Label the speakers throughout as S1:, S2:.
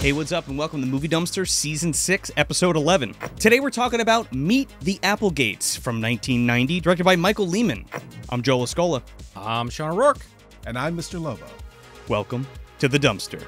S1: Hey, what's up, and welcome to Movie Dumpster Season 6, Episode 11. Today we're talking about Meet the Applegates from 1990, directed by Michael Lehmann. I'm Joe Lascola.
S2: I'm Sean O'Rourke.
S3: And I'm Mr. Lobo.
S1: Welcome to the dumpster.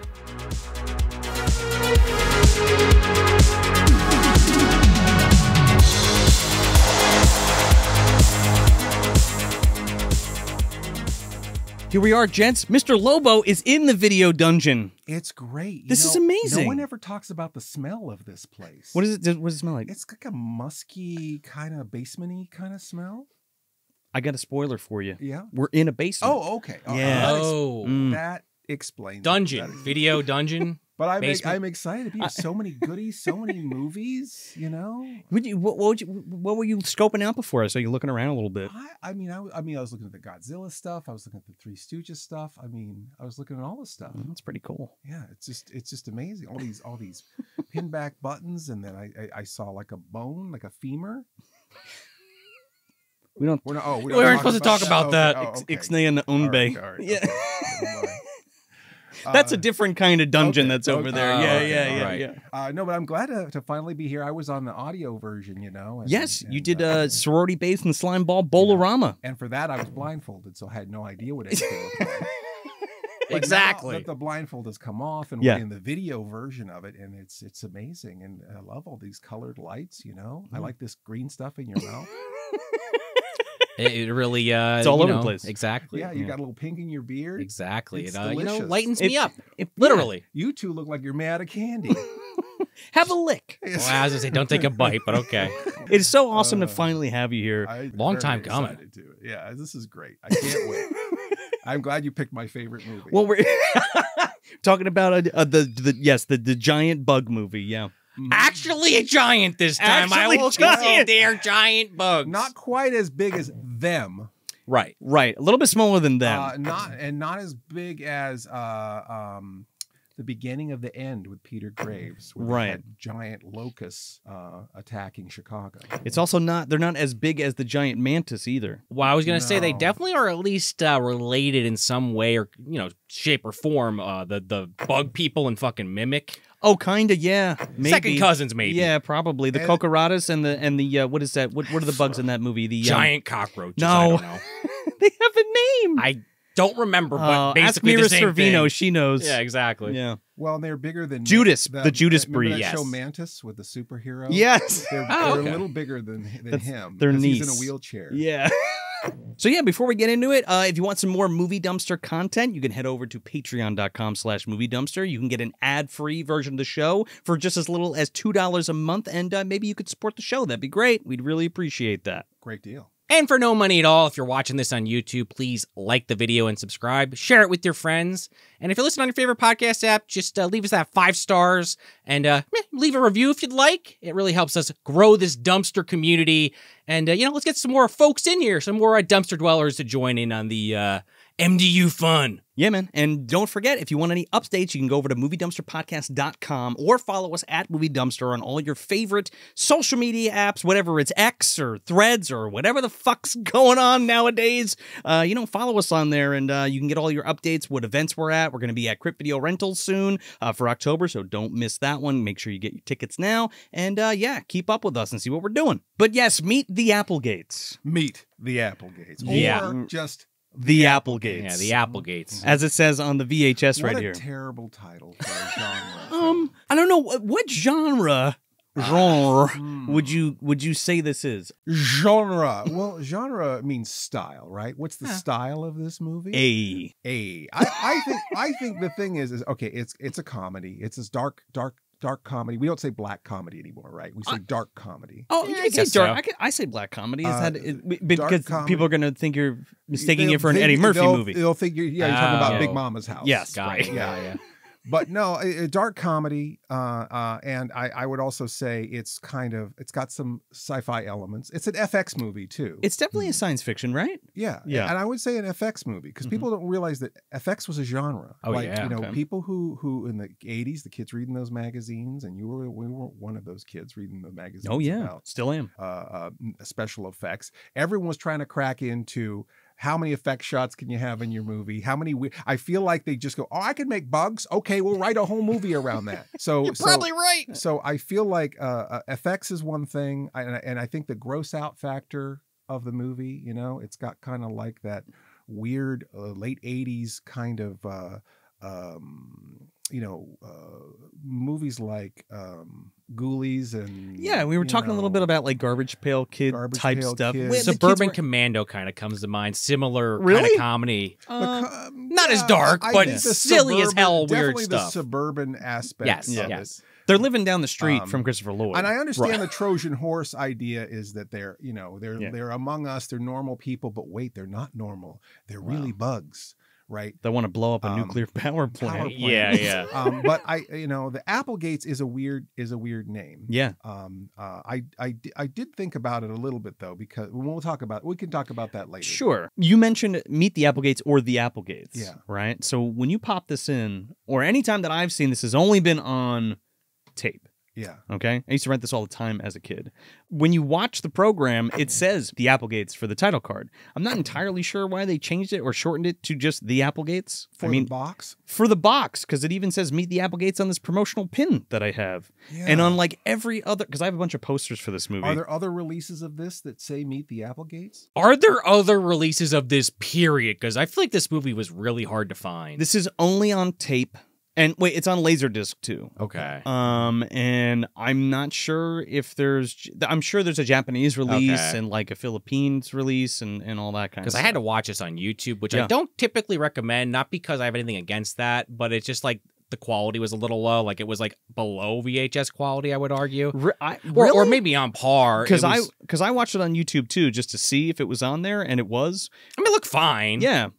S1: Here we are, gents. Mr. Lobo is in the video dungeon.
S3: It's great. You
S1: This is amazing.
S3: No one ever talks about the smell of this place.
S1: What is it? What does it smell like?
S3: It's like a musky, kind of basementy kind of smell.
S1: I got a spoiler for you.
S3: Yeah.
S1: We're in a basement.
S3: Oh, okay. Oh,
S1: Yeah.
S3: That, ex-
S2: Oh,
S1: Mm.
S3: that explains
S2: dungeon,
S3: That
S2: video dungeon.
S3: But I'm,
S2: basement.
S3: I'm excited because so many goodies, so many movies. You know.
S1: Would you, what, what, would you, what were you scoping out before? So you're looking around a little bit.
S3: I, I mean, I, I mean, I was looking at the Godzilla stuff. I was looking at the Three Stooges stuff. I mean, I was looking at all the stuff.
S1: Oh, That's pretty cool.
S3: Yeah, it's just it's just amazing. All these all these pinback buttons, and then I, I I saw like a bone, like a femur.
S1: We don't.
S3: We're not. Oh,
S2: We weren't supposed to talk about oh, that.
S3: Oh, okay.
S1: Ixnay and
S3: All right,
S1: Unbe.
S3: all right,
S1: Yeah.
S3: okay. Never mind.
S1: That's a
S3: Uh,
S1: different kind of dungeon
S3: okay,
S1: that's over there.
S2: oh,
S1: yeah,
S2: okay,
S1: yeah, yeah,
S2: alright.
S1: yeah.
S3: Uh, no, but I'm glad to, to finally be here. I was on the audio version, you know. and-
S1: Yes, you did
S3: uh,
S1: uh, Sorority Babes in the Slimeball Bowl-O-Rama.
S3: and for that, I was blindfolded, so I had no idea what it was. like. But now
S2: exactly.
S3: that the blindfold has come off, and
S1: Yeah.
S3: we're in the video version of it, and it's it's amazing, and I love all these colored lights. You know, I
S1: Mm.
S3: like this green stuff in your mouth.
S2: It, it really. Uh,
S1: It's all
S2: you
S1: over the place.
S2: Exactly.
S3: yeah, you
S1: yeah.
S3: got a little pink in your beard.
S2: Exactly.
S3: It's
S2: It, uh, you know,
S3: delicious.
S2: lightens
S1: It-
S2: me up.
S1: If-
S2: Literally.
S3: You two look like you're mad of candy.
S1: Have a lick.
S2: Well, I was gonna say, don't take a bite, but okay.
S1: It's so awesome
S3: Uh,
S1: to finally have you here.
S3: I'm
S2: Long time coming.
S3: excited To. Yeah, this is great. I can't wait. I'm glad you picked my favorite movie.
S1: Well, we're talking about uh, uh, the the yes the the giant bug movie. Yeah,
S3: Mhm.
S2: Actually, a giant this time.
S1: Actually
S2: I will
S1: giant.
S2: concede they're giant bugs.
S3: not quite as big as them.
S2: right.
S1: right. A little bit smaller than them.
S3: Uh, not and not as big as uh, um, the beginning of the end with Peter Graves, where
S1: Right.
S3: giant locusts uh, attacking Chicago.
S1: it's also not. They're not as big as the giant mantis either.
S2: Well, I was gonna say they definitely are at least uh, related in some way or you know shape or form. Uh, the the bug people and fucking mimic
S1: Oh, kinda. Yeah, maybe.
S2: second cousins maybe.
S1: Yeah, probably the
S3: And-
S1: Cocoradas and the and the uh, what is that? What what are the bugs in that movie? The um,
S2: giant cockroaches.
S1: No.
S2: I don't know.
S1: they have a name.
S2: I don't remember, but
S1: Uh, ask
S2: basically
S1: Mira
S2: the same
S1: Sorvino.
S2: thing.
S1: She knows.
S2: Yeah, exactly.
S1: Yeah.
S3: Well, they're bigger than
S1: Judas, the Judas
S3: remember
S1: breed.
S3: That show Mantis with the superhero.
S1: Yes.
S3: they're,
S2: Oh,
S3: they're
S2: okay.
S3: a little bigger than than
S1: That's
S3: him.
S1: their
S3: 'cause He's in a wheelchair.
S1: Yeah. so yeah, before we get into it, uh, if you want some more movie dumpster content, you can head over to patreon.com slash movie dumpster. You can get an ad-free version of the show for just as little as $2 a month, and uh, maybe you could support the show. That'd be great. We'd really appreciate that.
S3: Great deal.
S2: And for no money at all, if you're watching this on YouTube, please like the video and subscribe. Share it with your friends. And if you're listening on your favorite podcast app, just uh, leave us that five stars and uh, leave a review if you'd like. It really helps us grow this dumpster community. And, uh, you know, let's get some more folks in here, some more uh, dumpster dwellers to join in on the uh, MDU fun.
S1: Yeah, man. And don't forget, if you want any updates, you can go over to moviedumpsterpodcast.com or follow us at Movie Dumpster on all your favorite social media apps, whatever it's X or Threads or whatever the fuck's going on nowadays. Uh, you know, follow us on there and uh, you can get all your updates, what events we're at. We're going to be at Crypt Video Rentals soon uh, for October, so don't miss that one. Make sure you get your tickets now. And uh, yeah, keep up with us and see what we're doing. But yes, meet the Applegates.
S3: Meet the Applegates.
S2: Yeah.
S3: Or just
S1: The Applegates.
S2: Yeah, the Applegates.
S1: As it says on the VHS
S3: what
S1: right
S3: a
S1: here.
S3: terrible title for a genre.
S1: Um, I don't know what, what genre genre
S3: Hmm.
S1: would you would you say this is?
S3: genre. Well, genre means style, right? What's the
S2: Yeah.
S3: style of this movie?
S1: A
S3: A. I, I think I think the thing is is okay. It's it's a comedy. It's this dark dark dark comedy. We don't say black comedy anymore, right? We say dark comedy.
S1: oh,
S2: Yeah,
S1: you
S2: I
S1: can say dark.
S2: so.
S1: I, can, I say black comedy. Is
S3: Uh,
S1: that it, because
S3: comedy.
S1: people are gonna think you're mistaking it for an Eddie Murphy
S3: they'll-
S1: movie?
S3: They'll think you're yeah. You're talking about
S2: Oh.
S3: Big Mama's house.
S1: Yes, right.
S3: Yeah.
S2: yeah.
S3: But no, a, a dark comedy, uh, uh, and I, I would also say it's kind of it's got some sci-fi elements. It's an FX movie too.
S1: It's definitely a science fiction, right?
S3: yeah,
S1: Yeah.
S3: and I would say an FX movie because
S1: Mhm.
S3: people don't realize that FX was a genre.
S2: Oh,
S3: like,
S2: yeah.
S3: you know,
S1: Okay.
S3: people who who in the '80s, the kids reading those magazines, and you were we were one of those kids reading the magazines.
S1: Oh yeah,
S3: about
S1: still am.
S3: uh, uh, special effects. Everyone was trying to crack into how many effect shots can you have in your movie? How many? We- I feel like they just go, oh, I can make bugs. Okay, we'll write a whole movie around that. So so- probably
S2: right.
S3: so I feel like uh, uh, effects is one thing, and I, and I think the gross out factor of the movie, you know, it's got kind of like that weird uh, late '80s kind of, uh, um, you know, uh, movies like um, Ghoulies and
S1: Yeah, we were
S3: you
S1: talking a little bit about like Garbage Pail Kid
S3: Garbage
S1: type
S3: Pail
S1: stuff.
S3: Kid.
S1: Where the kids
S2: Suburban
S1: were-
S2: Commando kind of comes to mind. Similar kind of comedy.
S1: Uh,
S3: co-
S2: not as dark,
S3: I
S2: but
S3: think the
S2: silly as hell weird
S3: definitely the
S2: stuff.
S3: suburban aspect.
S2: Yes,
S3: of it.
S2: yes.
S1: they're living down the street
S3: Um,
S1: from Christopher Lloyd.
S3: And I understand
S1: Right.
S3: the Trojan horse idea is that they're, you know, they're
S1: Yeah.
S3: they're among us, they're normal people, but wait, they're not normal. They're really bugs, right?
S1: They want to blow up a
S3: Um,
S1: nuclear power plant.
S3: power
S2: Yeah, yeah.
S3: um, but I, you know, the Applegates is a weird is a weird name.
S1: Yeah.
S3: Um, uh, I, I, I did think about it a little bit though because we'll talk about we can talk about that later.
S1: Sure. You mentioned Meet the Applegates or the Applegates.
S3: Yeah.
S1: Right. So when you pop this in, or anytime that I've seen this has only been on tape.
S3: Yeah.
S1: Okay. I used to rent this all the time as a kid. When you watch the program, it says the Applegates for the title card. I'm not entirely sure why they changed it or shortened it to just the Applegates.
S3: For
S1: I mean,
S3: the box.
S1: for the box, because it even says Meet the Applegates on this promotional pin that I have.
S3: Yeah.
S1: And on like every other, because I have a bunch of posters for this movie.
S3: Are there other releases of this that say Meet the Applegates?
S2: Are there other releases of this period? Because I feel like this movie was really hard to find.
S1: this is only on tape. And wait, it's on Laserdisc too.
S2: okay.
S1: Um, and I'm not sure if there's. I'm sure there's a Japanese release
S2: Okay.
S1: and like a Philippines release and and all that kind of.
S2: Because I had to watch this on YouTube, which I don't typically recommend, not because I have anything against that, but it's just like the quality was a little low. Like it was like below VHS quality, I would argue.
S1: Re- I,
S2: Or, or maybe on par.
S1: Because I because I watched it on YouTube too, just to see if it was on there, and it was.
S2: I mean, it looked fine.
S1: Yeah,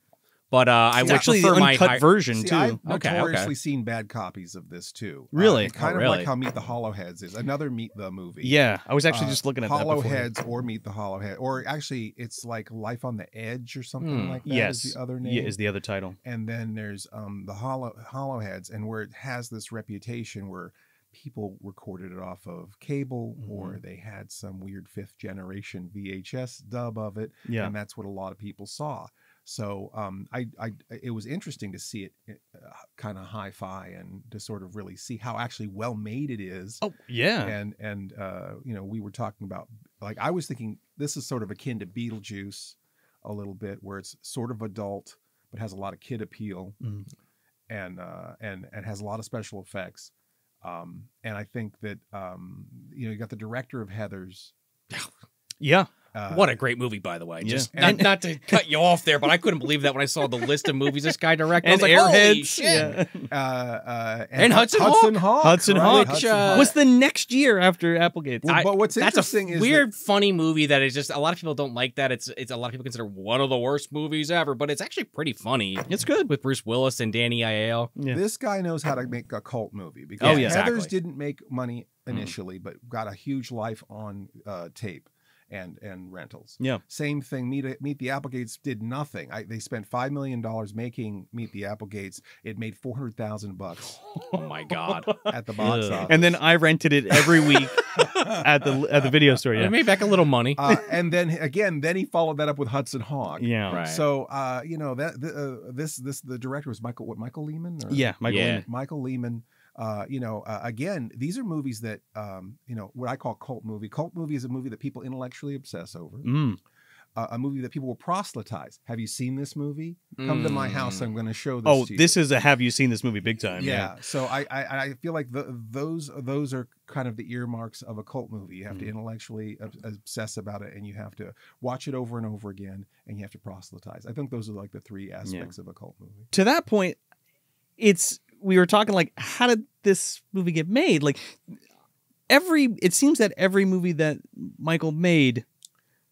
S2: But uh, I
S1: it's
S2: would
S1: actually
S2: prefer
S1: the
S2: my
S1: uncut
S2: high-
S1: version
S3: See,
S1: too.
S3: I've
S2: Okay, okay.
S3: notoriously seen bad copies of this too. Uh,
S1: Really?
S3: it kind
S2: Oh,
S3: of
S2: really?
S3: like how Meet the Hollowheads is another Meet the movie.
S1: yeah, I was actually
S3: Uh,
S1: just looking at that
S3: Hollow or Meet the Hollowhead, or actually, it's like Life on the Edge or something
S2: Hmm.
S3: like that.
S1: Yes,
S3: the other name.
S1: yeah, is the other title.
S3: and then there's um the Hollow Hollowheads, and where it has this reputation where people recorded it off of cable or
S1: Mm-hmm.
S3: they had some weird fifth generation VHS dub of it,
S1: Yeah,
S3: and that's what a lot of people saw. So um, I, I, it was interesting to see it uh, kind of hi-fi and to sort of really see how actually well made it is.
S1: oh yeah,
S3: And and uh, you know, we were talking about like I was thinking this is sort of akin to Beetlejuice a little bit, where it's sort of adult but has a lot of kid appeal
S1: Mhm.
S3: and uh, and and has a lot of special effects. Um, and I think that um, you know you got the director of Heathers.
S1: yeah.
S3: Uh,
S2: What a great movie, by the way.
S1: Yeah.
S2: Just
S3: And-
S2: not, not to cut you off there, but I couldn't believe that when I saw the list of movies this guy directed. I
S1: And
S2: was like, holy
S1: Airheads,
S2: shit.
S1: yeah.
S3: uh, uh,
S2: And Hudson Hawk?
S3: Hudson Hawk.
S1: Hudson
S3: right,
S1: Hawk,
S3: Hudson
S2: uh,
S3: Hawk.
S1: was the next year after Applegates.
S3: Well, but what's
S2: That's a
S3: interesting is that-
S2: weird, funny movie that is just a lot of people don't like that. It's it's a lot of people consider one of the worst movies ever, but it's actually pretty funny
S1: it's good.
S2: with Bruce Willis and Danny Aiello.
S1: Yeah.
S3: This guy knows how to make a cult movie because
S1: Oh, yeah.
S3: Heathers
S2: Exactly.
S3: didn't make money initially, but got a huge life on uh, tape and and rentals.
S1: Yeah.
S3: Same thing. Meet Meet the Applegates did nothing. I, they spent five million dollars making Meet the Applegates. It made four hundred thousand bucks
S2: Oh my god!
S3: at the box
S2: Ugh.
S3: office.
S1: and then I rented it every week at the at the video store.
S2: They
S1: Yeah,
S2: made back a little money.
S3: uh, and then again, then he followed that up with Hudson Hawk.
S1: yeah,
S2: Right.
S3: So uh, you know that the, uh, this this the director was Michael what Michael Lehmann or?
S1: yeah. Michael.
S2: Yeah.
S1: Lehmann.
S3: Michael Lehmann. Uh, you know, uh, again, these are movies that, um, you know, what I call cult movie. Cult movie is a movie that people intellectually obsess over.
S1: Mm.
S3: Uh, a movie that people will proselytize. Have you seen this movie? Come to my house.
S2: Mm.
S3: I'm going to show this.
S1: Oh,
S3: to
S1: this is a have you seen this movie big time?
S3: yeah. So I, I I feel like the, those those are kind of the earmarks of a cult movie. You have to
S1: Mhm.
S3: intellectually obsess about it, and you have to watch it over and over again, and you have to proselytize. I think those are like the three aspects of a cult movie.
S1: To that point, it's we were talking like, how did this movie get made? Like every, it seems that every movie that Michael made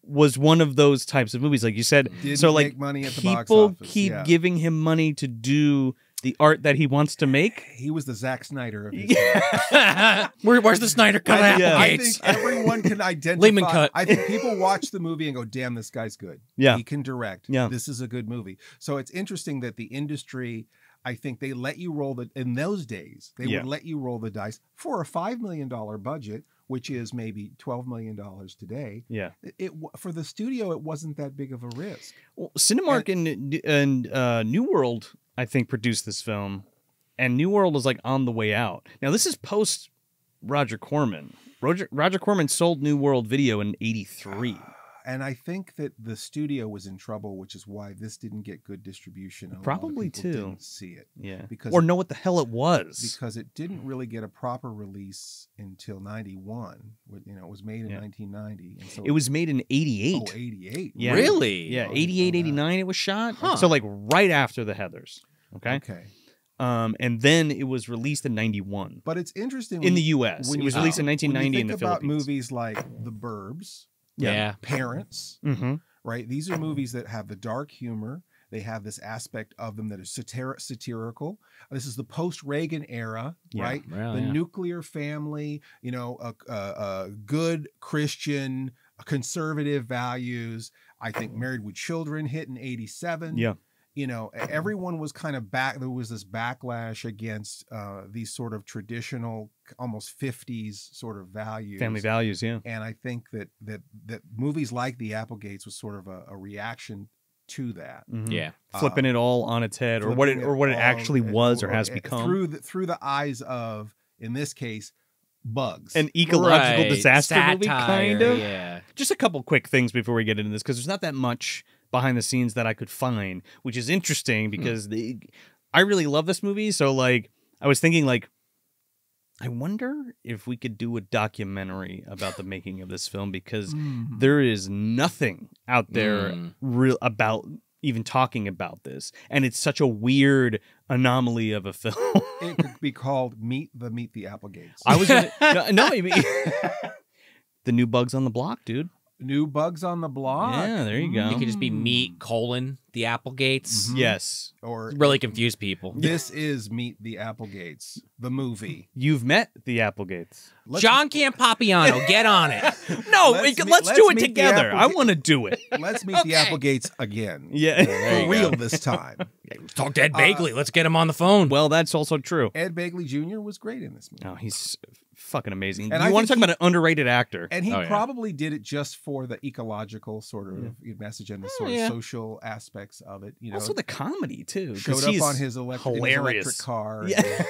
S1: was one of those types of movies, like you said.
S3: Didn't
S1: so like
S3: make money at the box
S1: people
S3: office.
S1: keep
S3: yeah.
S1: giving him money to do the art that he wants to make.
S3: He was the Zack Snyder of his
S1: Yeah.
S2: Where, where's the Snyder cut?
S3: I,
S2: of
S1: yeah.
S3: I think everyone can identify.
S2: Lehmann cut.
S3: I think people watch the movie and go, "Damn, this guy's good.
S1: Yeah.
S3: he can direct.
S1: Yeah.
S3: this is a good movie." So it's interesting that the industry I think they let you roll the in those days they
S1: Yeah.
S3: would let you roll the dice for a five million dollar budget, which is maybe twelve million dollars today.
S1: Yeah.
S3: It, it for the studio, it wasn't that big of a risk.
S1: Well, Cinemarque and and uh, New World, I think, produced this film, and New World is like on the way out. Now, this is post Roger Corman. Roger Roger Corman sold New World Video in '83.
S3: And I think that the studio was in trouble, which is why this didn't get good distribution. and a lot of
S1: Probably
S3: people
S1: too.
S3: Didn't see it
S1: Yeah,
S3: because
S1: or know what the hell it was.
S3: because it didn't really get a proper release until 91 you know it was made in
S1: Yeah.
S3: 1990 and so
S1: It was made in '88.
S3: oh 88
S1: Yeah.
S2: Really?
S1: Yeah,
S3: Oh, I didn't know
S1: 88,
S3: that.
S1: 89 it was shot.
S2: Huh.
S1: So like right after the Heathers. Okay.
S3: okay
S1: Um, and then it was released in 91
S3: but it's interesting
S1: in
S3: when
S1: the U.S.
S3: when
S1: It
S3: you-
S1: was released in
S3: when you
S1: 1990 in
S3: think
S1: the
S3: about
S1: Philippines.
S3: movies like The Burbs
S2: Yeah.
S3: Parents
S1: Mm-hmm.
S3: right these are movies that have the dark humor they have this aspect of them that is satir- satirical this is the post Reagan era
S1: Yeah.
S3: right
S2: Well,
S3: the
S2: yeah.
S3: nuclear family, you know, a, a, a good Christian, conservative values. I think Married with Children hit in 87.
S1: Yeah.
S3: You know, e- everyone was kind of back. There was this backlash against uh, these sort of traditional, almost 50s sort of values.
S1: Family values. Yeah.
S3: And I think that that that movies like The Applegates was sort of a, a reaction to that.
S1: Mhm.
S2: Yeah.
S1: Flipping it all on its head, or what it
S3: flipping
S1: or what it actually
S3: and-
S1: was or
S3: or-
S1: has
S3: eh,
S1: become.
S3: through the, through the eyes of, in this case, bugs.
S1: An ecological
S2: Right.
S1: disaster movie, kind of.
S2: Yeah.
S1: Just a couple quick things before we get into this, because there's not that much behind the scenes that I could find, which is interesting because the, I really love this movie. So like, I was thinking like, I wonder if we could do a documentary about the making of this film because
S3: Mhm.
S1: there is nothing out there
S2: Mm.
S1: real about even talking about this, and it's such a weird anomaly of a film.
S3: it could be called Meet the Meet the Applegates.
S1: I was gonna, no, no, mean, the new bugs on the block, dude.
S3: New bugs on the block.
S1: Yeah, there you go.
S2: It could just be
S3: Mm.
S2: meat colon the Applegates.
S3: Mhm.
S1: Yes,
S3: Or
S2: Really confuse people.
S3: this is Meet the Applegates, the movie.
S1: you've met the Applegates.
S3: Let's-
S2: John Campopiano, get on it.
S1: No,
S3: Let's
S1: we let's,
S3: let's
S1: do it together. I want to do it.
S3: Let's meet the Applegates again.
S1: Yeah.
S3: For real
S2: go.
S3: this time.
S2: Talk to Ed
S3: Uh,
S2: Begley. Let's get him on the phone.
S1: well, that's also true.
S3: Ed Begley Jr. was great in this movie.
S1: Oh, he's fucking amazing.
S3: And
S1: you
S3: I
S1: want to talk
S3: think
S1: about an underrated actor?
S3: And he
S2: Oh, yeah.
S3: probably did it just for the ecological sort of message and the
S2: Oh,
S3: sort
S2: yeah.
S3: of social aspects of it. You know,
S1: also the comedy too.
S3: showed up on his, elect- in his electric car.
S1: Yeah.
S3: and,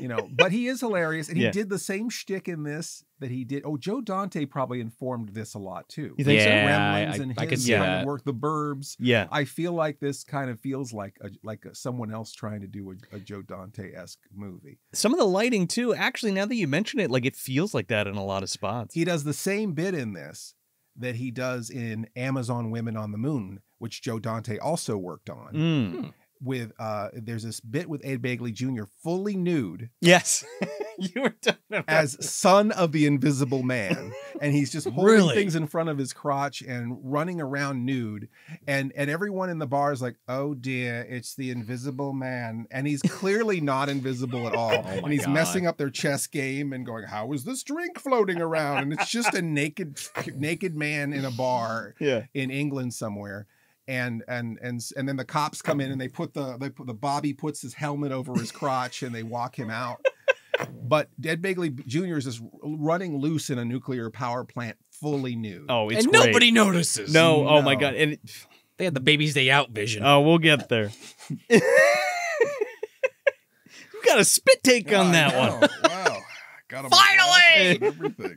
S3: you know, but he is hilarious, and he
S1: Yeah.
S3: did the same shtick in this that he did. Oh, Joe Dante probably informed this a lot too.
S1: You think so?
S2: Yeah,
S3: Gremlins
S2: I-
S3: and
S2: I could
S3: his
S2: see
S3: kind
S2: that.
S3: of work, the Burbs.
S1: yeah.
S3: I feel like this kind of feels like a, like a, someone else trying to do a, a Joe Dante esque movie.
S1: Some of the lighting too. Actually, now that you mention it, like it feels like that in a lot of spots.
S3: He does the same bit in this that he does in Amazon Women on the Moon, which Joe Dante also worked on.
S1: Mm.
S3: With uh, there's this bit with Ed Begley Jr. fully nude
S1: Yes, you were talking about
S3: as son of the Invisible Man, and he's just holding
S1: Really?
S3: things in front of his crotch and running around nude, and and everyone in the bar is like, "Oh dear, it's the Invisible Man," and he's clearly not invisible at all,
S2: Oh
S3: and he's
S2: God.
S3: messing up their chess game and going, "How is this drink floating around?" And it's just a naked naked man in a bar
S1: yeah.
S3: in England somewhere. And and and and then the cops come in and they put the they put the Bobby puts his helmet over his crotch and they walk him out. But Ed Begley Jr. is just running loose in a nuclear power plant, fully nude.
S1: Oh, it's
S2: and
S1: great.
S2: nobody notices.
S1: No, oh my god, and it,
S2: They had the baby's day out vision.
S1: oh, we'll get there. you got a spit take on
S3: I
S1: that
S3: know.
S1: one.
S3: Wow. Got him
S2: Finally!
S3: and everything.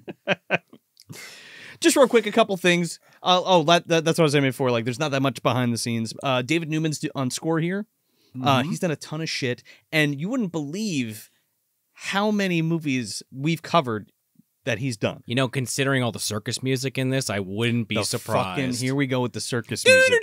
S1: Just real quick, a couple things. Uh, oh, that, that, that's what I was saying before. Like, there's not that much behind the scenes. Uh, David Newman's on score here. Uh,
S3: Mhm.
S1: he's done a ton of shit, and you wouldn't believe how many movies we've covered that he's done.
S2: You know, considering all the circus music in this, I wouldn't be
S1: The
S2: surprised.
S1: Fucking, here we go with the circus music.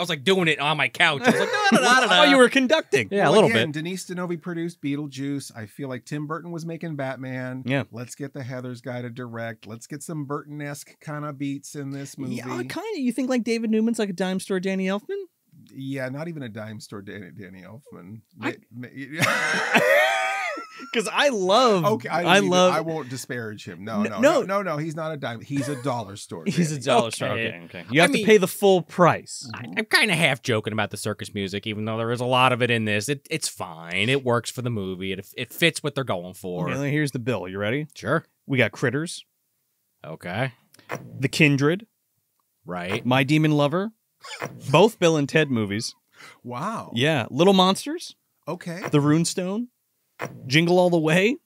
S2: I was like doing it on my couch. I was like,
S1: oh, you were conducting.
S2: Yeah,
S3: Well,
S2: a little
S3: again,
S2: bit.
S3: Denise Di Novi produced Beetlejuice. I feel like Tim Burton was making Batman.
S1: Yeah.
S3: Let's get the Heathers guy to direct. Let's get some Burton esque kind of beats in this movie.
S1: Yeah, kind of. You think like David Newman's like a dime store Danny Elfman?
S3: Yeah, not even a dime store Danny, Danny Elfman.
S1: I-
S3: Ma- ma-
S1: because I love.
S3: Okay, I,
S1: I,
S3: don't even-
S1: love.
S3: I won't disparage him. No, no,
S1: no.
S3: no, no, no. He's not a dime. He's a dollar store.
S1: He's a
S3: Danny.
S1: dollar store.
S2: Okay.
S1: Okay, okay. You have
S2: I
S1: to
S2: mean-
S1: pay the full price.
S2: I, mm-hmm. I'm kind of half joking about the circus music, even though there is a lot of it in this. It, it's fine. It works for the movie. It, it fits what they're going for.
S1: Okay, here's the bill. You ready?
S2: Sure.
S1: We got Critters,
S2: Okay.
S1: The Kindred,
S2: Right.
S1: My Demon Lover, both Bill and Ted movies.
S3: Wow.
S1: Yeah, Little Monsters,
S3: Okay.
S1: The Runestone, Jingle All the Way,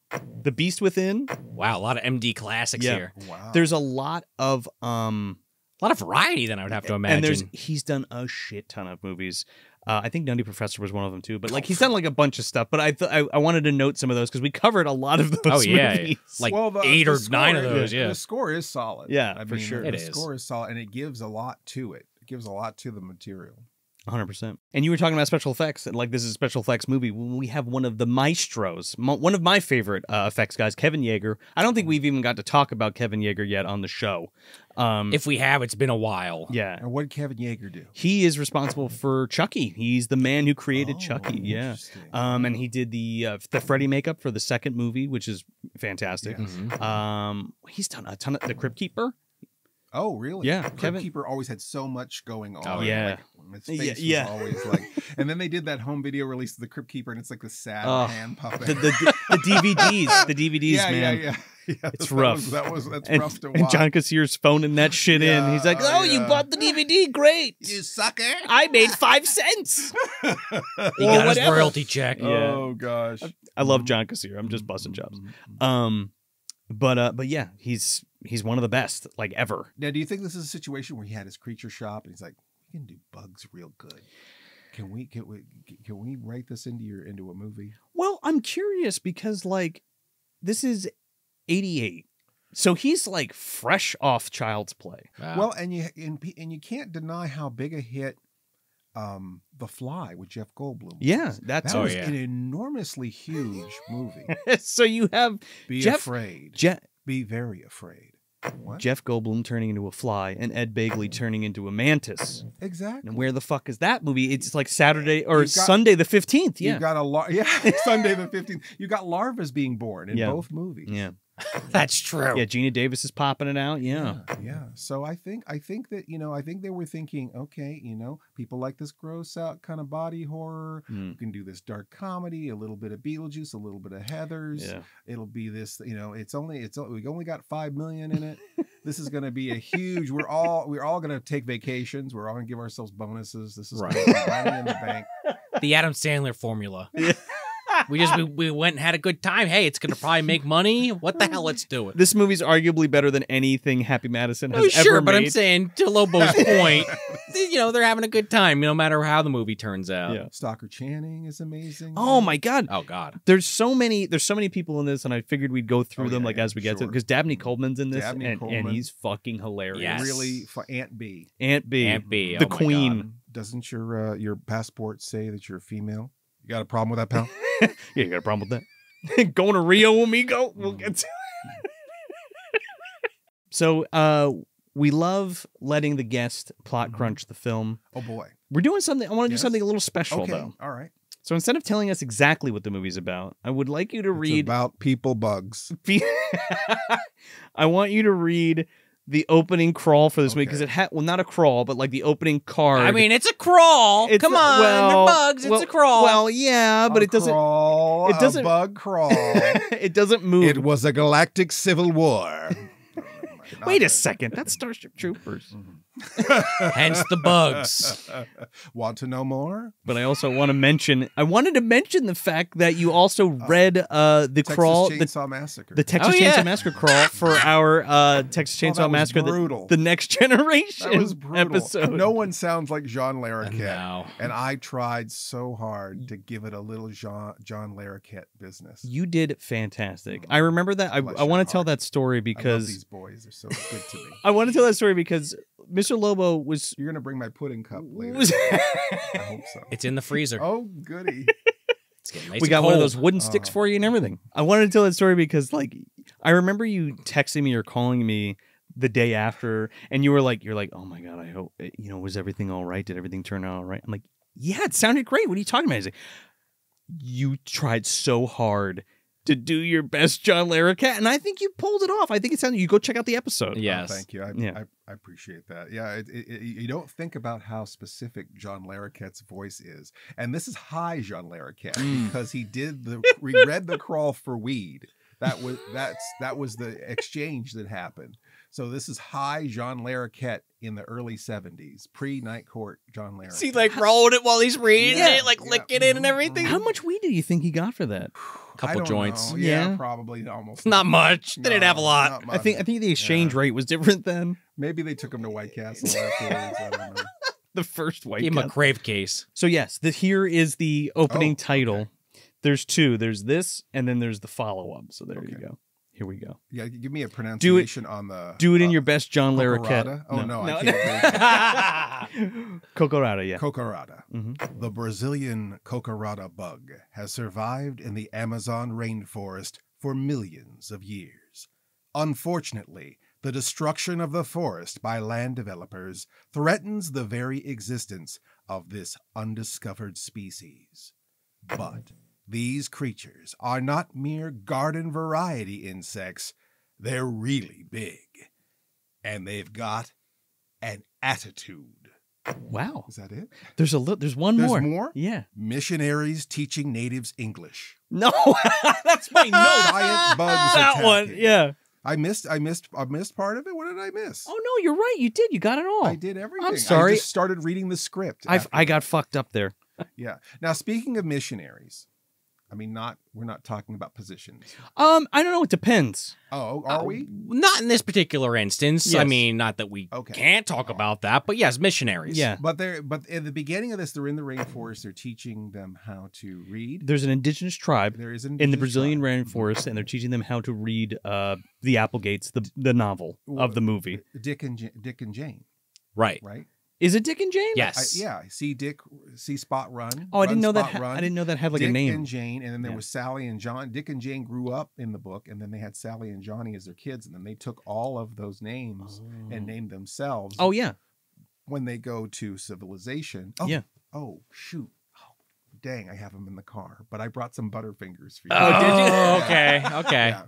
S1: The Beast Within.
S2: Wow. A lot of MD classics
S1: Yeah.
S2: here.
S3: Wow.
S1: There's a lot of um
S2: A lot of variety, then I would have to imagine.
S1: and there's he's done a shit ton of movies. Uh, I think Nutty Professor was one of them too, but like he's done like a bunch of stuff. But I th- I, I wanted to note some of those because we covered a lot of those.
S2: Oh, yeah.
S1: movies.
S2: Like
S3: Well, the-
S2: eight
S3: the
S2: or nine of those,
S3: the-
S2: yeah.
S3: The score is solid.
S1: Yeah,
S3: I
S1: for
S3: mean,
S1: sure.
S3: The
S2: It is.
S3: score is solid, and it gives a lot to it. It gives a lot to the material.
S1: 100%. And you were talking about special effects, and like this is a special effects movie. We have one of the maestros, one of my favorite uh, effects guys, Kevin Yagher. I don't think we've even got to talk about Kevin Yagher yet on the show. Um,
S2: if we have, it's been a while.
S1: yeah,
S3: And what did Kevin Yagher do?
S1: he is responsible for Chucky. He's the man who created
S3: Oh,
S1: Chucky. Yeah. Um, and he did the uh, the Freddy makeup for the second movie, which is fantastic.
S3: Yes.
S2: Mhm.
S1: Um, he's done a ton of the Crypt Keeper.
S3: Oh, really?
S1: Yeah,
S3: Crypt
S1: Kevin-
S3: Keeper always had so much going on.
S2: Oh,
S1: yeah.
S3: Like, its
S1: Yeah,
S3: face
S1: yeah.
S3: was always like. And then they did that home video release of the Crypt Keeper, and it's like the sad
S1: Oh,
S3: hand puppet.
S1: The, the, the DVDs, the DVDs,
S3: yeah,
S1: man.
S3: yeah, yeah, yeah.
S1: It's
S3: that
S1: rough.
S3: Was, that was that's
S1: And,
S3: rough to watch.
S1: and John Kassir's phoning that shit in. He's like,
S3: Yeah,
S1: "Oh, you bought the DVD? Great!
S3: you sucker!
S1: I made five cents."
S2: He
S1: Or
S2: got his royalty check.
S1: Yeah.
S3: Oh gosh.
S1: I love John Kassir. I'm just busting chops. Um, but uh, but yeah, he's he's one of the best like ever.
S3: Now, do you think this is a situation where he had his creature shop and he's like, "We can do bugs real good. Can we can we can we write this into your into a movie?"
S1: Well, I'm curious because like this is 88. So he's like fresh off Child's Play.
S2: Wow.
S3: Well, and you and, and you can't deny how big a hit um The Fly with Jeff Goldblum.
S1: Yeah,
S3: was.
S1: that's
S3: that
S2: Oh,
S3: was
S2: yeah.
S3: an enormously huge movie.
S1: so you have
S3: Be
S1: Jeff-
S3: afraid.
S1: Je-
S3: Be very afraid. What?
S1: Jeff Goldblum turning into a fly and Ed Begley turning into a mantis.
S3: Exactly.
S1: And where the fuck is that movie? It's like Saturday or
S3: got-
S1: Sunday the 15th. Yeah.
S3: You got a lar- yeah Sunday the fifteenth. You got larvas being born in
S1: Yeah.
S3: both movies.
S1: yeah.
S2: That's true.
S1: Yeah, Geena Davis is popping it out. Yeah.
S3: yeah yeah so i think i think that you know i think they were thinking okay you know people like this gross out kind of body horror
S1: Mm,
S3: we can do this dark comedy a little bit of beetlejuice a little bit of heathers
S1: yeah.
S3: it'll be this you know it's only it's we only got five million in it this is going to be a huge we're all we're all going to take vacations we're all going to give ourselves bonuses this is
S2: Right.
S3: money in the bank
S2: The Adam Sandler formula.
S1: Yeah.
S2: We just we, we went and had a good time. Hey, it's gonna probably make money. What the hell? Let's do it.
S1: This movie's arguably better than anything Happy Madison has
S2: Oh,
S1: ever
S2: sure, but I'm saying to Lobo's point, you know, they're having a good time, no matter how the movie turns out.
S1: Yeah.
S3: Stockard Channing is amazing
S1: Oh my god.
S2: Oh God.
S1: There's so many there's so many people in this and I figured we'd go through
S3: Oh,
S1: them
S3: yeah,
S1: like
S3: yeah,
S1: as we get to
S3: sure.
S1: because Dabney Coleman's in this
S3: Dabney
S1: and, and he's fucking hilarious.
S2: Yes.
S3: really for aunt b
S1: Aunt B.
S2: Aunt B,
S1: The
S2: oh my
S1: queen.
S2: God.
S3: doesn't your uh, your passport say that you're a female you got a problem with that pal
S1: Yeah, you got a problem with that? Going to Rio, amigo? We'll get to it. So uh we love letting the guest plot
S3: Mhm.
S1: crunch the film.
S3: oh boy
S1: We're doing something I want to do something a little special
S3: okay
S1: though.
S3: all right
S1: So instead of telling us exactly what the movie's about, I would like you to
S3: It's
S1: read
S3: about people bugs.
S1: I want you to read the opening crawl for this movie because it had well not a crawl but like the opening card.
S2: I mean, it's a crawl.
S1: It's
S2: Come
S1: a-
S2: on,
S1: well,
S2: they're bugs. It's a crawl.
S1: Well, yeah, but
S3: A
S1: it doesn't
S3: Crawl,
S1: it doesn't-
S3: A bug crawl.
S1: it doesn't move.
S3: it was a galactic civil war.
S1: Wait a second, that's Starship Troopers. Mm-hmm.
S2: Hence the bugs.
S3: Want to know more?
S1: But I also want to mention I wanted to mention the fact that you also read uh the
S3: Texas
S1: crawl the,
S3: Chainsaw Massacre.
S1: the Texas
S2: Oh,
S1: Chainsaw
S2: yeah.
S1: Massacre crawl for our uh Texas
S3: Oh,
S1: Chainsaw
S3: that was
S1: Massacre the,
S3: brutal.
S1: the next generation
S3: that was brutal.
S1: episode.
S3: No one sounds like Jean Larroquette.
S2: No.
S3: And I tried so hard to give it a little John John Larroquette business.
S1: You did fantastic. I remember that. I,
S3: Bless
S1: I want to tell
S3: heart.
S1: that story
S3: I love
S1: because
S3: these boys. They're so good to me.
S1: I want to tell that story because Mr. Lobo was
S3: You're gonna bring my pudding cup later.
S1: was
S3: I hope so.
S2: It's in the freezer.
S3: Oh, goody.
S2: It's getting nice
S1: we
S2: and
S1: got one of those wooden sticks
S3: Oh.
S1: for you and everything. I wanted to tell that story because like I remember you texting me or calling me the day after and you were like you're like oh my god I hope eh, you know was everything all right did everything turn out all right I'm like yeah it sounded great what are you talking about He's like you tried so hard to do your best John Larroquette, and I think you pulled it off. I think it sounded. You go check out the episode.
S3: Oh,
S2: Yes.
S3: thank you. I,
S1: Yeah.
S3: I, I appreciate that. Yeah, it, it, it- you don't think about how specific John Larroquette's voice is, and this is high John Larroquette
S1: Mm.
S3: because he did the he read the crawl for weed. That was that's that was the exchange that happened. So this is high John Larroquette in the early '70s, pre Night Court John Larroquette.
S2: See, like rolling it while he's reading
S3: Yeah,
S2: it, like
S3: yeah.
S2: licking it and everything.
S1: How much weed do you think he got for that?
S3: I
S2: couple
S3: don't
S2: joints.
S3: know. Yeah,
S1: Yeah.
S3: probably almost
S2: Not much. They didn't have a lot.
S1: I think I think the exchange rate was different then.
S3: maybe they took him to White Castle afterwards. I don't know.
S1: The first white.
S2: Give him a crave case.
S1: So yes, the, here is the oh, opening
S3: Oh,
S1: title.
S3: okay.
S1: There's two. There's this, and then there's the follow up. So there you go. Here we go.
S3: Yeah, give me a pronunciation on the.
S1: Do it in
S3: uh,
S1: your best John Larroquette.
S3: Oh, no, I can't
S1: Cocorada, yeah.
S3: Cocorada.
S1: Mhm.
S3: The Brazilian cocorada bug has survived in the Amazon rainforest for millions of years. Unfortunately, the destruction of the forest by land developers threatens the very existence of this undiscovered species. But these creatures are not mere garden variety insects, they're really big. And they've got an attitude.
S1: Wow.
S3: Is that it?
S1: There's a there's one
S3: There's
S1: more.
S3: more?
S1: Yeah.
S3: Missionaries teaching natives English.
S1: No, that's my note.
S3: Giant bugs
S1: that one. Yeah.
S3: I missed I missed I missed part of it. What did I miss?
S1: Oh no, you're right. You did. You got it all.
S3: I did everything.
S1: sorry.
S3: I just started reading the script.
S1: I I got fucked up there.
S3: yeah. Now speaking of missionaries, I mean not we're not talking about positions.
S1: Um, I don't know. It depends.
S3: Oh, are
S2: Uh,
S3: we?
S2: Not in this particular instance. I mean, not that we
S3: Okay.
S2: can't talk about that, but yes, missionaries.
S1: Yeah.
S3: But they're but in the beginning of this, they're in the rainforest. They're teaching them how to read.
S1: There's an indigenous tribe
S3: There is an
S1: in the Brazilian
S3: tribe.
S1: rainforest, and they're teaching them how to read uh the Applegates, the the novel of the movie.
S3: Dick and Ja- Dick and Jane,
S2: Right.
S3: right?
S1: Is it Dick and Jane?
S3: I,
S2: Yes.
S3: yeah. See Dick, see Spot run.
S1: Oh, I didn't know
S3: Run,
S1: that.
S3: Run.
S1: I didn't know that had like
S3: Dick
S1: a name.
S3: Dick and Jane, and then there
S1: Yeah.
S3: was Sally and John. Dick and Jane grew up in the book, and then they had Sally and Johnny as their kids, and then they took all of those names and oh. named themselves.
S1: oh yeah.
S3: when they go to civilization. Oh,
S1: Yeah.
S3: Oh shoot. Oh, dang! I have them in the car, but I brought some Butterfingers for you.
S1: Oh, did you?
S2: Oh, okay. Okay.
S3: Yeah.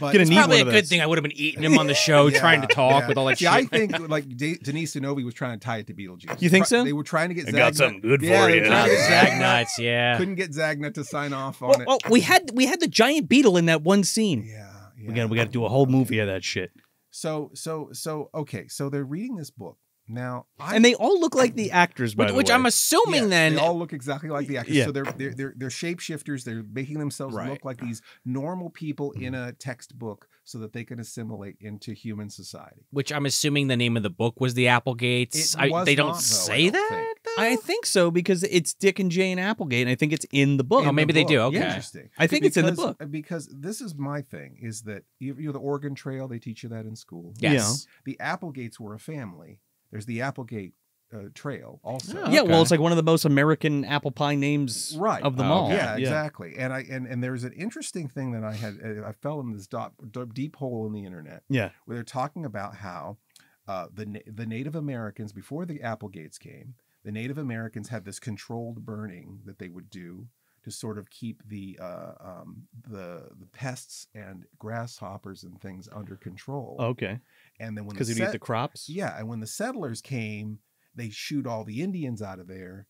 S3: But
S1: Gonna
S2: It's
S1: need
S2: probably a good
S1: those.
S2: thing I would have been eating him on the show,
S3: Yeah,
S2: trying to talk
S3: yeah.
S2: with all that
S3: See,
S2: shit.
S3: I think like De- Denise Novi was trying to tie it to Beetlejuice.
S1: You think so?
S3: They were trying to get.
S1: I got
S3: Zagnut-
S1: something good
S3: yeah,
S1: for you.
S3: were trying to get
S2: Zag
S3: Zagnut.
S2: nuts, yeah.
S3: Couldn't get Zagnut to sign off on
S1: Well,
S3: it.
S1: well, we had we had the giant beetle in that one scene.
S3: Yeah, yeah.
S1: We got we got to do a whole movie of that shit.
S3: So so so okay. So they're reading this book now. I,
S1: And they all look like the actors, by
S2: Which,
S1: the
S2: which
S1: way.
S2: I'm assuming
S3: Yes,
S2: then.
S3: they all look exactly like the actors.
S1: Yeah.
S3: So they're they're they're, they're shapeshifters. They're making themselves
S2: Right.
S3: look like these normal people in a textbook so that they can assimilate into human society.
S2: which I'm assuming the name of the book was The Applegates.
S3: It
S2: I, they don't
S3: not, though, I
S2: say
S3: don't
S2: that.
S3: think.
S1: I think so because it's Dick and Jane Applegate, and I think it's in the book.
S2: Oh,
S3: In the
S2: maybe they do,
S3: book.
S2: okay.
S3: Interesting.
S1: I think it's in the book.
S3: because this is my thing: is that you, you know the Oregon Trail? They teach you that in school.
S2: yes.
S3: The Applegates were a family. There's the Applegate uh, Trail also.
S2: Oh,
S1: Yeah, well, it's like one of the most American apple pie names
S3: right
S1: of them
S2: Oh,
S1: all.
S2: okay.
S3: yeah, exactly and i and, and there's an interesting thing that i had uh, i fell in this dot, deep hole in the internet
S1: Yeah.
S3: where they're talking about how uh, the the native americans before the applegates came the native americans had this controlled burning that they would do to sort of keep the uh, um, the the pests and grasshoppers and things under control
S1: Okay.
S3: And then when
S1: Because
S3: the
S1: you
S3: set-
S1: the crops.
S3: yeah, and when the settlers came, they shoot all the Indians out of there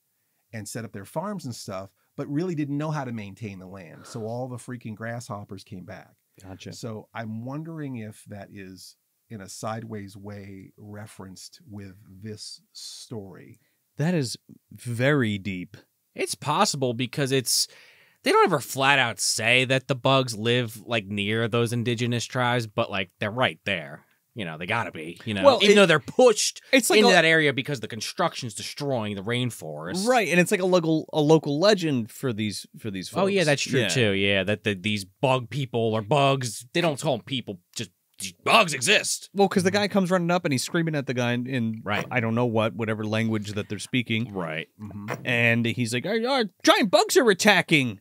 S3: and set up their farms and stuff, but really didn't know how to maintain the land. So all the freaking grasshoppers came back.
S1: Gotcha.
S3: So I'm wondering if that is in a sideways way referenced with this story.
S1: That is very deep.
S2: It's possible because it's they don't ever flat out say that the bugs live like near those indigenous tribes, but like they're right there. You know, they gotta be. You know,
S1: Well,
S2: even
S1: it-
S2: though they're pushed
S1: It's like
S2: into
S1: a-
S2: that area because the construction's destroying the rainforest.
S1: right, and it's like a local a local legend for these for these. Folks.
S2: Oh yeah, that's true
S1: Yeah.
S2: too. Yeah, that the, these bug people or bugs, they don't call them people, just bugs exist.
S1: Well, because the guy comes running up and he's screaming at the guy in, in
S2: Right.
S1: I don't know what, whatever language that they're speaking.
S2: Right.
S3: Mhm.
S1: And he's like, "Uh, uh, giant bugs are attacking.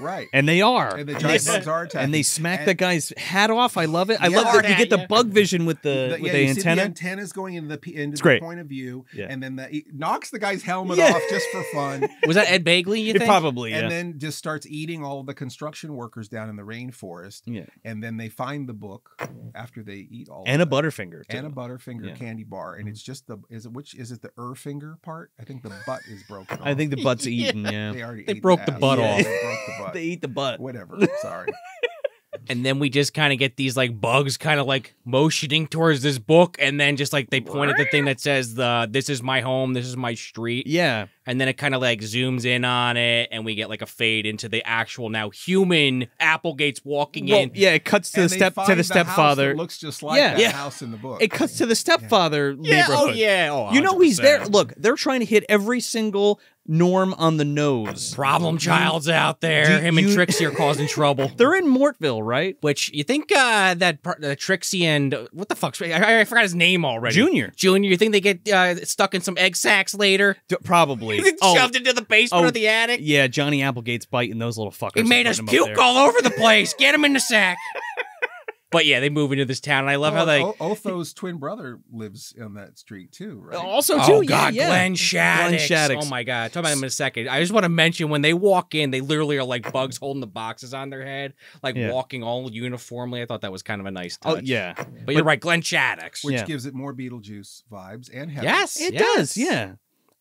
S3: Right.
S1: And they are.
S3: And the
S1: And
S3: giant
S1: they-
S3: bugs are attacking.
S1: and they smack
S3: And-
S1: the guy's hat off. I love it. I
S3: Yeah.
S1: love that you get the
S2: yeah.
S1: bug vision with the,
S3: The-
S1: with
S3: yeah,
S1: the
S3: you see
S1: antenna.
S3: the antennas going into the into
S1: It's
S3: the
S1: great.
S3: point of view,
S1: Yeah.
S3: and then the, he knocks the guy's helmet
S1: Yeah.
S3: off just for fun,
S2: Was that Ed Begley? You
S1: It probably, yeah.
S3: and then just starts eating all the construction workers down in the rainforest.
S1: yeah.
S3: And then they find the book after they eat all
S1: And a
S3: of that.
S1: Butterfinger. Too.
S3: and a Butterfinger
S1: Yeah.
S3: candy bar, and it's just the is it which is it the er finger part? I think the butt is broken.
S1: I think the butt's eaten, yeah.
S3: they already
S2: They
S3: ate
S2: broke the
S3: ass.
S2: butt
S3: Yeah,
S1: off.
S3: They broke the butt.
S1: They eat the butt.
S3: Whatever. Sorry.
S2: and then we just kind of get these like bugs kind of like motioning towards this book and then just like they point at the thing that says the this is my home this is my street
S1: Yeah.
S2: And then it kind of like zooms in on it and we get like a fade into the actual now human applegates walking
S1: Well,
S2: in
S1: yeah, it cuts to
S3: And
S1: the step to
S3: find
S1: the stepfather.
S3: that looks just like
S1: Yeah.
S3: that
S2: Yeah.
S3: house in the book.
S1: It cuts to the stepfather
S2: yeah oh
S1: neighborhood.
S2: yeah oh
S1: You know he's there. Look, they're trying to hit every single norm on the nose.
S2: problem child's out there
S1: Do
S2: him and trixie are causing trouble
S1: They're in Mortville, right?
S2: which you think uh that par- uh, trixie and uh, what the fuck's I, I forgot his name already
S1: Junior.
S2: junior you think they get uh, stuck in some egg sacks later
S1: D- probably.
S2: shoved oh. into the basement
S1: Oh,
S2: of the attic
S1: yeah, Johnny Applegate's biting those little fuckers.
S2: He made us
S1: putting 'em up
S2: puke all over the place. Get him in the sack. but yeah, they move into this town, and I love how they.
S3: O- Otho's twin brother lives on that street too, right?
S1: Also, oh, too,
S2: Oh
S1: yeah,
S2: God,
S1: yeah.
S2: Glenn Shadix.
S1: Shadix.
S2: Oh my God, talk about him in a second. I just want to mention when they walk in, they literally are like bugs holding the boxes on their head, like
S1: Yeah.
S2: walking all uniformly. I thought that was kind of a nice touch.
S1: Oh
S2: touch.
S1: yeah,
S2: but you're right, Glenn Shadix.
S3: Which
S1: Yeah.
S3: gives it more Beetlejuice vibes and heaven.
S2: Yes,
S1: it
S2: yes.
S1: does. Yeah.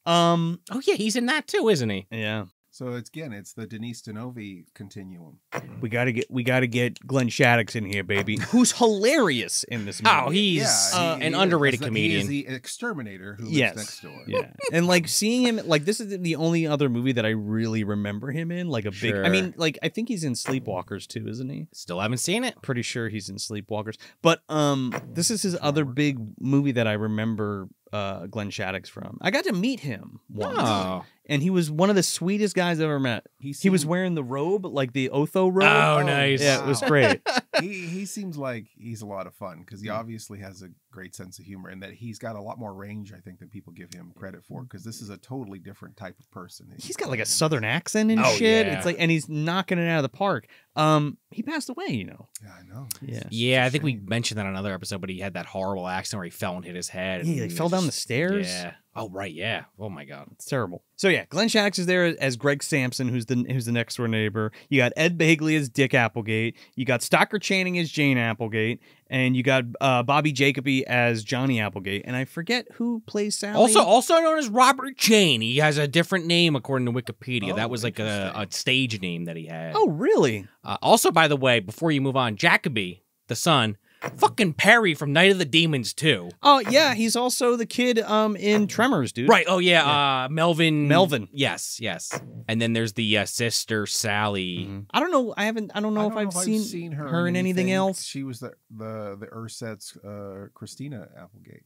S1: Um.
S2: Oh yeah, he's in that too, isn't he?
S1: Yeah.
S3: So it's again, it's the Denise Di Novi continuum.
S1: We gotta get we gotta get Glenn Shadix in here, baby. Who's hilarious in this movie.
S2: Oh, he's
S3: yeah,
S2: uh,
S3: he-
S2: an
S3: he
S2: underrated
S3: is
S2: comedian.
S3: He is the exterminator who
S1: Yes.
S3: lives next door.
S1: yeah, and like seeing him, like this is the only other movie that I really remember him in. Like a big. I mean, like I think he's in Sleepwalkers too, isn't he?
S2: Still haven't seen it.
S1: Pretty sure he's in Sleepwalkers. But um, this is his other big movie that I remember uh Glenn Shadix from. I got to meet him once,
S2: Oh,
S1: and he was one of the sweetest guys I've ever met.
S3: He,
S1: He was wearing the robe, like the Otho robe.
S2: oh,
S3: Oh,
S2: nice.
S1: yeah, it was great.
S3: he he seems like he's a lot of fun because he obviously has a great sense of humor and that he's got a lot more range I think than people give him credit for because this is a totally different type of person.
S1: He's got like a southern accent and
S2: Oh,
S1: shit.
S2: yeah.
S1: It's like, and he's knocking it out of the park. Um, he passed away, you know.
S3: Yeah, I know.
S1: Yeah.
S3: It's
S2: Yeah,
S3: a
S2: I think we mentioned that on another episode, but he had that horrible accident where he fell and hit his head.
S1: Yeah, he
S2: and
S1: fell down the stairs.
S2: Yeah. Oh right, yeah. Oh my god.
S1: It's terrible. So yeah, Glenn Shadix is there as Greg Sampson, who's the who's the next door neighbor. You got Ed Begley as Dick Applegate. You got Stockard Channing as Jane Applegate, and you got uh, Bobby Jacoby as Johnny Applegate. And I forget who plays Sally.
S2: Also, also known as Robert Jayne. He has a different name according to Wikipedia.
S3: Oh,
S2: that was like a, a stage name that he had.
S1: oh really?
S2: Uh, also, by the way, before you move on, Jacoby, the son, fucking Perry from Night of the Demons too.
S1: Oh yeah, he's also the kid um in Tremors, dude.
S2: Right. Oh yeah. Uh, Melvin.
S1: Melvin.
S2: Yes. Yes. And then there's the uh, sister Sally.
S1: Mhm. I don't know. I haven't. I don't know
S3: I
S1: if
S3: don't
S1: I've seen,
S3: her,
S1: in anything else.
S3: She was the the the Urset's uh, Christina Applegate.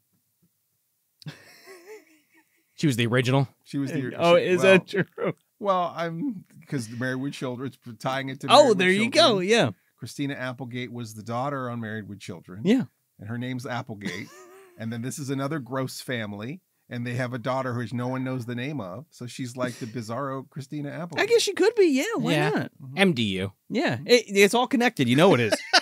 S2: She was the original.
S3: She was the.
S1: oh,
S3: she-
S1: is
S3: well,
S1: that true?
S3: Well, I'm because Married with Children. It's tying it to.
S1: Oh,
S3: Married
S1: there you
S3: Children.
S1: go. Yeah,
S3: Christina Applegate was the daughter on Married with Children.
S1: yeah.
S3: and her name's Applegate. and then this is another gross family, and they have a daughter which no one knows the name of. So she's like the bizarro Christina Applegate.
S1: I guess she could be. Yeah, why
S2: Yeah.
S1: not?
S2: MDU.
S1: Yeah, it, it's all connected. You know it is.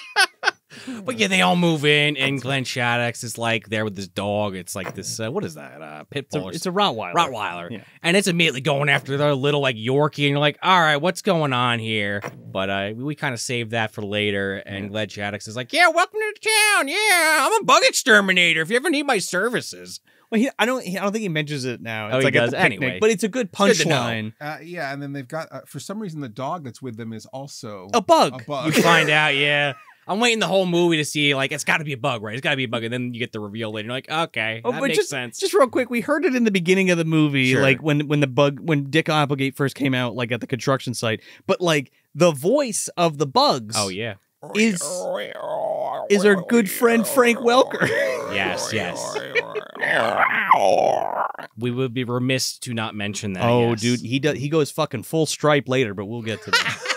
S2: But yeah, they all move in, and Glenn Shadix is like there with his dog. It's like this. Uh, what is that? Uh, pit
S1: It's a,
S2: bull.
S1: it's a Rottweiler.
S2: Rottweiler.
S1: Yeah.
S2: And it's immediately going after their little like Yorkie, and you're like, all right, what's going on here? But uh, we kind of saved that for later. And Glenn Shadix is like, yeah, welcome to the town. Yeah, I'm a bug exterminator. If you ever need my services,
S1: Well, he, I don't. He, I don't think he mentions it now. It's
S2: Oh, he
S1: like at
S2: does
S1: picnic,
S2: anyway.
S1: but it's a good
S2: good to know.
S1: punchline.
S3: Uh, yeah, and then they've got uh, for some reason the dog that's with them is also
S1: A bug.
S3: a bug.
S2: you find out, yeah. I'm waiting the whole movie to see like it's got to be a bug, right? It's got to be a bug, and then you get the reveal later. You're like, okay,
S1: Oh,
S2: that makes
S1: just,
S2: sense.
S1: Just real quick, we heard it in the beginning of the movie,
S2: Sure.
S1: like when when the bug when Dick Applegate first came out, like at the construction site. But like the voice of the bugs,
S2: oh yeah,
S1: is is our good friend Frank Welker.
S2: yes, yes. We would be remiss to not mention that.
S1: oh,
S2: yes.
S1: dude, he does. He goes fucking full stripe later, but we'll get to that.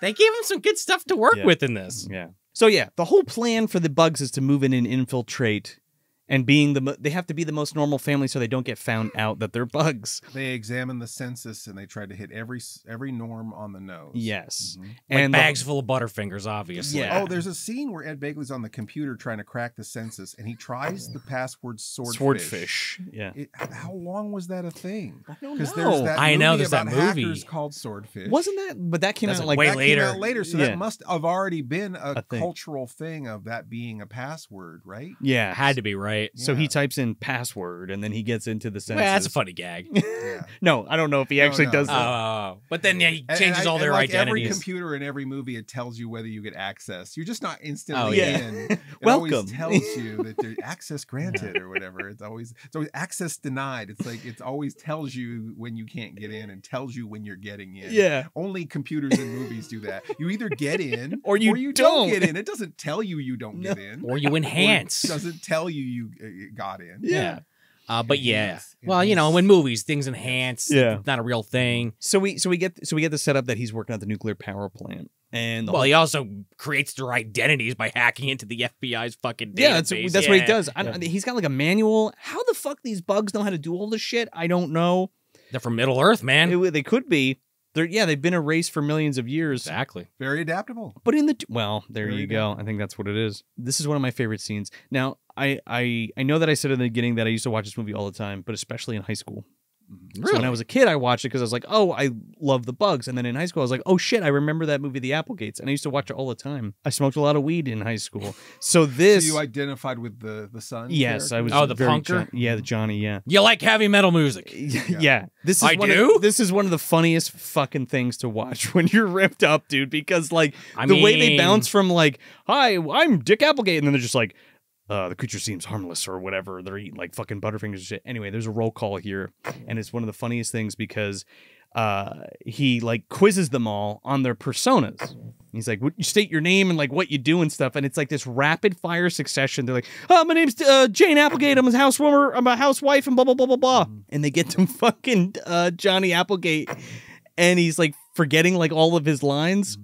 S2: They gave him some good stuff to work
S1: Yeah.
S2: with in this.
S1: yeah. So yeah, the whole plan for the bugs is to move in and infiltrate, and being the mo- they have to be the most normal family so they don't get found out that they're bugs.
S3: They examined the census and they tried to hit every every norm on the nose.
S1: Yes,
S3: Mhm.
S2: Like
S1: and the-
S2: bags full of Butterfingers, obviously.
S1: Yeah.
S3: Oh, there's a scene where Ed Begley's on the computer trying to crack the census, and he tries the password swordfish.
S1: swordfish. Yeah,
S3: It, how long was that a thing?
S1: I don't
S3: Because there's that
S2: I know,
S3: movie
S2: there's that movie.
S3: called Swordfish.
S1: wasn't that? But that came
S2: That's
S1: out
S2: like
S1: like
S2: way
S3: that
S2: later.
S3: Came out later, so
S1: Yeah.
S3: that must have already been a,
S1: A
S3: cultural thing of that being a password, right?
S1: yeah.
S2: Had to be right.
S1: So he types in password and then he gets into the
S2: Well, that's a funny gag.
S3: Yeah.
S1: no, I don't know if he actually
S3: no,
S1: does
S3: no.
S2: Oh,
S1: that.
S2: oh, oh. but then yeah, he changes
S3: and I-
S2: all
S3: and
S2: their
S3: like Every computer in every movie, it tells you whether you get access. You're just not instantly
S2: Oh,
S1: yeah.
S3: in. It
S1: Welcome.
S3: always tells you that there's access granted or whatever. It's always it's always access denied. It's like it always tells you when you can't get in and tells you when you're getting in.
S1: Yeah.
S3: Only computers and movies do that. You either get in
S1: Or you
S3: don't.
S1: don't.
S3: get in. It doesn't tell you you don't
S1: No.
S3: get in.
S2: or you
S3: Or it
S2: enhance.
S3: doesn't tell you you got in.
S1: Yeah.
S2: Uh, but yeah.
S3: Enhance.
S2: Well, you know,
S3: Enhance.
S2: when movies, things enhance.
S1: Yeah.
S2: It's not a real thing.
S1: So we so we get so we get the setup that he's working at the nuclear power plant and the
S2: Well,
S1: whole-
S2: he also creates their identities by hacking into the FBI's fucking database.
S1: yeah, that's, that's what he does. I don't, He's got like a manual. How the fuck these bugs know how to do all this shit? I don't know.
S2: They're from Middle Earth, man.
S1: It- they could be. They're yeah, they've been erased for millions of years.
S2: exactly.
S3: Very adaptable.
S1: But in the well, there
S3: Very
S1: you go. I think that's what it is. This is one of my favorite scenes. Now, I I I know that I said in the beginning that I used to watch this movie all the time, but especially in high school.
S3: Mhm.
S1: So when I was a kid, I watched it because I was like, oh, I love the bugs. And then in high school, I was like, oh shit, I remember that movie, The Applegates, and I used to watch it all the time. I smoked a lot of weed in high school, so this.
S3: So you identified with the the son.
S1: yes, I was.
S2: Oh, the
S1: very
S2: punker?
S1: John- yeah, the Johnny. Yeah.
S2: You like heavy metal music.
S1: Yeah. this is
S2: I
S1: one
S2: do?
S1: Of, this is one of the funniest fucking things to watch when you're ripped up, dude. Because like
S2: I
S1: the way they bounce from like, "Hi, I'm Dick Applegate," and then they're just like, uh, "The creature seems harmless" or whatever. They're eating like fucking Butterfingers and shit. Anyway, there's a roll call here, and it's one of the funniest things because uh, he like quizzes them all on their personas. He's like, "Would you state your name and like what you do and stuff?" And it's like this rapid fire succession. They're like, "Oh, my name's uh, Jane Applegate. I'm a housewarmer. I'm a housewife, and blah blah blah blah blah." And they get to fucking uh, Johnny Applegate, and he's like forgetting like all of his lines.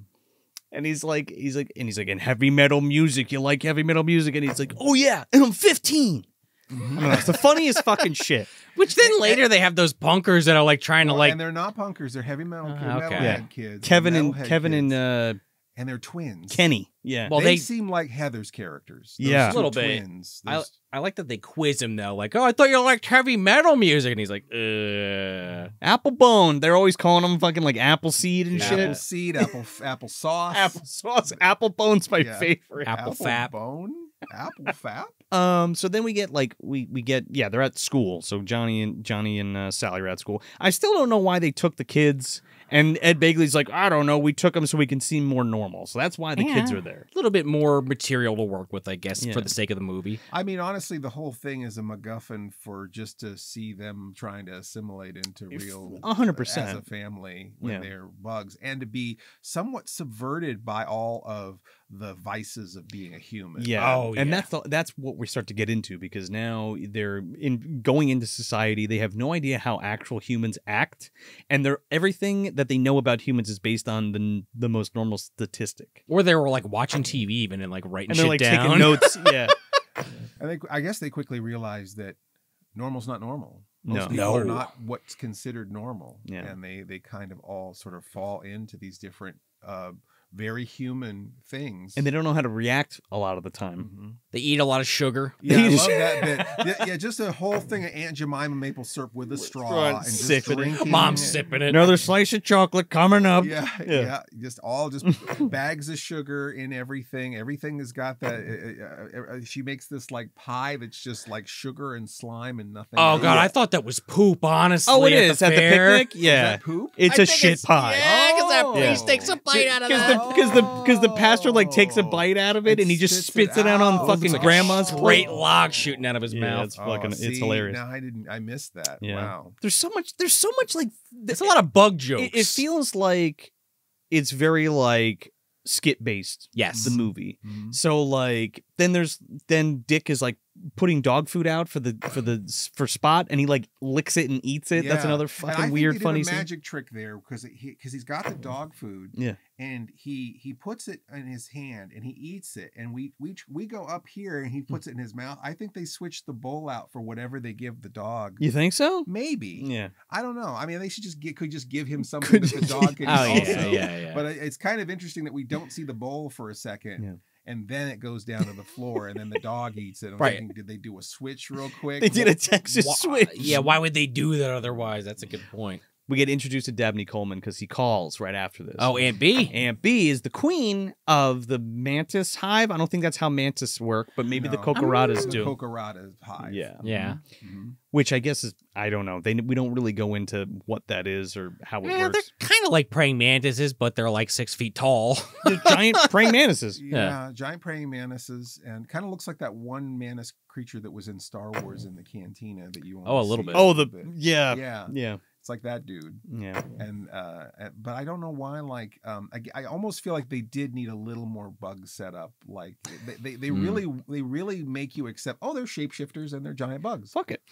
S1: And he's like, he's like, and he's like, in heavy metal music, you like heavy metal music? And he's like, oh yeah, and I'm 15. I it's the funniest fucking shit.
S2: Which then later they have those punkers that are like trying to like.
S3: and they're not punkers. They're heavy metal, metalhead
S2: okay.
S1: Yeah.
S3: kids.
S1: Kevin and
S3: metalhead
S1: Kevin and uh,
S3: and they're twins.
S1: Kenny. Yeah.
S2: Well,
S3: they,
S2: they-
S3: seem like Heathers characters. Those
S1: Yeah.
S2: A little bit.
S3: twins.
S2: I,
S3: Those-
S2: I like that they quiz him though. Like, oh, I thought you liked heavy metal music, and he's like, uh.
S1: Applebone. They're always calling him fucking like Appleseed and
S3: apple
S1: shit.
S3: seed, apple apple sauce,
S1: Applesauce. Applebone's my
S3: Yeah.
S1: favorite.
S2: Apple fap.
S3: bone, apple fap.
S1: Um. So then we get like we we get yeah they're at school. So Johnny and Johnny and uh, Sally are at school. I still don't know why they took the kids. And Ed Begley's like I don't know. We took them so we can seem more normal. So that's why the kids are there.
S2: A little bit more material to work with, I guess,
S1: Yeah.
S2: for the sake of the movie.
S3: I mean, honestly, the whole thing is a MacGuffin for just to see them trying to assimilate into
S1: If-
S3: real, uh,
S1: a hundred
S3: as a family when
S1: Yeah.
S3: they're bugs, and to be somewhat subverted by all of the vices of being a human.
S1: Yeah.
S2: Oh,
S1: And
S2: yeah.
S1: that's the, that's what we start to get into because now they're in going into society. They have no idea how actual humans act, and they're everything that they know about humans is based on the the most normal statistic.
S2: Or they were like watching TV even and like writing
S1: And
S2: shit
S1: they're like
S2: down.
S1: taking notes. Yeah.
S3: I think I guess they quickly realized that normal's not normal. Most
S1: No.
S3: people are
S2: No.
S3: not what's considered normal.
S1: Yeah.
S3: And they they kind of all sort of fall into these different uh very human things.
S1: and they don't know how to react a lot of the time.
S3: Mhm.
S2: They eat a lot of sugar.
S3: Yeah, I love
S1: just-
S3: that bit. Yeah, yeah, just a whole thing of Aunt Jemima maple syrup with a straw
S1: straw and
S3: and just
S1: sipping it.
S2: Mom's
S3: it.
S2: sipping it.
S1: Another slice of chocolate coming up.
S3: Yeah,
S1: Yeah.
S3: yeah, just all just bags of sugar in everything. Everything has got that. uh, uh, uh, she makes this like pie that's just like sugar and slime and nothing.
S2: Oh
S3: else.
S2: god, I thought that was poop. Honestly,
S1: Oh, it
S2: at
S1: is
S2: the
S1: at the
S2: fair.
S1: picnic.
S3: Is
S1: Yeah,
S3: that poop?
S1: it's
S2: I
S1: a shit
S2: it's-
S1: pie.
S2: Yeah, because that
S3: Oh.
S2: priest takes a bite out of
S1: Because the because the the pastor like takes a bite out of it
S3: And
S1: and he just
S3: spits
S1: spits
S3: it
S1: it out on
S3: out.
S1: Fucking
S3: like
S1: grandma's
S2: Great log shooting out of his
S1: Yeah,
S2: mouth.
S1: it's fucking it's
S3: Oh, see,
S1: hilarious.
S3: No, I didn't. I missed that.
S1: Yeah.
S3: Wow.
S1: There's so much. There's so much like.
S2: There's a lot of bug jokes.
S1: It, it feels like it's very like skit based.
S2: yes.
S1: The movie.
S3: Mhm.
S1: So like then there's then Dick is like putting dog food out for the for the for Spot, and he like licks it and eats it. That's
S3: Yeah.
S1: another
S3: And I
S1: fucking weird, funny
S3: magic trick there because he because he's got the dog food.
S1: Yeah.
S3: and he he puts it in his hand and he eats it, and we we we go up here and he
S1: Hmm.
S3: puts it in his mouth. I think they switched the bowl out for whatever they give the dog.
S1: You think so?
S3: Maybe
S1: Yeah.
S3: I don't know. I mean, they should just get could just give him something that the dog can
S2: Oh
S3: eat
S2: yeah,
S3: also.
S2: yeah, yeah.
S3: But it's kind of interesting that we don't see the bowl for a second.
S1: Yeah.
S3: And then it goes down to the floor, and then the dog eats it. I'm
S2: Right.
S3: thinking, did they do a switch real quick?
S1: They did a Texas
S2: Why-
S1: switch.
S2: Yeah, why would they do that otherwise? That's a good point.
S1: We get introduced to Dabney Coleman because he calls right after this.
S2: Oh, Aunt B.
S1: Aunt B is the queen of the mantis hive. I don't think that's how mantis work, but maybe the
S3: No.
S1: cocoradas
S3: the
S1: do.
S3: Cocorata hive.
S1: yeah.
S2: Yeah.
S3: Mhm.
S1: Which I guess is I don't know. They we don't really go into what that is or how it
S2: Yeah, they're
S1: works.
S2: kind of like praying mantises, but they're like six feet tall.
S1: Giant praying mantises.
S3: Yeah, giant praying mantises, and kind of looks like that one mantis creature that was in Star Wars in the cantina that you. only
S2: Oh, a little
S3: see
S2: bit.
S1: Oh, the
S3: bit.
S1: yeah,
S3: yeah,
S1: yeah,
S3: it's like that dude.
S1: yeah.
S3: And uh, but I don't know why. Like, um, I, I almost feel like they did need a little more bug setup. Like, they they, they
S2: Hmm.
S3: really they really make you accept. Oh, they're shapeshifters and they're giant bugs.
S1: Fuck it.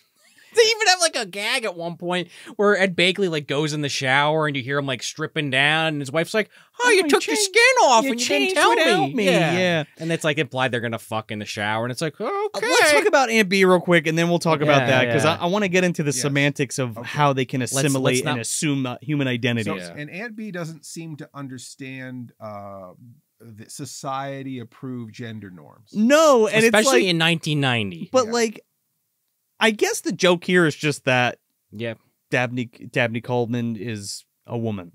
S2: They even have like a gag at one point where Ed Begley like goes in the shower and you hear him like stripping down, and his wife's like, "Oh,
S1: Oh,
S2: you
S1: you
S2: took your skin off
S1: you
S2: and you didn't
S1: changed
S2: tell me."
S1: me, yeah.
S2: and it's like implied they're gonna fuck in the shower, and it's like,
S1: Uh,
S2: okay,
S1: Let's talk about Aunt B real quick, and then we'll talk about that because
S2: yeah.
S1: I, I want to get into the
S3: Yes.
S1: semantics of
S3: Okay.
S1: how they can
S2: let's
S1: assimilate
S2: not-
S1: and assume uh, human identity.
S3: So,
S2: Yeah.
S3: And Aunt B doesn't seem to understand uh, the society approved gender norms.
S1: no, and
S2: especially
S1: it's like,
S2: in 1990.
S1: but
S3: Yeah.
S1: like, I guess the joke here is just that
S2: yeah,
S1: Dabney Dabney Coleman is a woman,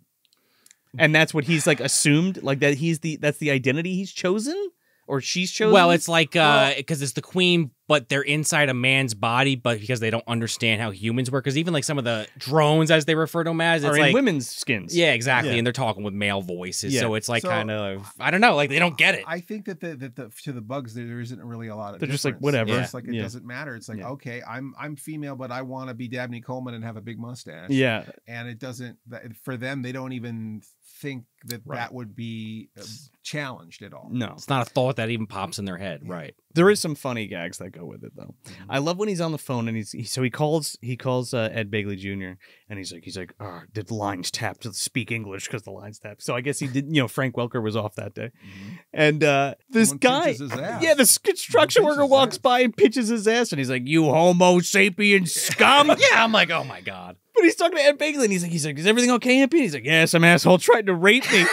S1: and that's what he's like assumed, like that he's the that's the identity he's chosen or she's chosen.
S2: well, it's like uh
S1: Well-
S2: because it's the queen, but they're inside a man's body, but because they don't understand how humans work. Because even like some of the drones, as they refer to them as,
S1: are
S2: it's
S1: in
S2: like
S1: women's skins.
S2: yeah, exactly,
S1: Yeah.
S2: and they're talking with male voices,
S1: Yeah.
S2: so it's like
S3: So-
S2: kind of I don't know, like they don't get it.
S3: I think that the, that the to the bugs there, there isn't really a lot of.
S1: They're just like,
S3: difference.
S1: whatever.
S3: It's like it
S1: Yeah.
S3: doesn't matter. It's like
S1: Yeah.
S3: okay, I'm I'm female, but I want to be Dabney Coleman and have a big mustache.
S1: yeah.
S3: and it doesn't. For them, they don't even think that
S1: Right.
S3: that would be uh, challenged at all.
S1: No,
S2: It's not a thought that even pops in their head, right?
S1: there is some funny gags that go with it though.
S3: Mhm.
S1: I love when he's on the phone and he's he, so he calls he calls uh, Ed Begley Jr. and he's like he's like oh, did lines tap to speak English because the lines tap. So I guess he didn't. You know, Frank Welker was off that day,
S3: Mhm.
S1: and uh, this
S3: Someone
S1: guy.
S3: his ass.
S1: Yeah, this construction worker walks
S3: ass.
S1: by and pitches his ass, and he's like, "You Homo sapien scum!"
S2: yeah, I'm like, oh my god.
S1: But he's talking to Ed Begley, and he's like, "He's like, is everything okay, Aunt P?" He's like, "Yeah, some asshole tried to rape me."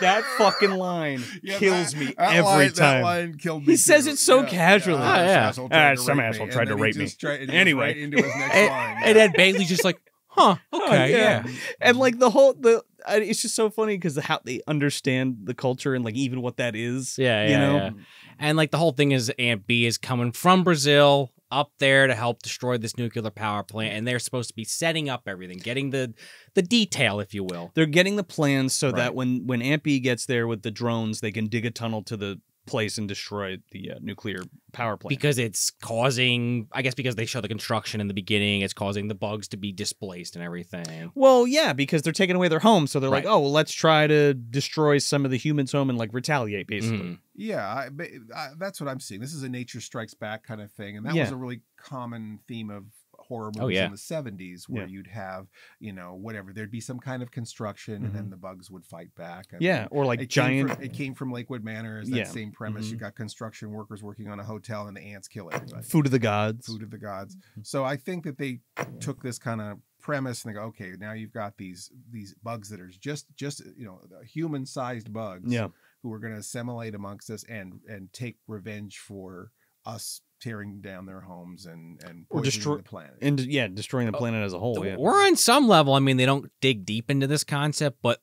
S1: that fucking line
S3: Yeah,
S1: kills
S3: that-
S1: me
S3: that
S1: every
S3: line,
S1: time.
S3: That line killed me.
S1: He says it so
S3: Yeah,
S1: casually.
S3: Yeah,
S2: Oh,
S3: this
S2: yeah.
S3: asshole
S1: Ah,
S3: tried to
S1: some
S3: rape
S1: asshole
S3: me,
S1: tried to
S3: then
S1: rape me.
S3: just tried- and he goes
S1: Anyway.
S3: right into his next
S2: And,
S3: line.
S2: and Ed Begley's just like, huh, okay,
S1: yeah.
S2: yeah.
S1: and like the whole the I- it's just so funny because how they understand the culture and like even what that is.
S2: Yeah,
S1: you know.
S2: yeah. And like the whole thing is Aunt B is coming from Brazil up there to help destroy this nuclear power plant, and they're supposed to be setting up everything, getting the the detail, if you will.
S1: They're getting the plans so that when when B gets there with the drones, they can dig a tunnel to the place and destroy the uh, nuclear power plant.
S2: Because it's causing, I guess, because they show the construction in the beginning, it's causing the bugs to be displaced and everything.
S1: well, yeah, because they're taking away their home, so they're like, oh, well, let's try to destroy some of the humans' home and like retaliate, basically.
S2: Mhm.
S3: Yeah, I, I, that's what I'm seeing. This is a nature strikes back kind of thing, and that
S1: Yeah.
S3: was a really common theme of horror movies
S2: Oh, yeah.
S3: in the 70s, where
S1: Yeah.
S3: you'd have, you know, whatever there'd be some kind of construction, and then the bugs would fight back. I
S1: Mm-hmm. Yeah,
S3: mean,
S1: or like
S3: it
S1: giant.
S3: Came from, it came from Lakewood Manor as that
S1: Yeah. Mm-hmm.
S3: same premise. You
S2: Mhm.
S3: got construction workers working on a hotel, and the ants kill everybody.
S1: Food of the gods.
S3: Food of the gods.
S1: Mm-hmm.
S3: So I think that they took this kind of premise and they go, okay, now you've got these these bugs that are just just you know human sized bugs
S1: Yeah.
S3: who are going to assimilate amongst us and and take revenge for us tearing down their homes and and
S1: Or
S3: poisoning
S1: destroy-
S3: the planet.
S1: And yeah, destroying the
S2: Oh,
S1: planet as a whole. Yeah.
S2: Or on some level, I mean, they don't dig deep into this concept, but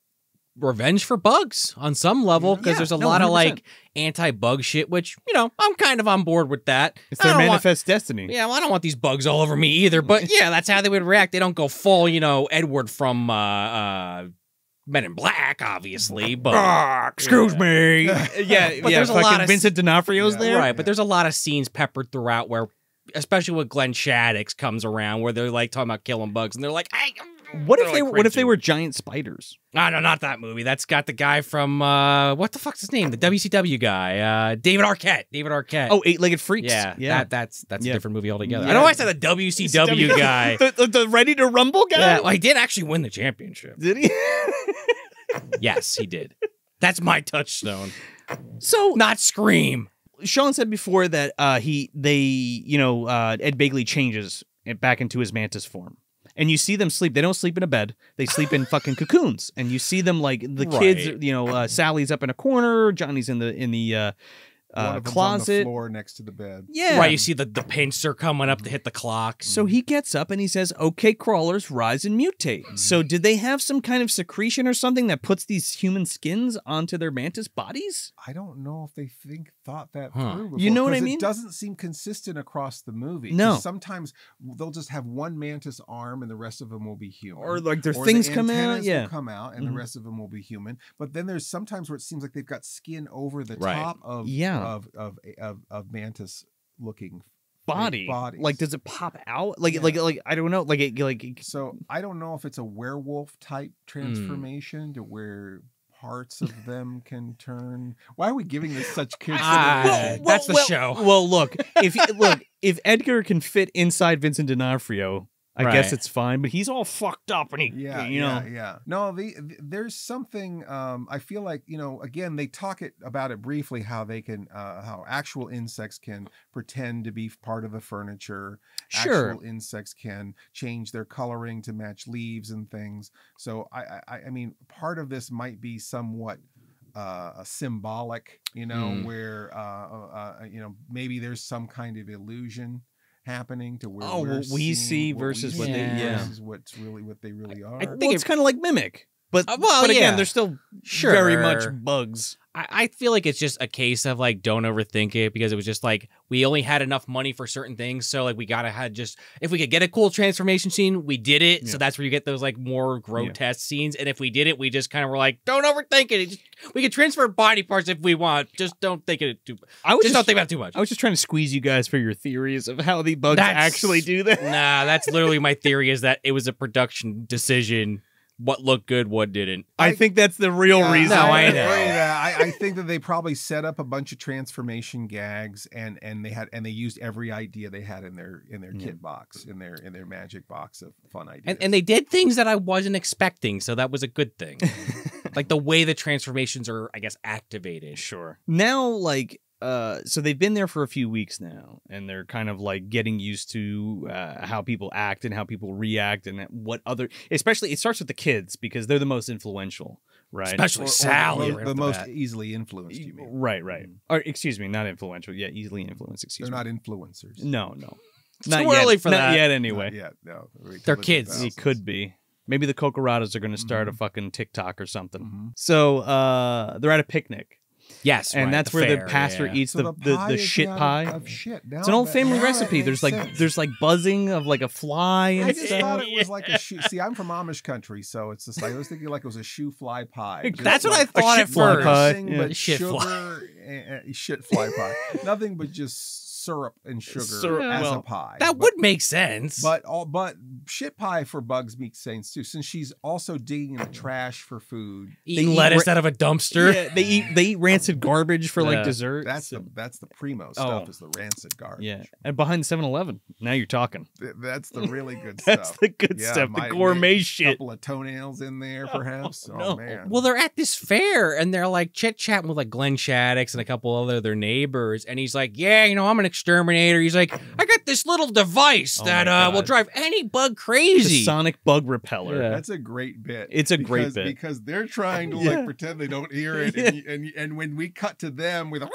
S2: revenge for bugs on some level because
S1: Yeah,
S2: there's a
S1: no,
S2: lot of
S1: 100%.
S2: like anti-bug shit, which you know I'm kind of on board with that.
S1: It's their
S2: don't want-
S1: manifest destiny.
S2: Yeah, well, I don't want these bugs all over me either. But yeah, that's how they would react. They don't go full, you know, Edward from uh, uh, Men in Black, obviously. But
S1: Ah, excuse
S2: Yeah.
S1: me. yeah,
S2: But
S1: yeah.
S2: there's a lot of-
S1: Vincent D'Onofrio's
S3: Yeah.
S1: there.
S2: right, but there's a lot of scenes peppered throughout where, especially with Glenn Shadix comes around, where they're like talking about killing bugs, and they're like, "Hey,
S1: What if
S2: They're like
S1: were, what if they were giant spiders?
S2: Ah, no, not that movie. That's got the guy from uh, what the fuck's his name? The WCW guy, uh, David Arquette. David Arquette.
S1: Oh, eight-legged freaks.
S2: yeah,
S1: yeah.
S2: That, that's that's
S1: Yeah.
S2: a different movie altogether.
S1: Yeah.
S2: I know I said the WCW guy.
S1: the, the, the ready to rumble guy.
S2: Yeah, well, he did actually win the championship.
S1: Did he?
S2: Yes, he did. That's my touchstone.
S1: so
S2: Not Scream.
S1: Sean said before that uh, he they you know uh, Ed Begley changes it back into his mantis form. And you see them sleep. They don't sleep in a bed. They sleep in fucking cocoons. And you see them like the kids. You know, uh, Sally's up in a corner. Johnny's in the in the uh,
S3: One of them's on the
S1: closet.
S3: floor next to the bed.
S1: Yeah.
S2: Right, you see the, the pincer coming up to hit the clock.
S1: So he gets up and he says, "Okay, crawlers, rise and mutate."
S2: Mm-hmm.
S1: So did they have some kind of secretion or something that puts these human skins onto their mantis bodies?
S3: I don't know if they think thought that
S2: Huh.
S3: through. Before,
S1: You know what I
S3: 'cause
S1: mean?
S3: It doesn't seem consistent across the movie.
S1: No.
S3: Sometimes they'll just have one mantis arm and the rest of them will be human.
S1: Or like their
S3: Or
S1: things
S3: the
S1: come out? Yeah.
S3: will come out, and
S1: Mhm.
S3: the rest of them will be human. But then there's sometimes where it seems like they've got skin over the
S2: Right.
S3: top of
S1: Yeah.
S3: Of of of, of mantis looking
S1: Body,
S3: bodies.
S1: like, does it pop out? Like,
S3: Yeah.
S1: like, like, I don't know. Like, it, like,
S3: So I don't know if it's a werewolf type transformation to where parts of them can turn. Why are we giving this such
S2: Ah,
S3: consideration?
S2: that's the show.
S1: Well, look, if look, if Edgar can fit inside Vincent D'Onofrio, I guess it's fine. But he's all fucked up, and he,
S3: yeah,
S1: you know,
S3: yeah. No, the, the- there's something. Um, I feel like you know. Again, they talk it about it briefly how they can, uh, how actual insects can pretend to be part of the furniture.
S1: sure.
S3: Actual insects can change their coloring to match leaves and things. So I, I, I mean, part of this might be somewhat uh, symbolic, you know,
S2: Mm.
S3: where uh, uh, uh, you know maybe there's some kind of illusion happening to where
S1: Oh, what we see
S3: what
S1: versus
S3: we
S2: what they- yeah.
S3: versus what's really what they really are.
S2: I
S1: well,
S2: think
S1: it's kind of like mimic, but
S2: Uh, well,
S1: but again,
S2: yeah.
S1: they're still
S2: Sure.
S1: very much bugs.
S2: I, I feel like it's just a case of like don't overthink it because it was just like we only had enough money for certain things, so like we gotta had just if we could get a cool transformation scene, we did it.
S1: Yeah.
S2: So that's where you get those like more grotesque scenes, and if we did it, we just kind of were like don't overthink it. It just- we can transfer body parts if we want, just don't think it too.
S1: I was
S2: Just,
S1: just,
S2: don't think about it too much.
S1: I was just trying to squeeze you guys for your theories of how the bugs
S2: That's-
S1: actually do that.
S2: nah, that's literally my theory is that it was a production decision. What looked good, what didn't.
S1: I, think that's the real
S3: Yeah,
S1: reason.
S2: No, I
S3: agree
S2: know.
S3: with that. I, I think that they probably set up a bunch of transformation gags, and and they had and they used every idea they had in their in their
S1: Yeah.
S3: kit box, in their in their magic box of fun ideas.
S2: And, and they did things that I wasn't expecting, so that was a good thing. like the way the transformations are, I guess, activated.
S1: Sure. Now, like, uh, so they've been there for a few weeks now, and they're kind of like getting used to uh, how people act and how people react, and what other, especially it starts with the kids because they're the most influential, right?
S2: Especially
S3: Or- or
S2: Sally.
S3: the,
S2: right
S3: the
S2: the
S3: most
S2: bat.
S3: easily influenced. You mean?
S1: Right, right. Or excuse me, not influential. Yeah, easily influenced. Excuse
S3: They're
S1: me.
S3: not influencers.
S1: No, no.
S2: It's
S1: Not
S2: too
S1: yet.
S2: early for
S1: not
S2: that.
S1: yet. Anyway,
S3: Yeah, no. Wait
S2: They're kids.
S1: it could be. Maybe the Cocoradas are going to start a
S3: Mhm.
S1: fucking TikTok or something.
S3: Mhm.
S1: So uh, they're at a picnic,
S2: Yes,
S1: and
S2: right,
S1: that's
S2: the
S1: where
S2: fair,
S1: the pastor
S2: yeah.
S1: eats
S3: So
S1: the, the,
S3: pie
S1: the
S3: is
S1: shit pie.
S3: Of, of shit.
S1: It's an old family recipe. There's like
S3: there's
S1: there's like buzzing of like a fly and
S3: I just
S1: stuff.
S3: thought it was like a shoe. See, I'm from Amish country, so it's just like I was thinking like it was a shoe fly pie. Just
S2: That's what I
S3: like
S2: thought
S1: shit
S2: at
S1: fly
S2: first.
S1: pie.
S3: Nothing
S1: Yeah.
S3: but
S2: Shit
S3: sugar,
S2: fly.
S3: and, and- shit fly pie. Nothing but just syrup and sugar
S1: Syrup,
S3: as
S1: well,
S3: a pie.
S2: That
S3: But-
S2: would make sense.
S3: But all but shit pie for bugs makes sense too, since she's also digging in the trash for food.
S2: eating
S1: eat
S2: lettuce
S1: ra-
S2: out of a dumpster.
S1: Yeah, they eat they eat rancid garbage for like dessert.
S3: That's the that's the primo oh. stuff is the rancid garbage.
S1: Oh. yeah, and behind 7-Eleven. Now you're talking.
S3: That's the really good stuff.
S1: That's the good
S3: Yeah,
S1: stuff.
S3: might
S1: The
S3: be
S1: gourmet
S3: a
S1: shit.
S3: couple of toenails in there, oh, perhaps. Oh,
S1: no.
S3: man.
S2: Well, they're at this fair and they're like chit chatting with like Glenn Shadix and a couple other their neighbors, and he's like, "Yeah, you know, I'm an exterminator." He's like, "I got this little device
S1: Oh
S2: that uh, will drive any bug
S1: The
S2: crazy."
S1: sonic bug repeller.
S2: Yeah.
S3: That's a great bit.
S1: It's a great bit.
S3: because they're trying to
S1: Yeah.
S3: like pretend they don't hear it,
S1: Yeah.
S3: and, and and when we cut to them with a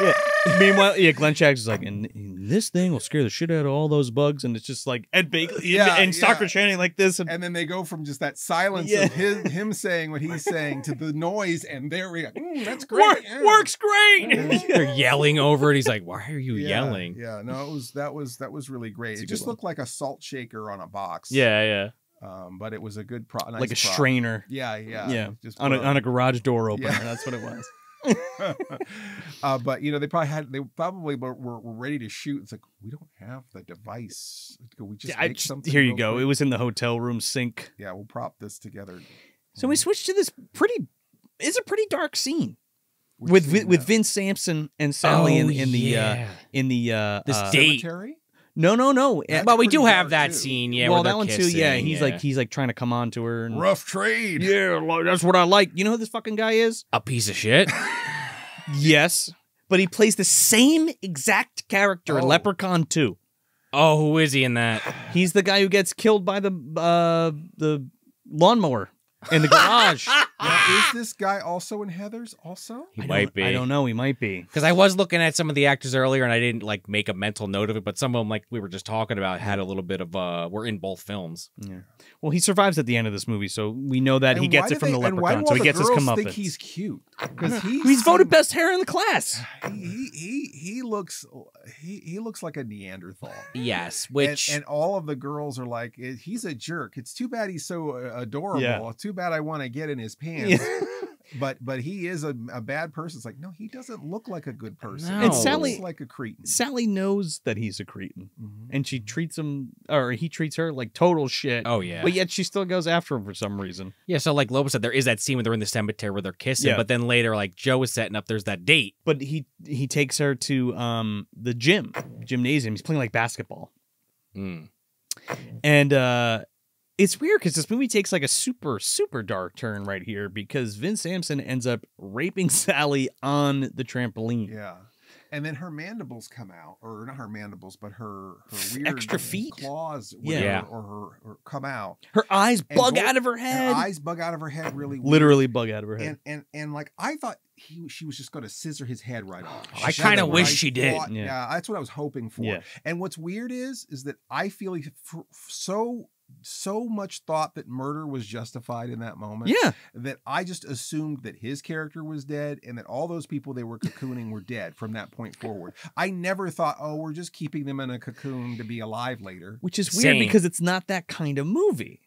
S1: Yeah. Meanwhile, yeah, Glenn Shags is like, and, and this thing will scare the shit out of all those bugs, and it's just like Ed Begley
S3: Yeah,
S1: and Stockford
S3: yeah.
S1: Channing like this, and,
S3: and then they go from just that silence
S1: Yeah.
S3: of his him saying what he's saying to the noise, and they're like, mm, "That's great,
S1: Work,
S3: yeah.
S1: works great.
S2: they're yelling over it. He's like, "Why are you
S3: Yeah,
S2: yelling?"
S3: Yeah, no, it was that was that was really great.
S1: It's
S3: It
S1: good
S3: just
S1: one.
S3: looked like a salt shaker on a box.
S2: Yeah, yeah.
S3: um, but it was a good pro, nice
S1: like a
S3: prop.
S1: strainer
S3: Yeah, yeah,
S1: Yeah,
S3: Just
S1: on a on a garage door opener.
S3: Yeah.
S1: That's what it was.
S3: uh, but you know, they probably had they probably were, were, were ready to shoot. It's like we don't have the device. Could we just
S1: I
S3: make something?
S1: here you go.
S3: quick?
S1: It was in the hotel room sink.
S3: yeah, we'll prop this together.
S1: So we switched to this pretty. It's a pretty dark scene
S3: Which
S1: with
S3: scene
S1: Vi- with
S3: now?
S1: Vince Sampson and Sally in, in the uh,
S2: Oh, yeah.
S1: in the uh,
S2: This
S1: uh,
S2: date.
S3: cemetery.
S1: No no no.
S3: That's
S2: Well, we do have that
S3: too.
S2: scene. Yeah,
S1: well, that
S2: they're
S1: one too. Yeah,
S2: kissing,
S1: he's like he's like trying to come on to her. And,
S3: Rough trade.
S1: Yeah, lo- that's what I like. You know who this fucking guy is?
S2: a piece of shit.
S1: Yes, but he plays the same exact character in
S3: Oh.
S1: Leprechaun 2.
S2: oh, who is he in that?
S1: He's the guy who gets killed by the uh the lawnmower in the garage.
S3: Now, is this guy also in Heathers? Also,
S2: He
S1: I
S2: might
S1: don't-
S2: be.
S1: I don't know. He might be.
S2: Because I was looking at some of the actors earlier, and I didn't like make a mental note of it. But some of them, like we were just talking about, had a little bit of uh, were in both films.
S1: Yeah. Well, he survives at the end of this movie, so we know that he gets it from
S3: they-
S1: the
S3: and why
S1: leprechaun.
S3: do
S1: So
S3: all
S1: he
S3: the
S1: gets his
S3: girls
S1: comeuppance.
S3: think he's cute because he
S1: He's voted
S3: seemed-
S1: best hair in the class.
S3: He, he he he looks he he looks like a Neanderthal.
S2: Yes,
S3: And-
S2: which
S3: and, all of the girls are like, "Eh, he's a jerk. It's too bad he's so uh, adorable.
S1: Yeah.
S3: Too bad I want to get in his pants.
S1: Yeah.
S3: But but he is a, a bad person. It's like, no, he doesn't look like a good person.
S2: No.
S3: He
S2: And
S3: looks
S1: Sally-
S3: like a cretin.
S1: Sally knows that he's a cretin,
S3: Mhm.
S1: and she treats him, or he treats her like total shit.
S2: oh yeah,
S1: But yet she still goes after him for some reason.
S2: yeah. So like Lobo said, there is that scene where they're in the cemetery where they're kissing,
S1: Yeah.
S2: but then later, like Joe is setting up. There's that date.
S1: But he he takes her to um the gym, gymnasium. He's playing like basketball.
S2: Mm.
S1: And uh it's weird because this movie takes like a super, super dark turn right here because Vince Sampson ends up raping Sally on the trampoline.
S3: Yeah. And then her mandibles come out, or not her mandibles, but her her weird
S1: Extra feet?
S3: claws,
S1: Yeah.
S3: whatever,
S2: Yeah.
S3: or her or come out.
S1: Her eyes bug
S3: go-
S1: out of her head.
S3: Her eyes bug out of her head really weird.
S1: Literally bug out of her head.
S3: and and and like I thought he she was just going to scissor his head right off.
S2: I kinda wish she did.
S3: thought-
S1: Yeah.
S3: Yeah. that's what I was hoping for.
S1: Yeah.
S3: And what's weird is is that I feel he so so much thought that murder was justified in that moment
S1: yeah.
S3: that I just assumed that his character was dead and that all those people they were cocooning were dead from that point forward. I never thought, oh, we're just keeping them in a cocoon to be alive later.
S1: Which is weird
S2: Same.
S1: because it's not that kind of movie.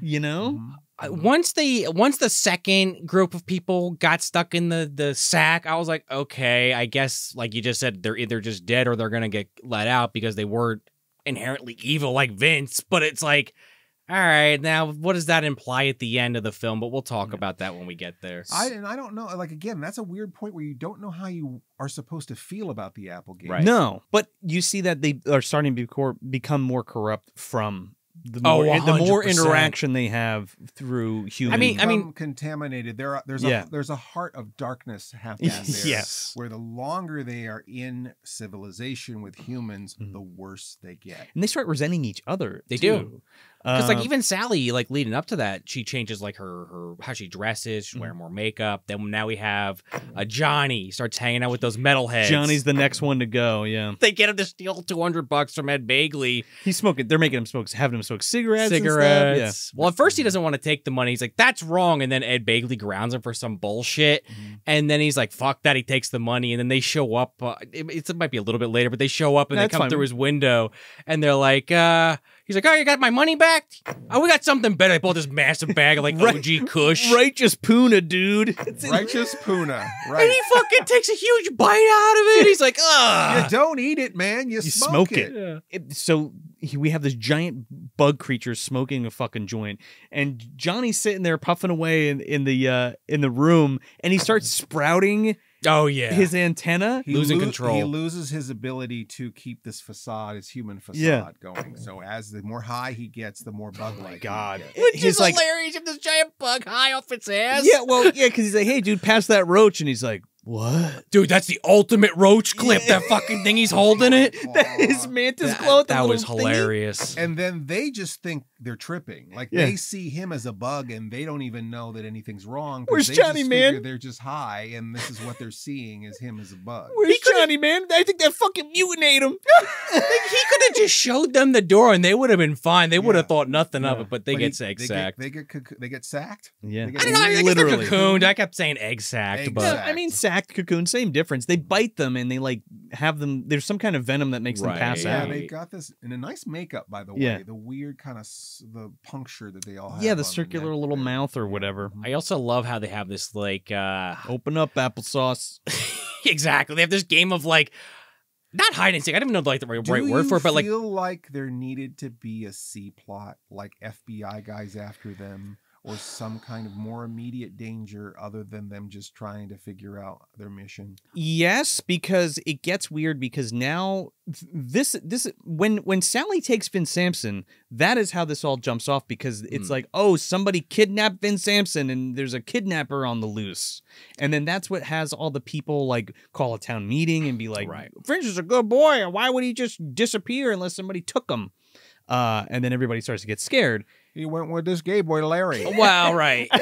S1: You know?
S3: Mhm.
S2: I- once the once the second group of people got stuck in the the sack, I was like, okay, I guess like you just said, they're either just dead or they're gonna get let out because they weren't inherently evil like Vince. But it's like, all right, now what does that imply at the end of the film? But we'll talk
S1: Yeah.
S2: about that when we get there.
S3: I and I don't know. Like again, that's a weird point where you don't know how you are supposed to feel about the Applegate.
S2: Right.
S1: No, but you see that they are starting to become more corrupt from the
S2: Oh,
S1: more, the more interaction they have through human.
S2: I mean- I
S3: Become contaminated. There, are, there's
S1: Yeah.
S3: a there's a heart of darkness happening there.
S1: yes.
S3: Where the longer they are in civilization with humans,
S1: Mhm.
S3: the worse they get.
S1: and they start resenting each other.
S2: They
S1: too.
S2: do. Because like
S1: Um,
S2: even Sally, like leading up to that, she changes like her her how she dresses, she's wearing more makeup. Then now we have uh, Johnny starts hanging out with those metalheads.
S1: Johnny's the next one to go. Yeah,
S2: they get him to steal two hundred bucks from Ed Begley.
S1: he's smoking. They're making him smoke, having him smoke cigarettes.
S2: cigarettes. Well, at first he doesn't want to take the money. He's like, "That's wrong," and then Ed Begley grounds him for some bullshit.
S1: Mm-hmm.
S2: And then he's like, "Fuck that!" He takes the money, and then they show up. Uh, it, it might be a little bit later, but they show up and
S1: That's
S2: they come
S1: fine.
S2: through his window, and they're like, uh, "He's like, oh, you got my money back? Oh, we got something better." I bought this massive bag of like
S1: Right.
S2: OG Kush.
S1: Righteous Puna, dude. It's in-
S3: Righteous Puna,
S2: And he fucking takes a huge bite out of it. He's like,
S3: you don't eat it, man. You,
S1: You
S3: smoke,
S1: smoke
S3: it.
S2: Yeah.
S1: it- so he, we have this giant bug creature smoking a fucking joint, and Johnny's sitting there puffing away in, in the uh, in the room, and he starts sprouting
S2: Oh yeah.
S1: his antenna.
S3: He
S2: Losing
S3: lo-
S2: control.
S3: He loses his ability to keep this facade, his human facade,
S1: Yeah.
S3: going. So as the more high he gets, the more bug-like. Oh he
S1: God.
S2: Which
S1: His,
S2: is
S1: like-
S2: hilarious if this giant bug high off its ass.
S1: Yeah, well, yeah, because he's like, "Hey, dude, pass that roach," and he's like, "What?"
S2: Dude, that's the ultimate roach clip. That fucking thing he's holding it.
S1: That is mantis
S2: That,
S1: glow. with the
S2: that was
S1: little thingy.
S2: hilarious.
S3: And then they just think they're tripping. Like
S1: Yeah.
S3: they see him as a bug, and they don't even know that anything's wrong.
S1: Where's
S3: they
S1: Johnny
S3: just
S1: Man?
S3: They're just high, and this is what they're seeing is him as a bug.
S1: Where's Johnny, man? I think that fucking mutinated him.
S2: He could have just showed them the door and they would have been fine. They would have
S3: Yeah.
S2: thought nothing of it, but they
S3: But
S2: get
S3: he-
S2: egg
S3: they
S2: sacked.
S3: Get, they get they get sacked.
S1: Yeah,
S3: They
S2: I don't know. I guess they're
S1: Literally.
S2: cocooned. I kept saying egg sacked,
S3: Egg
S2: but
S3: sacked.
S1: I mean, exact cocoon, same difference. They bite them and they like have them. There's some kind of venom that makes them pass
S3: Yeah,
S1: out.
S3: Yeah, they got this in a nice makeup, by the way.
S1: Yeah.
S3: The weird kind of the puncture that they all have.
S1: Yeah, the
S3: neck
S1: circular little
S3: there.
S1: mouth or whatever.
S2: I also love how they have this like uh
S1: Open up applesauce.
S2: exactly. They have this game of like not hide and seek. I don't even know like the right, right word for it, but like
S3: feel like there needed to be a C plot, like FBI guys after them, or some kind of more immediate danger other than them just trying to figure out their mission?
S1: Yes, because it gets weird because now this this when when Sally takes Vin Sampson, that is how this all jumps off because it's
S2: Mm.
S1: like, oh, somebody kidnapped Vin Sampson and there's a kidnapper on the loose. And then that's what has all the people like call a town meeting and be like,
S2: Right.
S1: Fringe is a good boy. Why would he just disappear unless somebody took him? Uh, and then everybody starts to get scared.
S3: He went with this gay boy Larry.
S2: Well, right.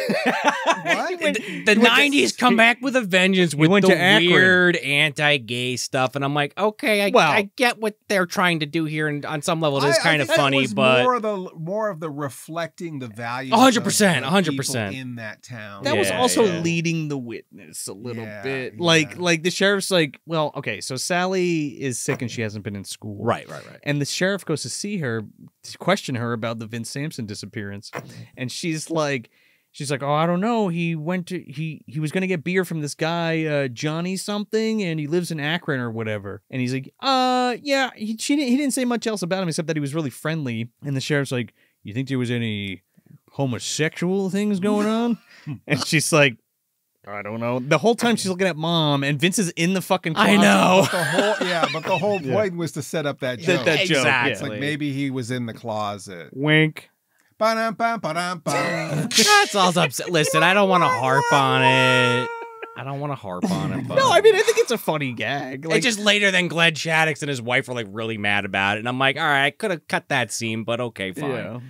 S3: What?
S1: He went-
S2: the the
S1: he went to-
S2: 90s come back with a vengeance with
S1: went
S2: the
S1: to
S2: weird anti-gay stuff and i'm like okay I,
S1: Well-
S2: I get what they're trying to do here and on some level it is
S3: I- I
S2: kind of
S3: think that
S2: funny
S3: was
S2: but
S3: more of the more of the reflecting the values.
S2: A hundred
S3: of
S2: percent,
S3: the
S2: a hundred
S3: people
S2: percent.
S3: in that town.
S1: that was also
S2: yeah.
S1: leading the witness a little
S3: Yeah,
S1: bit like like the sheriff's like well okay so sally is sick and she hasn't been in school
S2: right right right
S1: and the sheriff goes to see her to question her about the vince sampson disappearance. And she's like she's like oh i don't know. He went to he he was gonna get beer from this guy uh johnny something and he lives in akron or whatever. And he's like uh yeah he, she didn't, he didn't say much else about him except that he was really friendly. And the sheriff's like you think there was any homosexual things going on? And she's like I don't know. The whole time she's looking at mom, and Vince is in the fucking.
S2: I know.
S3: But the whole yeah, but the whole
S1: Yeah.
S3: point was to set up that
S1: That-
S3: joke.
S1: that joke, yeah.
S3: It's like maybe he was in the closet.
S1: Wink.
S3: Ba-dum, bum, ba-dum,
S2: that's all upset listen i don't want to harp on it i don't want to harp on it but
S1: No, I mean I think it's a funny gag. Like
S2: it's just later than Glenn Shadix and his wife were like really mad about it, and I'm like, all right, I could have cut that scene, but okay, fine.
S1: yeah.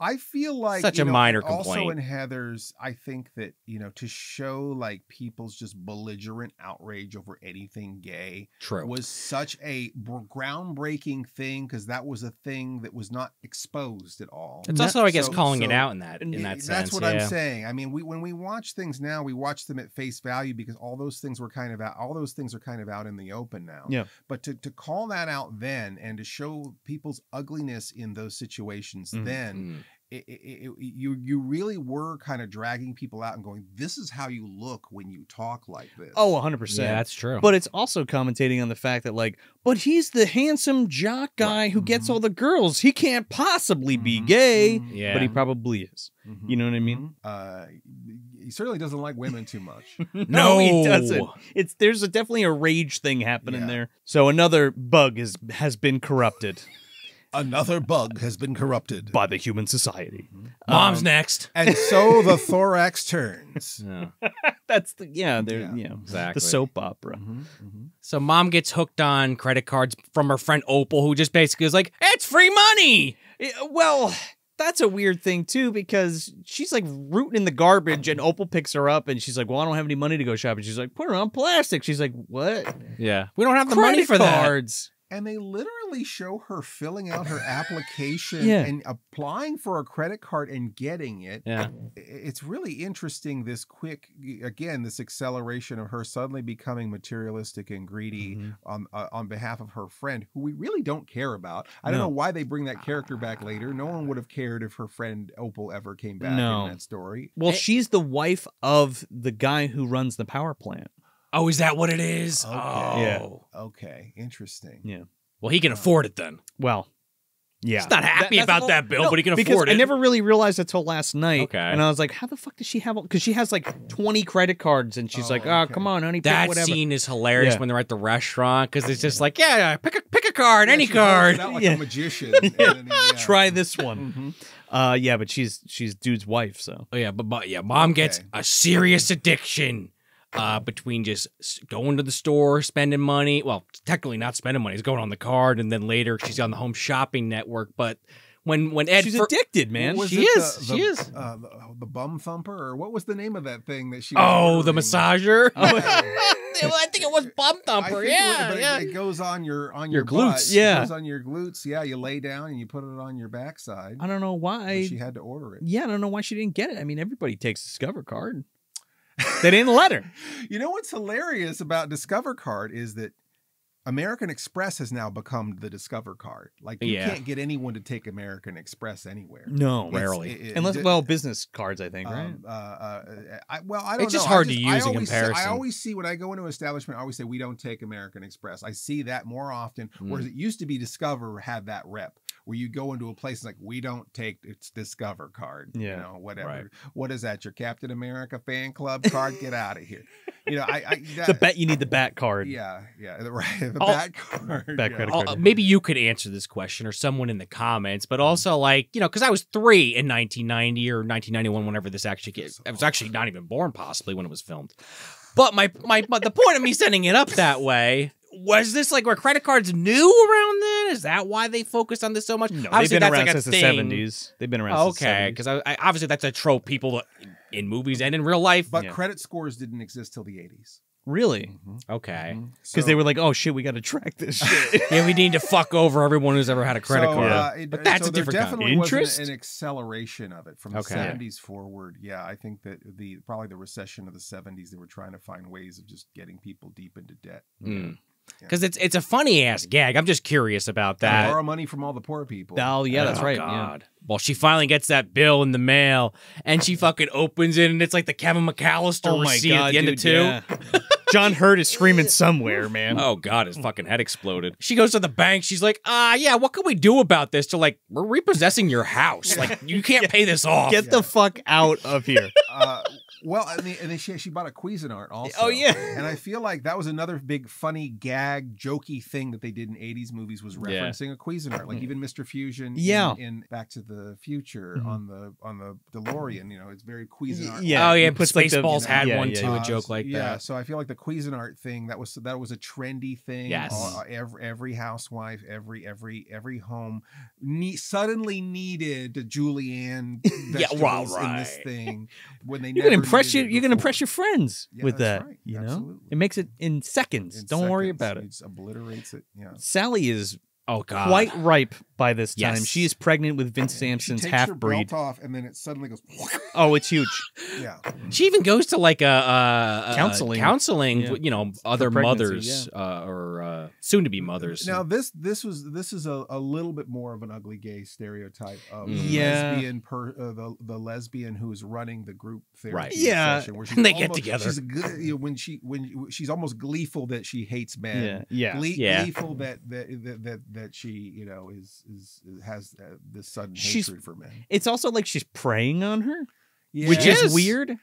S3: I feel like
S2: Such a
S3: know,
S2: minor
S3: Also
S2: complaint.
S3: in Heathers, I think that you know to show like people's just belligerent outrage over anything gay
S2: True.
S3: was such a groundbreaking thing because that was a thing that was not exposed at all.
S2: It's also, I guess,
S3: So-
S2: calling it out in that in that sense.
S3: That's what
S2: yeah.
S3: I'm saying. I mean, we when we watch things now, we watch them at face value because all those things were kind of out. All those things are kind of out in the open now.
S1: Yeah.
S3: But to to call that out then and to show people's ugliness in those situations
S1: Mhm.
S3: then,
S2: Mm.
S3: It, it, it, you you really were kind of dragging people out and going, "This is how you look when you talk like this."
S1: Oh, 100 percent.
S2: Yeah, that's true.
S1: But it's also commentating on the fact that like, but he's the handsome jock guy who gets
S3: Mhm.
S1: all the girls. He can't possibly be
S3: Mhm,
S1: gay,
S3: mhm,
S2: yeah,
S1: but he probably is.
S3: mhm,
S1: You know what I mean?
S3: mhm. Uh, he certainly doesn't like women too much.
S1: No, he doesn't. It's there's a, definitely a rage thing happening
S3: Yeah.
S1: there. So another bug is has been corrupted
S3: Another bug has been corrupted.
S1: by the human society.
S2: Mom's
S1: Um,
S2: next.
S3: and so the thorax turns.
S2: Yeah,
S1: That's the yeah. They're
S3: Yeah.
S1: yeah.
S2: exactly.
S1: The soap opera.
S3: Mhm, mhm.
S2: So mom gets hooked on credit cards from her friend Opal, who just basically is like, "It's free money."
S1: Eh, well, that's a weird thing too because she's like rooting in the garbage, and Opal picks her up, and she's like, "Well, I don't have any money to go shopping." She's like, "Put her on plastic." She's like, "What?
S2: Yeah, we don't have the money
S1: Credit
S2: for that.
S1: cards?"
S3: And they literally show her filling out her application
S1: Yeah.
S3: and applying for a credit card and getting it.
S2: Yeah,
S3: It's really interesting this quick again this acceleration of her suddenly becoming materialistic and greedy
S1: Mhm.
S3: on uh, on behalf of her friend who we really don't care about. I don't know why they bring that character back later. No one would have cared if her friend Opal ever came back
S1: No.
S3: in that story.
S1: Well,
S2: Eh.
S1: she's the wife of the guy who runs the power plant.
S2: Oh, is that what it is?
S3: Okay.
S2: Oh.
S1: Yeah.
S3: Okay, interesting.
S1: Yeah.
S2: Well, he can afford it then.
S1: Well, yeah.
S2: He's not happy
S1: that's
S2: about
S1: the-
S2: that bill,
S1: no,
S2: but he can
S1: because
S2: afford it.
S1: I never really realized it till last night.
S2: Okay.
S1: And I was like, how the fuck does she have? Because she has like 20 credit cards, and she's
S3: Oh,
S1: like, oh,
S3: okay.
S1: come on, honey, pick
S2: that
S1: whatever.
S2: scene is hilarious
S1: Yeah.
S2: when they're at the restaurant because it's just like, yeah, yeah, pick a pick a card,
S3: Yeah,
S2: any
S3: she
S2: card.
S3: out like
S1: Yeah.
S3: a magician. and then yeah.
S1: Try this one.
S3: Mhm.
S1: Uh, yeah, but she's she's dude's wife, so
S2: Oh yeah, but, but yeah, mom gets a serious addiction uh, between just going to the store, spending money. Well, technically not spending money; it's going on the card, and then later she's on the home shopping network. But when when Ed
S1: she's
S2: fir-
S1: addicted, man.
S3: Was
S2: She is.
S3: The,
S2: she is.
S3: Uh, the, the bum thumper, or what was the name of that thing that she? Was
S2: oh the massager.
S3: Yeah.
S2: I think it was bum thumper.
S3: think it-
S2: Yeah,
S3: it-
S2: yeah.
S3: It, goes on your on
S1: Your
S3: your, butt.
S1: glutes, yeah.
S3: It goes on your glutes. Yeah, you lay down and you put it on your backside.
S1: I don't know
S3: But
S1: why.
S3: she had to order it.
S1: yeah, I don't know why she didn't get it. I mean, everybody takes Discover card. They didn't let her.
S3: You know what's hilarious about Discover Card is that American Express has now become the Discover Card. Like you
S2: Yeah.
S3: can't get anyone to take American Express anywhere.
S1: No,
S3: It's-
S2: Rarely.
S3: it- it-
S1: unless well, business cards, I think, right?
S3: um, uh, uh, I, well, I don't know.
S2: It's just
S3: know. I
S2: hard to use in comparison.
S3: I always see when I go into an establishment, I always say we don't take American Express. I see that more often, whereas
S2: Mm.
S3: it used to be Discover had that rep where you go into a place like we don't take it's Discover card. You
S1: Yeah.
S3: know, whatever.
S2: Right.
S3: What is that? Your Captain America fan club card? Get out of here. You know, I, I that,
S1: the bet you need the bat card.
S3: Yeah, yeah, the- right. The back card.
S1: back
S3: yeah.
S1: credit card.
S2: Uh, maybe you could answer this question or someone in the comments, but mm-hmm. also like, you know, because I was three in 1990 or 1991, whenever this actually came. I was actually not even born possibly when it was filmed. But my, my, but the point of me setting it up that way was this like where credit cards new around then? Is that why they focused on this so much?
S1: No, they've
S2: Obviously,
S1: been
S2: that's
S1: around
S2: like a
S1: since the
S2: thing.
S1: seventies. They've been around. since
S2: Okay, because I, I, obviously that's a trope people in movies and in real life.
S3: But
S1: Yeah.
S3: credit scores didn't exist till the 80s.
S1: really,
S2: okay.
S3: Mhm.
S1: because
S3: So-
S1: they were like, "Oh shit, we got to track this shit."
S2: Yeah, we need to fuck over everyone who's ever had a credit
S3: so,
S2: card.
S3: uh, it-
S2: But that's
S3: so
S2: a
S3: there
S2: different kind.
S3: definitely was
S1: Interest?
S3: an, an acceleration of it from
S2: Okay.
S3: the 70s forward. Yeah, I think that the probably the recession of the 70s, they were trying to find ways of just getting people deep into debt.
S2: Because it's it's a funny ass gag. I'm just curious about
S3: Gotta
S2: that.
S3: borrow money from all the poor people.
S1: oh yeah, that's
S2: Oh,
S1: right.
S2: God. Well, she finally gets that bill in the mail, and she fucking opens it, and it's like the Kevin McCallister
S1: Yeah. Oh
S2: receipt
S1: god,
S2: at the end
S1: dude,
S2: of two.
S1: yeah. John Hurt is screaming somewhere, man.
S2: Oh God, his fucking head exploded. She goes to the bank. She's like, "Ah, yeah, what can we do about this?" They're like, "We're repossessing your house. Like, you can't pay this off."
S1: Get the fuck out of here.
S3: uh, well, and, the, and then she she bought a Cuisinart also.
S1: Oh, yeah.
S3: and I feel like that was another big funny gag, jokey thing that they did in '80s movies was
S2: Yeah.
S3: referencing a Cuisinart, like even Mr. Fusion.
S1: Yeah.
S3: in, Back to the Future
S1: Mhm.
S3: on the on the DeLorean. You know, it's very Cuisinart.
S1: yeah.
S2: oh yeah,
S1: he puts, like, the-
S2: Spaceballs had
S1: yeah,
S2: one
S1: yeah,
S2: too, a joke like
S3: yeah,
S2: that.
S3: so I feel like the Cuisinart thing that was that was a trendy thing.
S2: Yes.
S3: Uh, every every housewife, every every every home ne- suddenly needed a julienne
S2: Yeah, well,
S3: vegetables in this thing when they
S1: You can
S3: never
S1: impress you.
S3: needed it
S1: You can
S3: before.
S1: impress your friends
S3: Yeah,
S1: with that.
S3: right.
S1: You know,
S3: Absolutely.
S1: it makes it in seconds.
S3: In
S1: Don't worry about
S3: It
S1: it.
S3: just obliterates it. Yeah.
S1: Sally is
S2: Oh God,
S1: quite ripe by this time.
S2: Yes.
S1: She is pregnant with Vince Sampson's half
S3: her
S1: breed.
S3: belt off, and then it suddenly goes.
S1: Oh, it's huge.
S3: yeah.
S2: She even goes to like a, a, a
S1: Counseling.
S2: counseling,
S1: Yeah.
S2: you know, other
S1: pregnancy,
S2: mothers uh, or uh, soon to be mothers.
S3: Now this this was this is a, a little bit more of an ugly gay stereotype of the
S1: Yeah.
S3: lesbian per uh, the the lesbian who's running the group therapy
S2: Right.
S1: Yeah.
S3: session where
S2: And they get
S3: almost-
S2: together.
S3: She's good, you know, when she when she's almost gleeful that she hates men.
S1: Yeah, yeah.
S3: Glee,
S2: Yeah.
S3: gleeful that that, that that that she you know is is has uh, this sudden
S1: She's-
S3: hatred for men,
S1: It's also like she's preying on her,
S3: yeah.
S1: which
S2: Yes.
S1: is weird.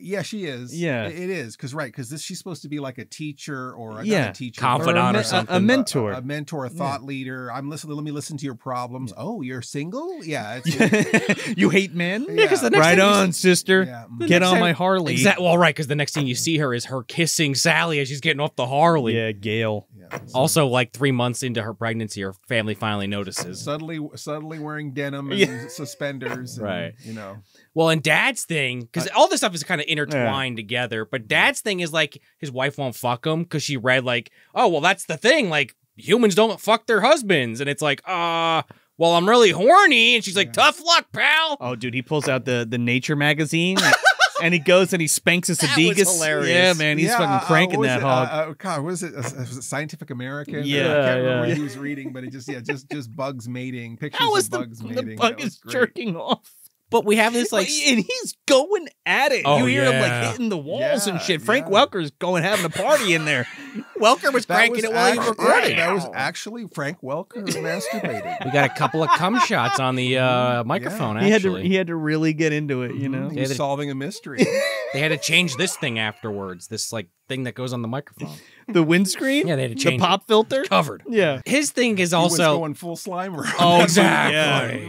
S3: Yeah she is
S1: Yeah.
S3: it is because right because this she's supposed to be like a teacher or a,
S1: Yeah.
S3: a teacher
S2: Confidant or
S3: a-
S1: me-
S3: a-
S1: a- a mentor.
S3: a, a mentor a thought leader I'm listening let me listen to your problems oh you're single yeah it's,
S1: you hate men?
S3: Yeah, 'cause the
S2: next
S1: right
S2: thing you
S1: on, sister.
S3: yeah.
S1: Get on
S2: time-
S1: my Harley.
S2: Exactly. Well, right, because the next thing you see her is her kissing Sally as she's getting off the Harley.
S1: Yeah, Gail.
S3: yeah.
S2: Also, like three months into her pregnancy, her family finally notices.
S3: suddenly suddenly wearing denim and suspenders and,
S2: Right.
S3: you know
S2: Well, and Dad's thing, because all this stuff is kind of intertwined together. But Dad's thing is like his wife won't fuck him because she read like, oh, well, that's the thing. Like humans don't fuck their husbands, and it's like, uh, well, I'm really horny, and she's like, tough luck, pal.
S1: Oh, dude, he pulls out the the Nature magazine. And he goes and he spanks his
S2: That
S1: Adigas.
S2: hilarious.
S1: Yeah, man, he's
S3: Yeah, uh, uh,
S1: fucking cranking
S3: what was
S1: that
S3: it?
S1: hog.
S3: Uh, uh, God, was it? Uh, was it Scientific American?
S1: Yeah,
S3: I can't remember
S1: yeah.
S3: what he was reading, but it just yeah, just just bugs mating pictures
S1: How is
S3: of bugs
S1: the
S3: mating.
S1: bug
S3: That was
S1: is jerking off?
S2: But we have this like,
S1: and he's going at it.
S2: Oh,
S1: you hear him like hitting the walls and shit. Frank
S3: yeah.
S1: Welker's going having a party in there.
S2: Welker was
S3: That
S2: cranking
S3: was
S2: it while you were
S3: actu-
S2: recording.
S3: That was actually Frank Welker masturbating.
S2: we got a couple of cum shots on the uh, microphone.
S1: he had to
S2: Actually,
S1: he had to really get into it, you know.
S3: He was
S2: they-
S3: solving a mystery.
S2: they had to change this thing afterwards. This like thing that goes on the microphone.
S1: The windscreen,
S2: Yeah, they had to change
S1: the
S2: change
S1: pop filter.
S2: covered.
S1: Yeah.
S2: His thing is
S3: he was
S2: also
S3: going full Slimer.
S1: Oh,
S2: exactly.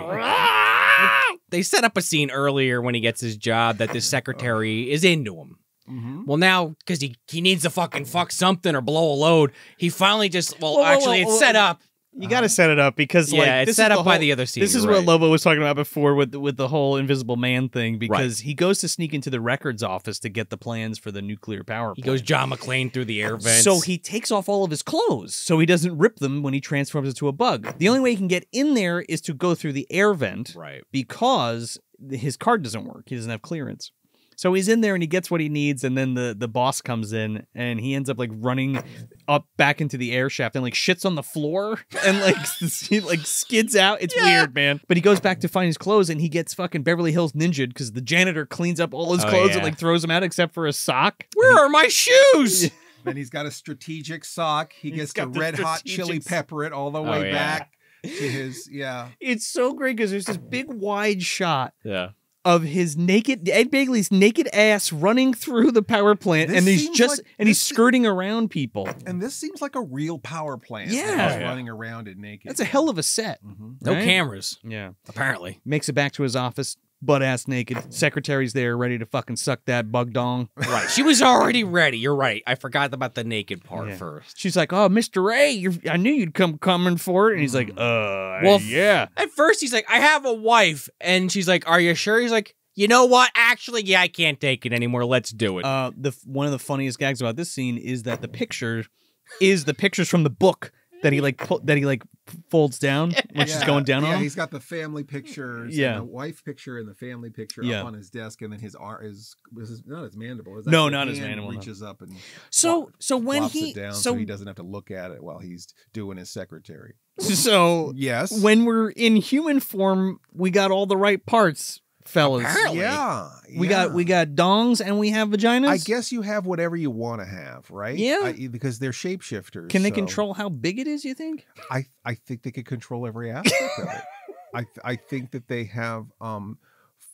S2: They set up a scene earlier when he gets his job that this secretary is into him.
S3: hmm
S2: Well, now because he he needs to fucking fuck something or blow a load, he finally just well,
S1: Whoa,
S2: actually
S1: whoa,
S2: it's
S1: whoa.
S2: set up.
S1: You got to uh-huh. set it up because like
S2: yeah,
S1: this
S2: it's set
S1: is
S2: up
S1: the
S2: by the other scene.
S1: This is
S2: you're
S1: what. Lobo was talking about before with with the whole Invisible Man thing because he goes to sneak into the records office to get the plans for the nuclear power.
S2: He
S1: plant.
S2: goes John McClane through the air uh, vents.
S1: So he takes off all of his clothes so he doesn't rip them when he transforms into a bug. The only way he can get in there is to go through the air vent
S2: right.
S1: because his card doesn't work. He doesn't have clearance. So he's in there and he gets what he needs, and then the the boss comes in and he ends up like running up back into the air shaft and like shits on the floor and like he like skids out. It's weird, man. But he goes back to find his clothes and he gets fucking Beverly Hills ninja because the janitor cleans up all his
S2: Oh,
S1: clothes
S2: yeah.
S1: and like throws them out except for a sock.
S2: Where are my shoes?
S3: Then he's got a strategic sock. He
S1: He's
S3: gets to
S1: the
S3: red hot chili pepper it all the
S2: Oh,
S3: way
S2: yeah.
S3: back to his yeah.
S1: It's so great because there's this big wide shot
S2: Yeah.
S1: Of his naked Ed Begley's naked ass running through the power plant,
S3: This
S1: and he's just
S3: like-
S1: and he's
S3: this se-
S1: skirting around people.
S3: And this seems like a real power plant.
S1: Yeah.
S2: Oh, yeah.
S3: running around it naked.
S1: That's a hell of a set.
S3: hmm
S2: No
S1: Right?
S2: cameras,
S1: Yeah.
S2: apparently.
S1: Makes it back to his office, butt ass naked. Secretary's there, ready to fucking suck that bug dong.
S2: Right. She was already ready. You're right. I forgot about the naked part
S1: Yeah.
S2: first.
S1: She's like, "Oh, Mister Ray, you're, I knew you'd come coming for it." And he's like, "Uh,
S2: Well,
S1: yeah."
S2: At first, he's like, I have a wife. And she's like, Are you sure? He's like, You know what? Actually, yeah, I can't take it anymore. Let's do it.
S1: Uh, the one of the funniest gags about this scene is that the picture is the pictures from the book that he like pull, that he like folds down when she's going down
S3: yeah,
S1: on. him.
S3: he's got the family pictures,
S1: Yeah.
S3: and the wife picture and the family picture
S1: Yeah.
S3: up on his desk, and then his arm is this is not his mandible. His
S1: No,
S3: actual
S1: not his
S3: hand
S1: mandible, no.
S3: Reaches up and
S1: So so when
S3: flops
S1: he
S3: it down
S1: so
S3: so, he doesn't have to look at it while he's doing his secretary.
S1: so
S3: Yes.
S1: when we're in human form, we got all the right parts, fellas.
S2: Apparently.
S3: yeah,
S1: We got we got dongs and we have vaginas.
S3: I guess you have whatever you want to have, right?
S1: Yeah.
S3: I, because they're shapeshifters.
S1: Can they
S3: so
S1: control how big it is? You think?
S3: I I think they could control every aspect of it. I I think that they have um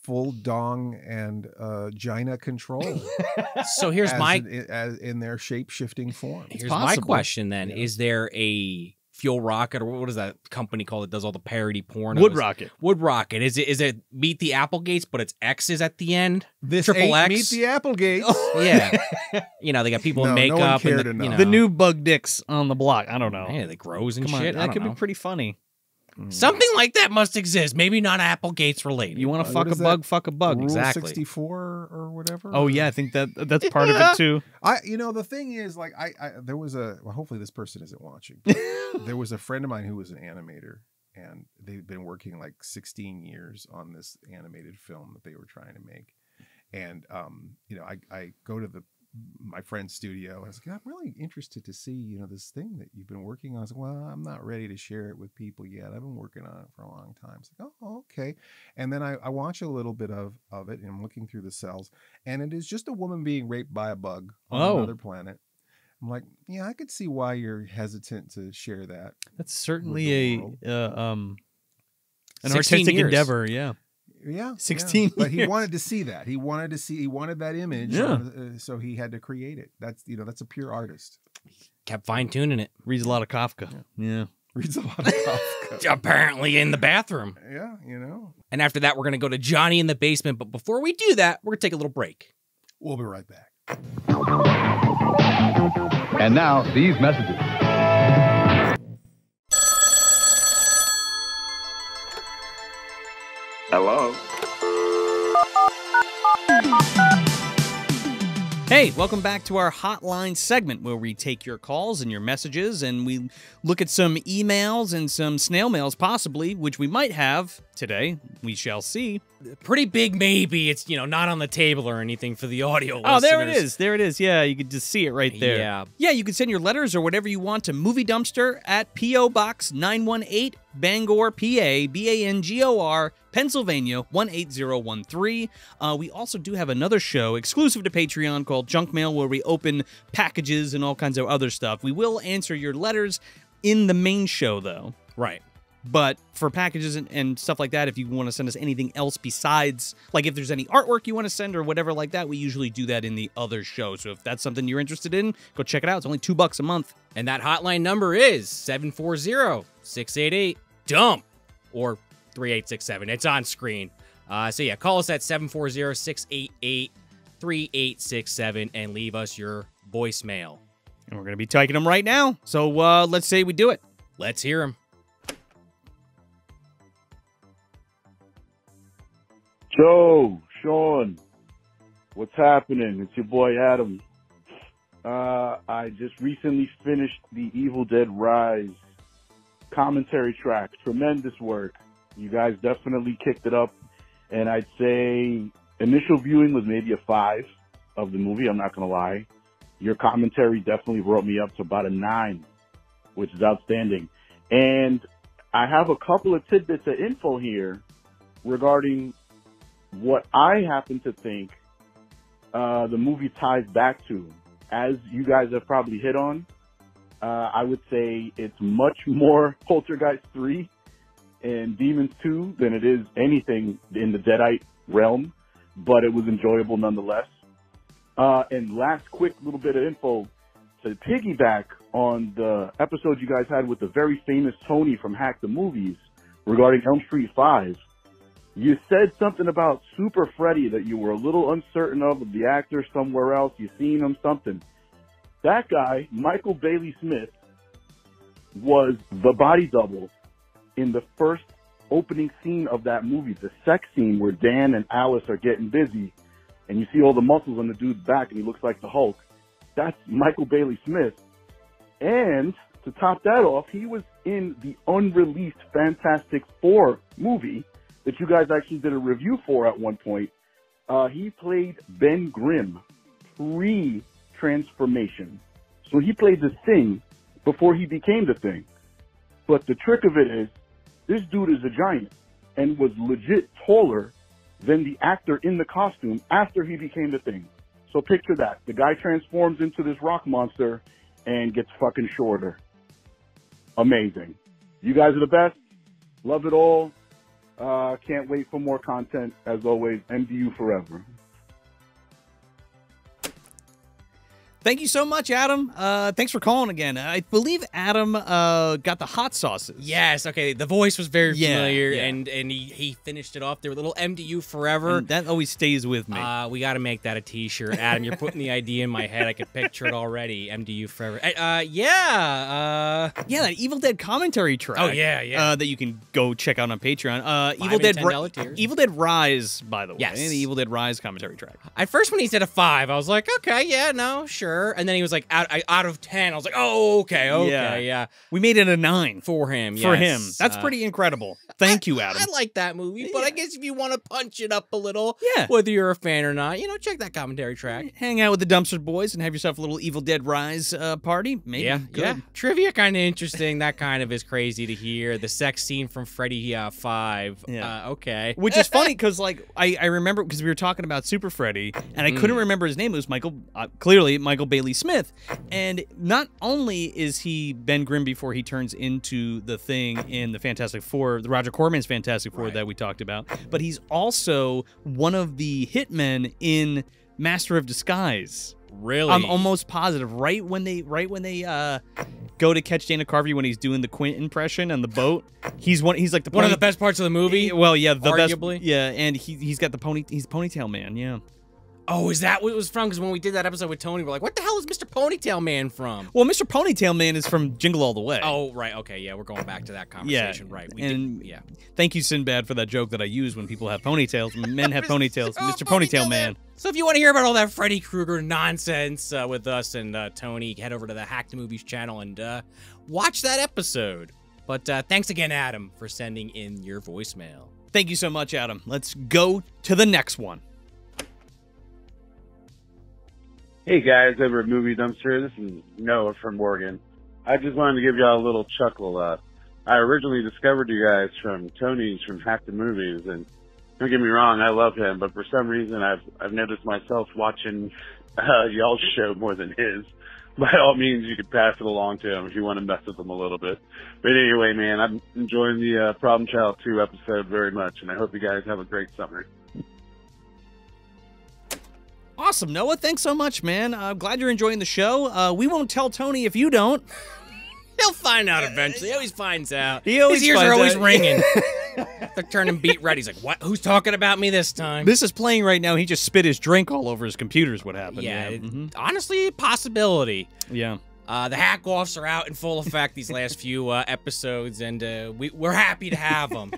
S3: full dong and uh gina control.
S2: so here's
S3: as
S2: my
S3: in, as in their shape shifting form.
S2: here's my question then.
S3: Yeah.
S2: Is there a fuel rocket or what is that company called that does all the parody porn?
S1: Wood rocket.
S2: Wood Rocket. Is it is it Meet the Applegates, but it's X's at the end?
S3: This
S2: Triple
S3: ain't
S2: X?
S3: meet the Applegates.
S2: Yeah. you know, they got people in
S3: No, no one
S2: makeup
S3: cared
S2: and the, you know,
S1: The new bug dicks on the block. I don't know.
S2: yeah, they grows and
S1: Come
S2: shit. I
S1: that could
S2: know.
S1: be pretty funny.
S3: Mm.
S2: Something like that must exist. Maybe not Applegates related.
S1: You want
S3: Uh,
S1: to
S3: what
S1: fuck a
S3: that?
S1: bug? Fuck a bug.
S3: Rule
S2: exactly.
S3: 64 or whatever.
S1: Oh yeah, I think that that's part of it too.
S3: I you know the thing is like I, I there was a well hopefully this person isn't watching. there was a friend of mine who was an animator and they've been working like 16 years on this animated film that they were trying to make and um you know i i go to the my friend's studio and i was like i'm really interested to see you know this thing that you've been working on i was like well i'm not ready to share it with people yet i've been working on it for a long time it's like oh okay and then i, I watch a little bit of of it and i'm looking through the cells and it is just a woman being raped by a bug on
S1: Oh.
S3: another planet I'm like, yeah, I could see why you're hesitant to share that.
S1: That's certainly a uh, um an artistic
S2: years.
S1: endeavor. Yeah.
S3: Yeah, yeah.
S1: 16
S3: But he wanted to see that. He wanted to see. He wanted that image.
S1: Yeah.
S3: uh, so he had to create it. That's you know that's a pure artist.
S2: Kept fine tuning it.
S1: Reads a lot of Kafka. Yeah.
S3: Reads a lot of Kafka.
S2: Apparently in the bathroom.
S3: yeah, you know.
S2: And after that, we're gonna go to Johnny in the basement. But before we do that, we're gonna take a little break.
S3: We'll be right back.
S4: And now, these messages.
S5: Hello?
S1: Hey, welcome back to our hotline segment where we take your calls and your messages and we look at some emails and some snail mails, possibly, which we might have today. We shall see.
S2: Pretty big, maybe. It's you know not on the table or anything for the audio.
S1: Oh, there it is. There it is. Yeah, you could just see it right there.
S2: Yeah.
S1: Yeah, you can send your letters or whatever you want to Movie Dumpster at P.O. Box 918, Bangor, PA, B A N G O R, Pennsylvania 18013. Uh, we also do have another show exclusive to Patreon called Junk Mail where we open packages and all kinds of other stuff. We will answer your letters in the main show, though.
S2: Right.
S1: But for packages and, and stuff like that, if you want to send us anything else besides, like if there's any artwork you want to send or whatever like that, we usually do that in the other show. So if that's something you're interested in, go check it out. It's only two bucks a month.
S2: And that hotline number is 740-688-DUMP or 3867. It's on screen. Uh, so yeah, call us at 740-688-3867 and leave us your voicemail.
S1: And we're going to be taking them right now. So uh, let's say we do it.
S2: Let's hear them.
S5: Joe, Sean, what's happening? It's your boy Adam. Uh, I just recently finished the Evil Dead Rise commentary track. Tremendous work. You guys definitely kicked it up. And I'd say initial viewing was maybe a five of the movie. I'm not gonna lie. Your commentary definitely brought me up to about a nine, which is outstanding. And I have a couple of tidbits of info here regarding what I happen to think uh, the movie ties back to. As you guys have probably hit on, uh, I would say it's much more Poltergeist 3 and Demons 2 than it is anything in the Deadite realm, but it was enjoyable nonetheless. Uh, and last quick little bit of info to piggyback on the episode you guys had with the very famous Tony from Hack the Movies regarding Elm Street 5. You said something about Super Freddy that you were a little uncertain of, the actor somewhere else. You seen him something. That guy, Michael Bailey Smith, was the body double in the first opening scene of that movie, the sex scene where Dan and Alice are getting busy and you see all the muscles on the dude's back and he looks like the Hulk. That's Michael Bailey Smith. And to top that off, he was in the unreleased Fantastic Four movie that you guys actually did a review for at one point. Uh, he played Ben Grimm pre-transformation. So he played the thing before he became the thing. But the trick of it is, this dude is a giant and was legit taller than the actor in the costume after he became the thing. So picture that. The guy transforms into this rock monster and gets fucking shorter. Amazing. You guys are the best. Love it all. Uh, can't wait for more content. As always, MDU forever.
S1: Thank you so much, Adam. Uh, thanks for calling again. I believe Adam uh, got the hot sauces.
S2: Yes, okay. The voice was very
S1: Yeah,
S2: familiar,
S1: yeah.
S2: and and he, he finished it off. There, with a little MDU forever.
S1: And that always stays with me.
S2: Uh, we got to make that a T-shirt, Adam. You're putting the idea in my head. I could picture it already. MDU forever. Uh, yeah. Uh,
S1: yeah, that Evil Dead commentary track.
S2: Oh, yeah, yeah.
S1: Uh, that you can go check out on Patreon. Uh, Evil Dead, Evil Dead Rise, by the way.
S2: Yes.
S1: the Evil Dead Rise commentary track.
S2: at first, when he said a five, I was like, okay, yeah, no, sure. And then he was like, out, I, out of ten, I was like, oh, okay, okay,
S1: Yeah.
S2: yeah,
S1: We made it a nine
S2: for him,
S1: for
S2: yes.
S1: him. That's
S2: Uh,
S1: pretty incredible. Thank you,
S2: I-
S1: Adam.
S2: I like that movie, but I guess if you want to punch it up a little,
S1: Yeah.
S2: whether you're a fan or not, you know, check that commentary track.
S1: Hang out with the Dumpster Boys and have yourself a little Evil Dead Rise uh, party. Maybe.
S2: Yeah,
S1: Good.
S2: yeah. Trivia kind of interesting. that kind of is crazy to hear. The sex scene from Freddy uh, Five.
S1: Yeah.
S2: Uh, okay.
S1: Which is funny because, like, I, I remember because we were talking about Super Freddy, and I
S2: Mm.
S1: couldn't remember his name. It was Michael, uh, clearly Michael Bailey Smith. And not only is he Ben Grimm before he turns into the thing in the Fantastic Four, the Roger Corman's Fantastic Four
S2: Right.
S1: that we talked about, but he's also one of the hitmen in Master of Disguise.
S2: Really?
S1: I'm almost positive. Right when they, right when they uh, go to catch Dana Carvey when he's doing the Quint impression on the boat, he's one. He's like the
S2: one of the best parts of the movie.
S1: well, yeah, the
S2: arguably.
S1: best. Yeah, and he he's got the pony. He's ponytail man. Yeah.
S2: Oh, is that what it was from? Because when we did that episode with Tony, we're like, what the hell is Mr. Ponytail Man from?
S1: Well, Mr. Ponytail Man is from Jingle All the Way.
S2: Oh, right. Okay. Yeah, we're going back to that conversation. Yeah. Right. We
S1: and
S2: did, yeah.
S1: thank you, Sinbad, for that joke that I use when people have ponytails. Men have ponytails.
S2: Oh,
S1: Mr. Ponytail Man.
S2: So if you want to hear about all that Freddy Krueger nonsense uh, with us and uh, Tony, head over to the Hack the Movies channel and uh, watch that episode. But uh, thanks again, Adam, for sending in your voicemail.
S1: Thank you so much, Adam. Let's go to the next one.
S6: Hey guys, over at Movie Dumpster, this is Noah from Oregon. I just wanted to give y'all a little chuckle. Uh, I originally discovered you guys from Tony's from Hack the Movies, and don't get me wrong, I love him, but for some reason I've I've noticed myself watching uh, y'all's show more than his. By all means, you could pass it along to him if you want to mess with him a little bit. But anyway, man, I'm enjoying the uh, Problem Child 2 episode very much, and I hope you guys have a great summer.
S1: Awesome, Noah. Thanks so much, man. I'm glad you're enjoying the show. Uh, we won't tell Tony if you don't.
S2: He'll find out eventually. He always finds out.
S1: He always
S2: His ears are always
S1: out.
S2: ringing. They're turning beat red. He's like, "What? Who's talking about me this time?"
S1: This is playing right now. He just spit his drink all over his computer. Is what happened.
S2: yeah,
S1: Yeah. mhm.
S2: honestly, possibility.
S1: yeah.
S2: Uh, the hack offs are out in full effect these last few uh, episodes, and uh, we, we're happy to have them.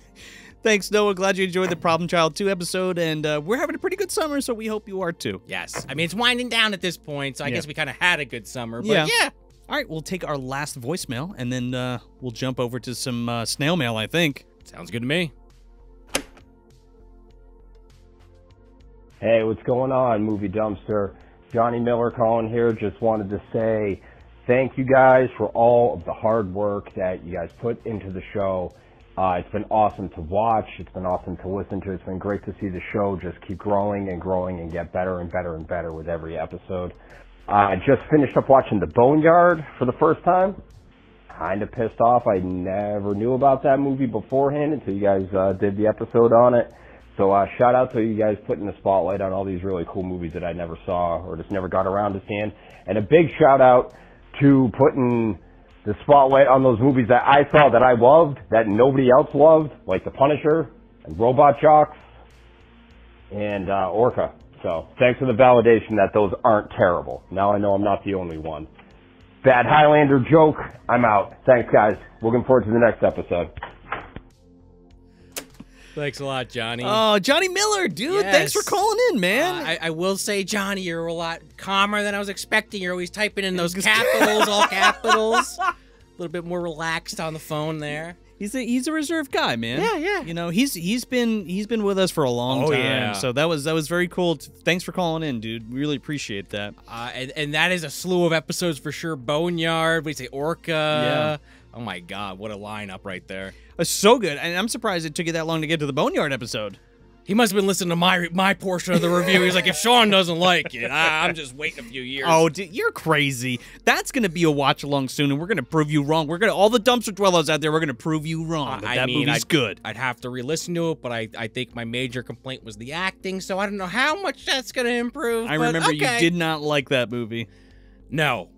S1: Thanks, Noah. Glad you enjoyed the Problem Child 2 episode, and uh, we're having a pretty good summer, so we hope you are too.
S2: yes, I mean it's winding down at this point, so I
S1: Yeah.
S2: guess we kind of had a good summer. But
S1: Yeah.
S2: yeah,
S1: All right, we'll take our last voicemail, and then uh, we'll jump over to some uh, snail mail, I think.
S2: sounds good to me.
S7: Hey, what's going on, Movie Dumpster? Johnny Miller calling here. Just wanted to say thank you guys for all of the hard work that you guys put into the show. Uh, it's been awesome to watch. It's been awesome to listen to. It's been great to see the show just keep growing and growing and get better and better and better with every episode. I just finished up watching The Boneyard for the first time. Kind of pissed off. I never knew about that movie beforehand until you guys uh, did the episode on it. So uh, shout out to you guys putting the spotlight on all these really cool movies that I never saw or just never got around to seeing. And a big shout out to putting the spotlight on those movies that I saw that I loved that nobody else loved, like The Punisher and Robot Jocks and uh, Orca. So thanks for the validation that those aren't terrible. Now I know I'm not the only one. Bad Highlander joke. I'm out. Thanks, guys. Looking forward to the next episode.
S2: Thanks a lot, Johnny.
S1: Oh, Johnny Miller, dude. Thanks for calling in, man.
S2: Uh, I, I will say, Johnny, you're a lot calmer than I was expecting. You're always typing in those capitals, all capitals. A little bit more relaxed on the phone there.
S1: He's a he's a reserved guy, man.
S2: Yeah, yeah.
S1: You know, he's he's been he's been with us for a long
S2: Oh,
S1: time.
S2: yeah.
S1: So that was that was very cool. Thanks for calling in, dude. We really appreciate that.
S2: Uh, and, and that is a slew of episodes for sure. Boneyard, we say Orca.
S1: Yeah.
S2: Oh my God, what a lineup right there.
S1: It's so good, and I'm surprised it took you that long to get to the Boneyard episode.
S2: He must have been listening to my my portion of the review. He's like, if Sean doesn't like it, I, I'm just waiting a few years.
S1: Oh, dude, you're crazy. That's gonna be a watch along soon, and we're gonna prove you wrong. We're gonna all the dumpster dwellers out there. We're gonna prove you wrong. that
S2: I
S1: that
S2: mean,
S1: movie's
S2: I'd,
S1: good.
S2: I'd have to re-listen to it, but I, I think my major complaint was the acting, so I don't know how much that's gonna improve.
S1: I remember you did not like that movie.
S2: No.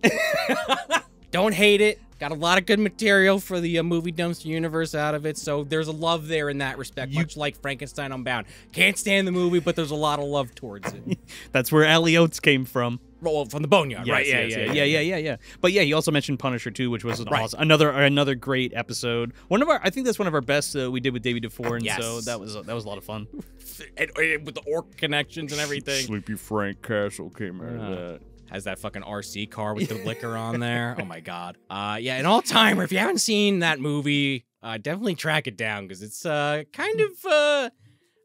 S2: Don't hate it. Got a lot of good material for the uh, movie dumpster universe out of it, so there's a love there in that respect, much like Frankenstein Unbound. Can't stand the movie, but there's a lot of love towards it.
S1: That's where Alley Oates came from.
S2: Well, from the Boneyard,
S1: Yes,
S2: right? Yeah,
S1: yes,
S2: yeah,
S1: yeah, yeah, yeah, yeah. But yeah, he also mentioned Punisher too, which was an
S2: Right.
S1: awesome, another another great episode. One of our, I think that's one of our best uh, we did with David DeFore, and so that was that was a lot of fun.
S2: And, and with the orc connections and everything.
S1: Sleepy Frank Castle came out
S2: of that. Has that fucking RC car with the liquor on there. Oh my god. Uh yeah, an all timer. If you haven't seen that movie, uh definitely track it down because it's uh kind of uh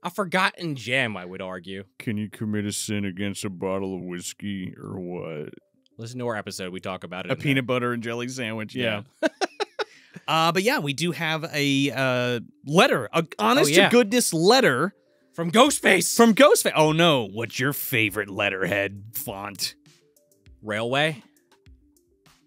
S2: a forgotten gem, I would argue.
S1: Can you commit a sin against a bottle of whiskey or what?
S2: Listen to our episode, we talk about it.
S1: A
S2: in there.
S1: peanut butter and jelly sandwich. Yeah. uh, but yeah, we do have a uh, letter, a honest
S2: Oh, yeah.
S1: to goodness letter
S2: from Ghostface.
S1: From Ghostface. Oh no, what's your favorite letterhead font?
S2: Railway.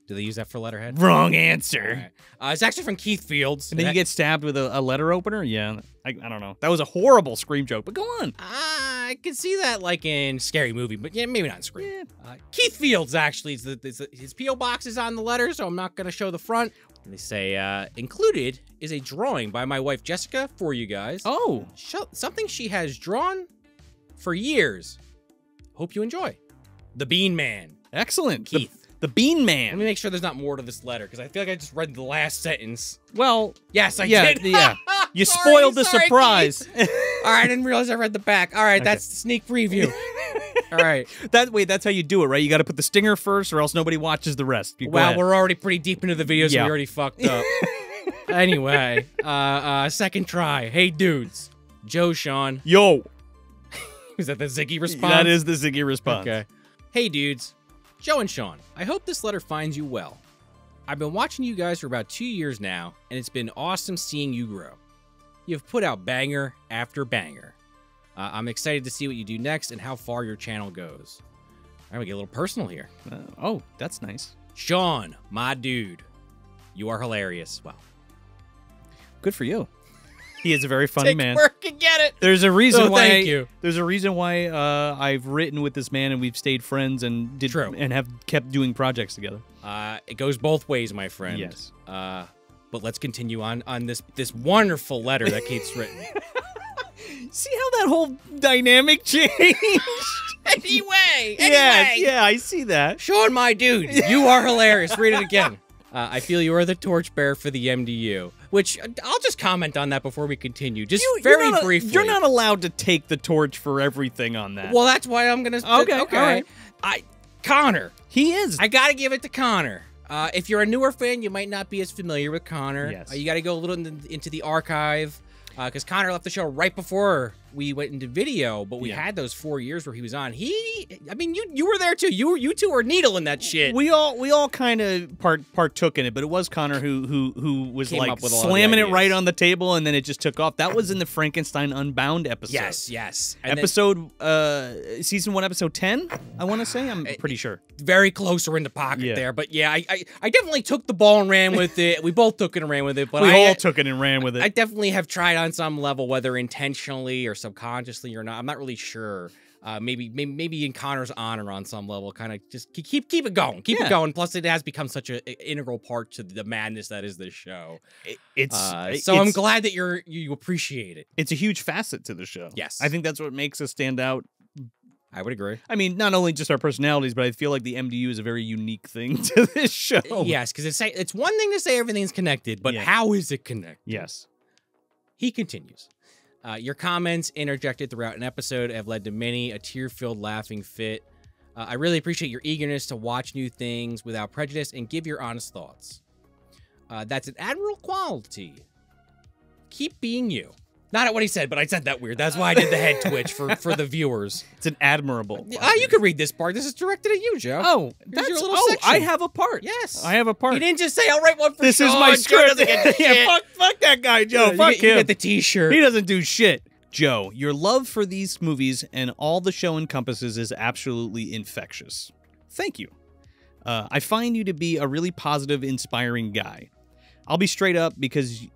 S2: Do they use that for letterhead?
S1: Wrong answer.
S2: Right. Uh, it's actually from Keith Fields.
S1: And then you get stabbed with a, a letter opener? Yeah. I, I don't know. That was a horrible scream joke, but go on.
S2: I could see that like in Scary Movie, but yeah, maybe not in Scream. Uh, Keith Fields actually is the, is the- his PO box is on the letter, so I'm not gonna show the front. And they say uh, included is a drawing by my wife Jessica for you guys.
S1: Oh,
S2: something she has drawn for years. Hope you enjoy. The Bean Man.
S1: Excellent.
S2: Keith.
S1: The, Bean Man.
S2: Let me make sure there's not more to this letter because I feel like I just read the last sentence.
S1: Well,
S2: Yes, I
S1: yeah,
S2: did.
S1: yeah. You
S2: Sorry,
S1: spoiled the
S2: sorry,
S1: surprise.
S2: All right, I didn't realize I read the back. All right, that's the sneak preview. All right.
S1: that wait, that's how you do it, right? You got to put the stinger first, or else nobody watches the rest. Go
S2: Wow,
S1: ahead.
S2: we're already pretty deep into the video, so
S1: Yeah.
S2: we already fucked up. anyway, uh, uh, second try. Hey, dudes. Joe Sean.
S1: yo.
S2: Is that the Ziggy response?
S1: That is the Ziggy response.
S2: Okay. Hey, dudes. Joe and Sean, I hope this letter finds you well. I've been watching you guys for about two years now, and it's been awesome seeing you grow. You've put out banger after banger. Uh, I'm excited to see what you do next and how far your channel goes. I'm gonna get a little personal here.
S1: Uh, oh, that's nice.
S2: Sean, my dude, you are hilarious. Well,
S1: Good for you. He is a very funny
S2: take
S1: man.
S2: work and get it.
S1: There's a reason
S2: Oh,
S1: why.
S2: thank you.
S1: There's a reason why uh, I've written with this man and we've stayed friends and did
S2: True.
S1: and have kept doing projects together.
S2: Uh, it goes both ways, my friend.
S1: Yes.
S2: Uh, but let's continue on on this this wonderful letter that Kate's written.
S1: See how that whole dynamic changed?
S2: anyway,
S1: yes, yeah, I see that.
S2: Sean, my dude, you are hilarious. Read it again. Uh, I feel you are the torchbearer for the MDU. Which uh, I'll just comment on that before we continue, just
S1: You-
S2: very
S1: you're a-
S2: briefly.
S1: you're not allowed to take the torch for everything on that.
S2: Well, that's why I'm gonna.
S1: Okay,
S2: okay.
S1: right.
S2: I Connor.
S1: he is.
S2: I gotta give it to Connor. Uh, if you're a newer fan, you might not be as familiar with Connor.
S1: Yes.
S2: Uh, you got to go a little in- into the archive because Connor left the show right before we went into video, but we
S1: Yeah.
S2: had those four years where he was on. He, I mean, you you were there too. You were you two were needling that shit.
S1: We all we all kind of part partook in it, but it was Connor who who who was
S2: Came
S1: like
S2: up with a lot of the
S1: slamming it right on the table, and then it just took off. That was in the Frankenstein Unbound episode.
S2: yes, yes. And then
S1: episode uh season one, episode ten. I want to say I'm pretty sure.
S2: very close or in the pocket
S1: Yeah.
S2: there, but yeah, I, I I definitely took the ball and ran with it. we both took it and ran with it, but
S1: we
S2: I
S1: all took it and ran with it.
S2: I definitely have tried on some level, whether intentionally or subconsciously or not. I'm not really sure. Uh, maybe, maybe, maybe in Connor's honor on some level, kind of just keep keep it going, keep
S1: Yeah.
S2: it going. Plus, it has become such an integral part to the madness that is this show.
S1: It- it's
S2: Uh, so I'm glad that you're you appreciate it.
S1: it's a huge facet to the show.
S2: Yes.
S1: I think that's what makes us stand out.
S2: I would agree.
S1: I mean, not only just our personalities, but I feel like the MDU is a very unique thing to this show.
S2: Yes, because it's it's one thing to say everything's connected, but
S1: Yeah.
S2: how is it connected?
S1: Yes.
S2: He continues. Uh, your comments interjected throughout an episode have led to many a tear filled laughing fit. Uh, I really appreciate your eagerness to watch new things without prejudice and give your honest thoughts. Uh, that's an admirable quality. Keep being you. Not at what he said, but I said that weird. That's why I did the head twitch for, for the viewers.
S1: It's an admirable.
S2: Ah, you can read this part. This is directed at you, Joe.
S1: Oh, that's
S2: your little
S1: oh,
S2: section.
S1: I have a part.
S2: Yes.
S1: I have a part.
S2: He didn't just say, I'll write one for
S1: this is my script. yeah, fuck, fuck that guy, Joe.
S2: You
S1: fuck
S2: get- you
S1: him.
S2: get the t-shirt.
S1: He doesn't do shit. Joe, your love for these movies and all the show encompasses is absolutely infectious. Thank you. Uh, I find you to be a really positive, inspiring guy. I'll be straight up because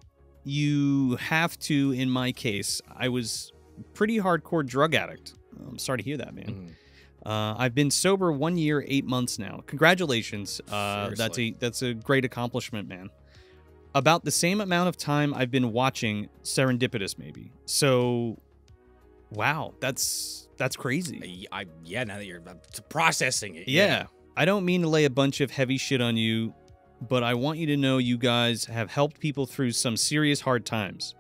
S1: you have to, in my case, I was pretty hardcore drug addict. I'm sorry to hear that, man.
S2: Mhm.
S1: Uh, I've been sober one year, eight months now. Congratulations. Uh, that's a that's a great accomplishment, man. About the same amount of time I've been watching Serendipitous, maybe. So, wow, that's that's crazy.
S2: I, I- yeah, now that you're uh, processing it.
S1: Yeah. I don't mean to lay a bunch of heavy shit on you, but I want you to know you guys have helped people through some serious hard times.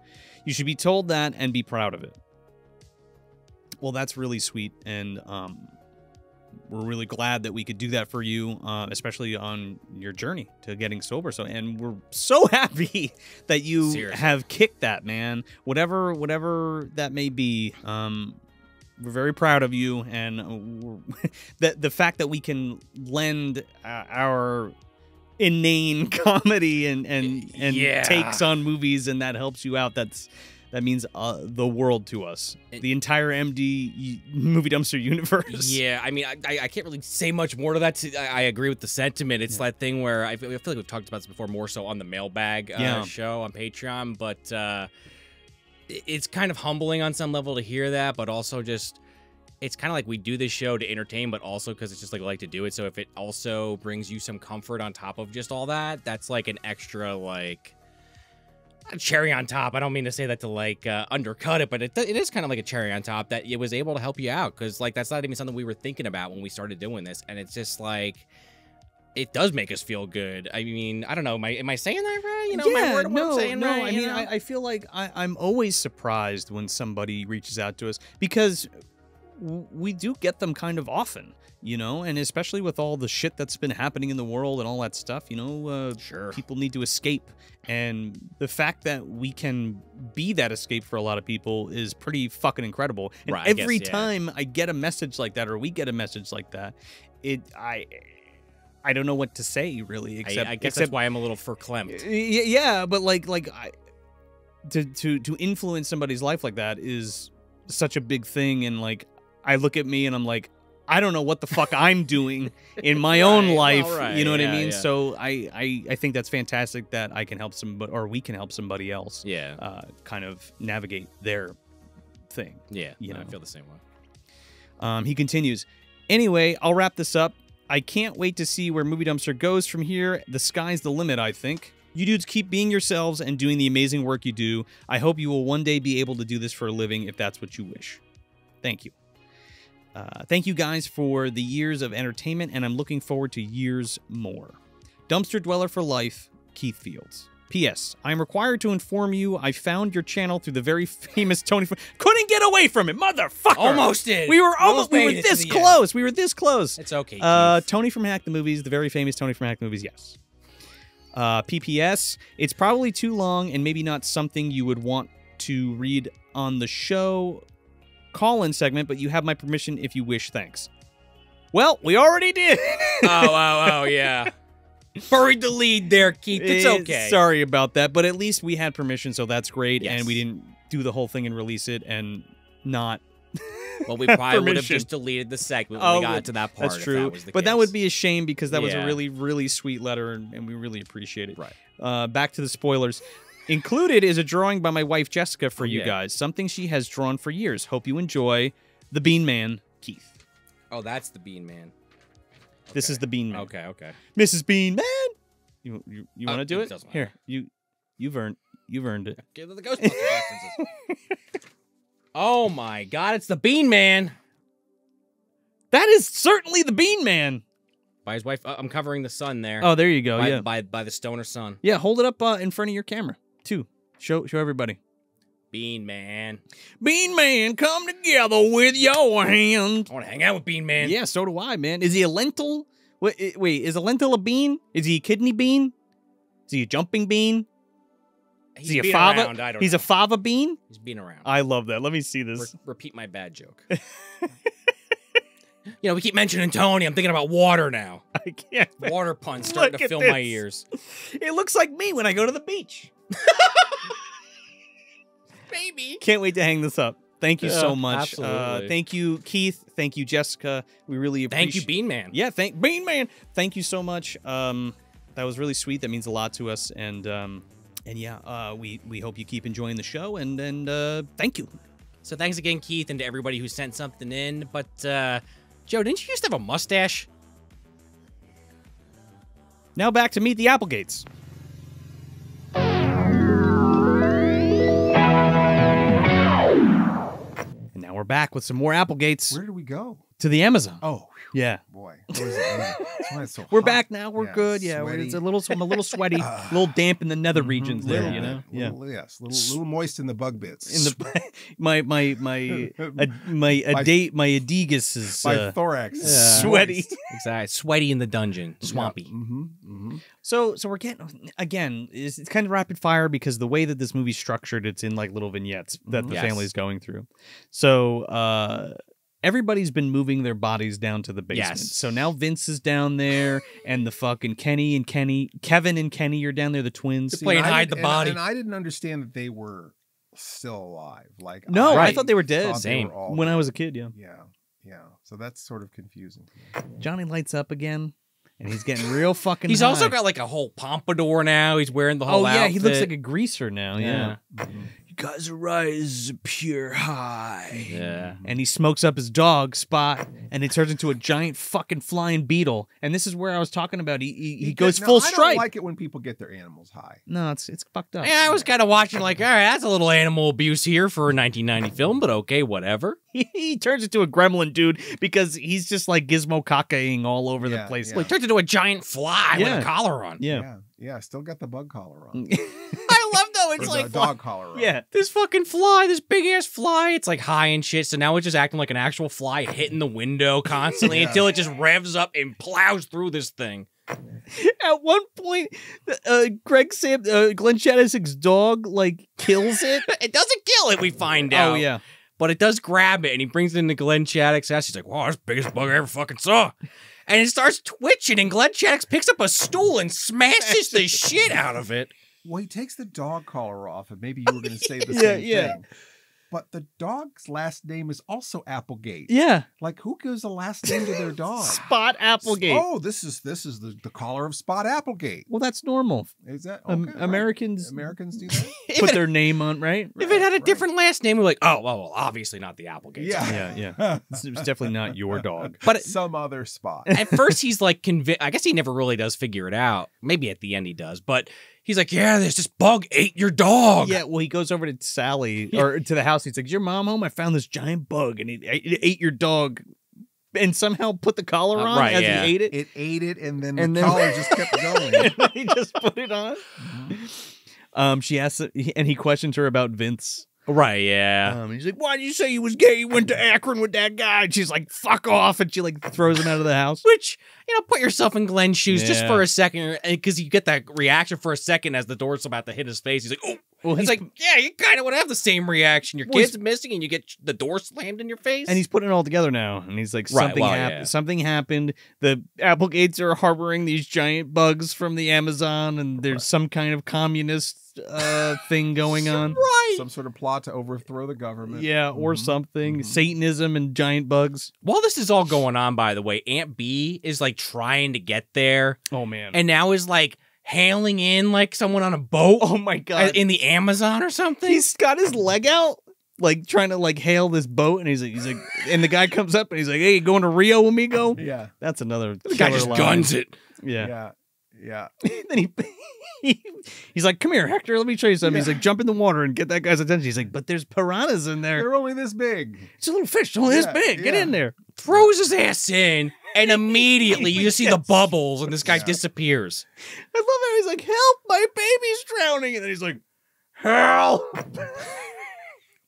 S1: You should be told that and be proud of it. Well, that's really sweet, and um, we're really glad that we could do that for you, uh, especially on your journey to getting sober. So, and we're so happy that you
S2: Seriously.
S1: have kicked that, man. Whatever, whatever that may be. Um, we're very proud of you, and uh, we're, the the fact that we can lend uh, our inane comedy and and and
S2: Yeah.
S1: takes on movies, and that helps you out. That's that means uh, the world to us.
S2: It-
S1: the entire MD movie dumpster universe.
S2: Yeah, I mean, I, I can't really say much more to that. To, I, I agree with the sentiment. It's that thing where I feel, I feel like we've talked about this before, more so on the mailbag uh,
S1: Yeah.
S2: show on Patreon. But uh, it's kind of humbling on some level to hear that, but also just it's kind of like we do this show to entertain, but also because it's just like we like to do it. So if it also brings you some comfort on top of just all that, that's like an extra like a cherry on top. I don't mean to say that to like uh, undercut it, but it, it is kind of like a cherry on top that it was able to help you out because like that's not even something we were thinking about when we started doing this, and it's just like it does make us feel good. I mean, I don't know, am I am I saying that right? You know,
S1: yeah,
S2: wording what I'm
S1: no,
S2: saying
S1: no.
S2: right,
S1: I mean. I, I feel like I, I'm always surprised when somebody reaches out to us because we do get them kind of often, you know, and especially with all the shit that's been happening in the world and all that stuff, you know, uh,
S2: Sure.
S1: people need to escape, and the fact that we can be that escape for a lot of people is pretty fucking incredible. And
S2: Right, I guess,
S1: every
S2: yeah.
S1: time I get a message like that, or we get a message like that, it I. I don't know what to say really, except
S2: I guess
S1: except
S2: that's why I'm a little verklempt.
S1: Yeah, but like like I, to to to influence somebody's life like that is such a big thing and like I look at me and I'm like I don't know what the fuck I'm doing in my own life,
S2: right,
S1: you know what
S2: yeah,
S1: I mean?
S2: yeah.
S1: So I, I I think that's fantastic that I can help somebody or we can help somebody else
S2: Yeah,
S1: uh kind of navigate their thing.
S2: yeah,
S1: you
S2: no, I feel the same way.
S1: Um, he continues. Anyway, I'll wrap this up. I can't wait to see where Movie Dumpster goes from here. The sky's the limit, I think. You dudes keep being yourselves and doing the amazing work you do. I hope you will one day be able to do this for a living if that's what you wish. Thank you. Uh, thank you guys for the years of entertainment, and I'm looking forward to years more. Dumpster Dweller for Life, Keith Fields. P.S. I am required to inform you I found your channel through the very famous Tony. F- Couldn't get away from it, motherfucker!
S2: Almost did.
S1: We were almost. we were this
S2: the end.
S1: close. We were this close.
S2: It's okay.
S1: Uh. Tony from Hack the Movies, the very famous Tony from Hack the Movies. Yes. Uh, PPS. It's probably too long and maybe not something you would want to read on the show. Call in segment, but you have my permission if you wish. Thanks. Well, we already did.
S2: oh, oh, oh, yeah. Buried the lead there, Keith. It's
S1: Eh,
S2: okay.
S1: Sorry about that, but at least we had permission, so that's great.
S2: Yes.
S1: And we didn't do the whole thing and release it and not.
S2: Well, we probably would have just deleted the segment when
S1: Oh,
S2: we got to that part.
S1: That's true.
S2: that
S1: but that would be a shame because that was a really, really sweet letter, and, and we really appreciate it.
S2: Right.
S1: Uh, back to the spoilers. Included is a drawing by my wife Jessica for
S2: Oh,
S1: you
S2: yeah.
S1: guys. Something she has drawn for years. Hope you enjoy. The Bean Man, Keith.
S2: Oh, that's the Bean Man.
S1: This is the Bean Man.
S2: Okay, okay.
S1: Mrs. Bean Man. You you, you
S2: Uh,
S1: want to do
S2: it
S1: it? Here, you you've earned you've earned it.
S2: Give the Ghostbusters references. Oh my God! It's the Bean Man
S1: That is certainly the Bean Man.
S2: by his wife. uh, I'm covering the sun there.
S1: Oh, there you go.
S2: by,
S1: yeah,
S2: by by the stoner sun.
S1: yeah. Hold it up uh, in front of your camera too. Show show everybody.
S2: Bean Man.
S1: Bean Man, come together with your hands.
S2: I want to hang out with Bean Man.
S1: Yeah, so do I, man. Is he a lentil? Wait, wait, is a lentil a bean? Is he a kidney bean? Is he a jumping bean? Is
S2: He's
S1: he a fava?
S2: around.
S1: He's
S2: know.
S1: a fava bean?
S2: He's being around.
S1: I love that. Let me see
S2: Re-
S1: this.
S2: repeat my bad joke. you know, we keep mentioning Tony. I'm thinking about water now.
S1: I can't.
S2: Water puns starting to fill my ears.
S1: It looks like me when I go to the beach.
S2: Baby.
S1: Can't wait to hang this up. Thank you so
S2: Yeah,
S1: much. Uh, thank you, Keith. Thank you, Jessica. We really appreciate.
S2: Thank you, Bean Man.
S1: Yeah, thank Bean Man. Thank you so much. Um, that was really sweet. That means a lot to us. And um, and yeah, uh, we we hope you keep enjoying the show. And and uh, thank you.
S2: So thanks again, Keith, and to everybody who sent something in. But uh, Joe, didn't you used to have a mustache?
S1: Now back to meet the Applegates. We're back with some more Applegates
S3: Where did we go?
S1: To the Amazon.
S3: Oh, whew,
S1: Yeah.
S3: boy. What is it? It's so
S1: We're
S3: hot.
S1: back now. We're
S3: Yeah,
S1: good. Yeah, we're, it's a little. I'm a little sweaty, a little damp in the nether regions there.
S3: Little
S1: You know. Yeah.
S3: little- yes, little, little moist in the bug bits.
S1: In the my my my ad, my
S3: My-
S1: adate my adigus is
S3: my
S1: uh,
S3: thorax, is
S2: Yeah.
S1: sweaty.
S2: Exactly. Sweaty in the dungeon. Swampy.
S3: Mm-hmm, mm-hmm.
S1: So so we're getting again. It's, it's kind of rapid fire because the way that this movie's structured, it's in like little vignettes that the
S2: Yes.
S1: family's going through. So uh, everybody's been moving their bodies down to the basement.
S2: Yes.
S1: So now Vince is down there, and the fucking Kenny and Kenny, Kevin and Kenny are down there. The twins.
S2: They're playing
S3: and I
S2: hide
S3: did-
S2: the
S3: and I-
S2: body.
S3: And I didn't understand that they were still alive. Like
S1: No, I
S2: Right.
S1: thought they were dead.
S2: Same.
S3: were all
S1: when I was a kid. Yeah.
S3: Yeah, yeah. So that's sort of confusing.
S1: Johnny lights up again, and he's getting real fucking.
S2: He's also got like a whole pompadour now. He's wearing the oh, whole
S1: Oh yeah, he looks like a greaser now. Yeah.
S2: Yeah.
S1: You guys are right. This is pure high.
S2: Yeah.
S1: And he smokes up his dog Spot, and it turns into a giant fucking flying beetle. And this is where I was talking about. He he, he
S3: You
S1: goes
S3: get- no,
S1: full
S3: I
S1: strike.
S3: don't like it when people get their animals high.
S1: no, it's it's fucked up.
S2: Yeah, I was kind of watching like, all right, that's a little animal abuse here for a 1990 film, but okay, whatever.
S1: He, he turns into a gremlin dude because he's just like gizmo cacaing all over the place.
S3: yeah.
S2: Well, he turns into a giant fly with a collar on.
S1: Yeah.
S3: yeah, yeah. Still got the bug collar on.
S2: I love though.
S3: Or
S2: It's
S3: the
S2: like
S3: dog collar on.
S1: yeah.
S2: this fucking fly, this big ass fly. It's like high and shit. So now it's just acting like an actual fly, hitting the window constantly
S3: Yeah.
S2: until it just revs up and plows through this thing.
S1: At one point, uh, Greg Sam, uh, Glenn Shadix's dog like kills it.
S2: It doesn't kill it. We find out.
S1: oh yeah.
S2: but it does grab it and he brings it into Glenn Shadix's house. He's like, "Wow, that's the biggest bug I ever fucking saw." And it starts twitching, and Glenn Shadix picks up a stool and smashes the shit out of it.
S3: Well, he takes the dog collar off, and maybe you were going to say the
S1: Yeah,
S3: same
S1: yeah.
S3: thing. But the dog's last name is also Applegate.
S1: Yeah.
S3: Like, who gives a last name to their dog?
S1: Spot Applegate.
S3: Oh, this is this is the, the collar of Spot Applegate.
S1: Well, that's normal.
S3: Is that
S1: Um,
S3: right.
S1: Americans
S3: Americans do that?
S1: Put
S2: it,
S1: their name on, right?
S2: if it had a
S3: right.
S2: different last name, we're like, "Oh, well, well obviously not the Applegate."
S3: yeah,
S1: Yeah, yeah. It's, it's definitely not your dog.
S2: But it-
S3: some other spot.
S2: At first, he's like convinced. I guess he never really does figure it out. Maybe at the end he does, but he's like, "Yeah, there's this bug ate your dog."
S1: Yeah, well, he goes over to Sally or to the house. He's like, "Is your mom home? I found this giant bug, and it, it ate your dog, and somehow put the collar
S2: Uh,
S1: on
S2: right,
S1: as
S2: yeah.
S1: he ate it,
S3: It ate it, and then
S1: And
S3: the
S1: then-
S3: collar just kept going.
S1: he just put it on." Um, she asks, and he questions her about Vince.
S2: Right. Yeah.
S1: Um, he's like, "Why did you say you was gay? You went to Akron with that guy." And she's like, "Fuck off!" And she like throws him out of the house.
S2: Which, you know, put yourself in Glenn's shoes just for a second, because you get that reaction for a second as the door's about to hit his face. He's like, oh,
S1: Well,
S2: it's
S1: he's-
S2: like, yeah, you kind of would have the same reaction. Your
S1: Well,
S2: kid's missing, and you get the door slammed in your face.
S1: and he's putting it all together now and he's like
S2: Right,
S1: something
S2: well,
S1: happened
S2: yeah.
S1: something happened the applegates are harboring these giant bugs from the amazon and there's some kind of communist uh thing going on
S2: right.
S3: Some sort of plot to overthrow the government.
S1: yeah or
S3: Mhm.
S1: something
S3: Mhm.
S1: satanism and giant bugs
S2: While this is all going on, by the way, Aunt B is like trying to get there,
S1: oh man
S2: and now is like hailing in like someone on a boat
S1: oh my god
S2: in the Amazon or something.
S1: he's got his leg out like trying to like hail this boat and he's like he's like and the guy comes up and he's like hey you going to rio amigo
S3: Yeah.
S1: that's another
S2: the guy
S1: killer
S2: just
S1: line.
S2: guns it.
S1: yeah
S3: Yeah. Yeah.
S1: then he, he he's like, "Come here, Hector. Let me show you something." He's like, "Jump in the water and get that guy's attention." He's like, "But there's piranhas in there.
S3: They're only this big.
S1: It's a little fish, only this
S3: Yeah,
S1: big. Get in there."
S2: Throws his ass in, and immediately you see the bubbles, and this guy
S3: Yeah.
S2: disappears.
S1: I love how he's like, "Help! My baby's drowning!" And then he's like, "Help!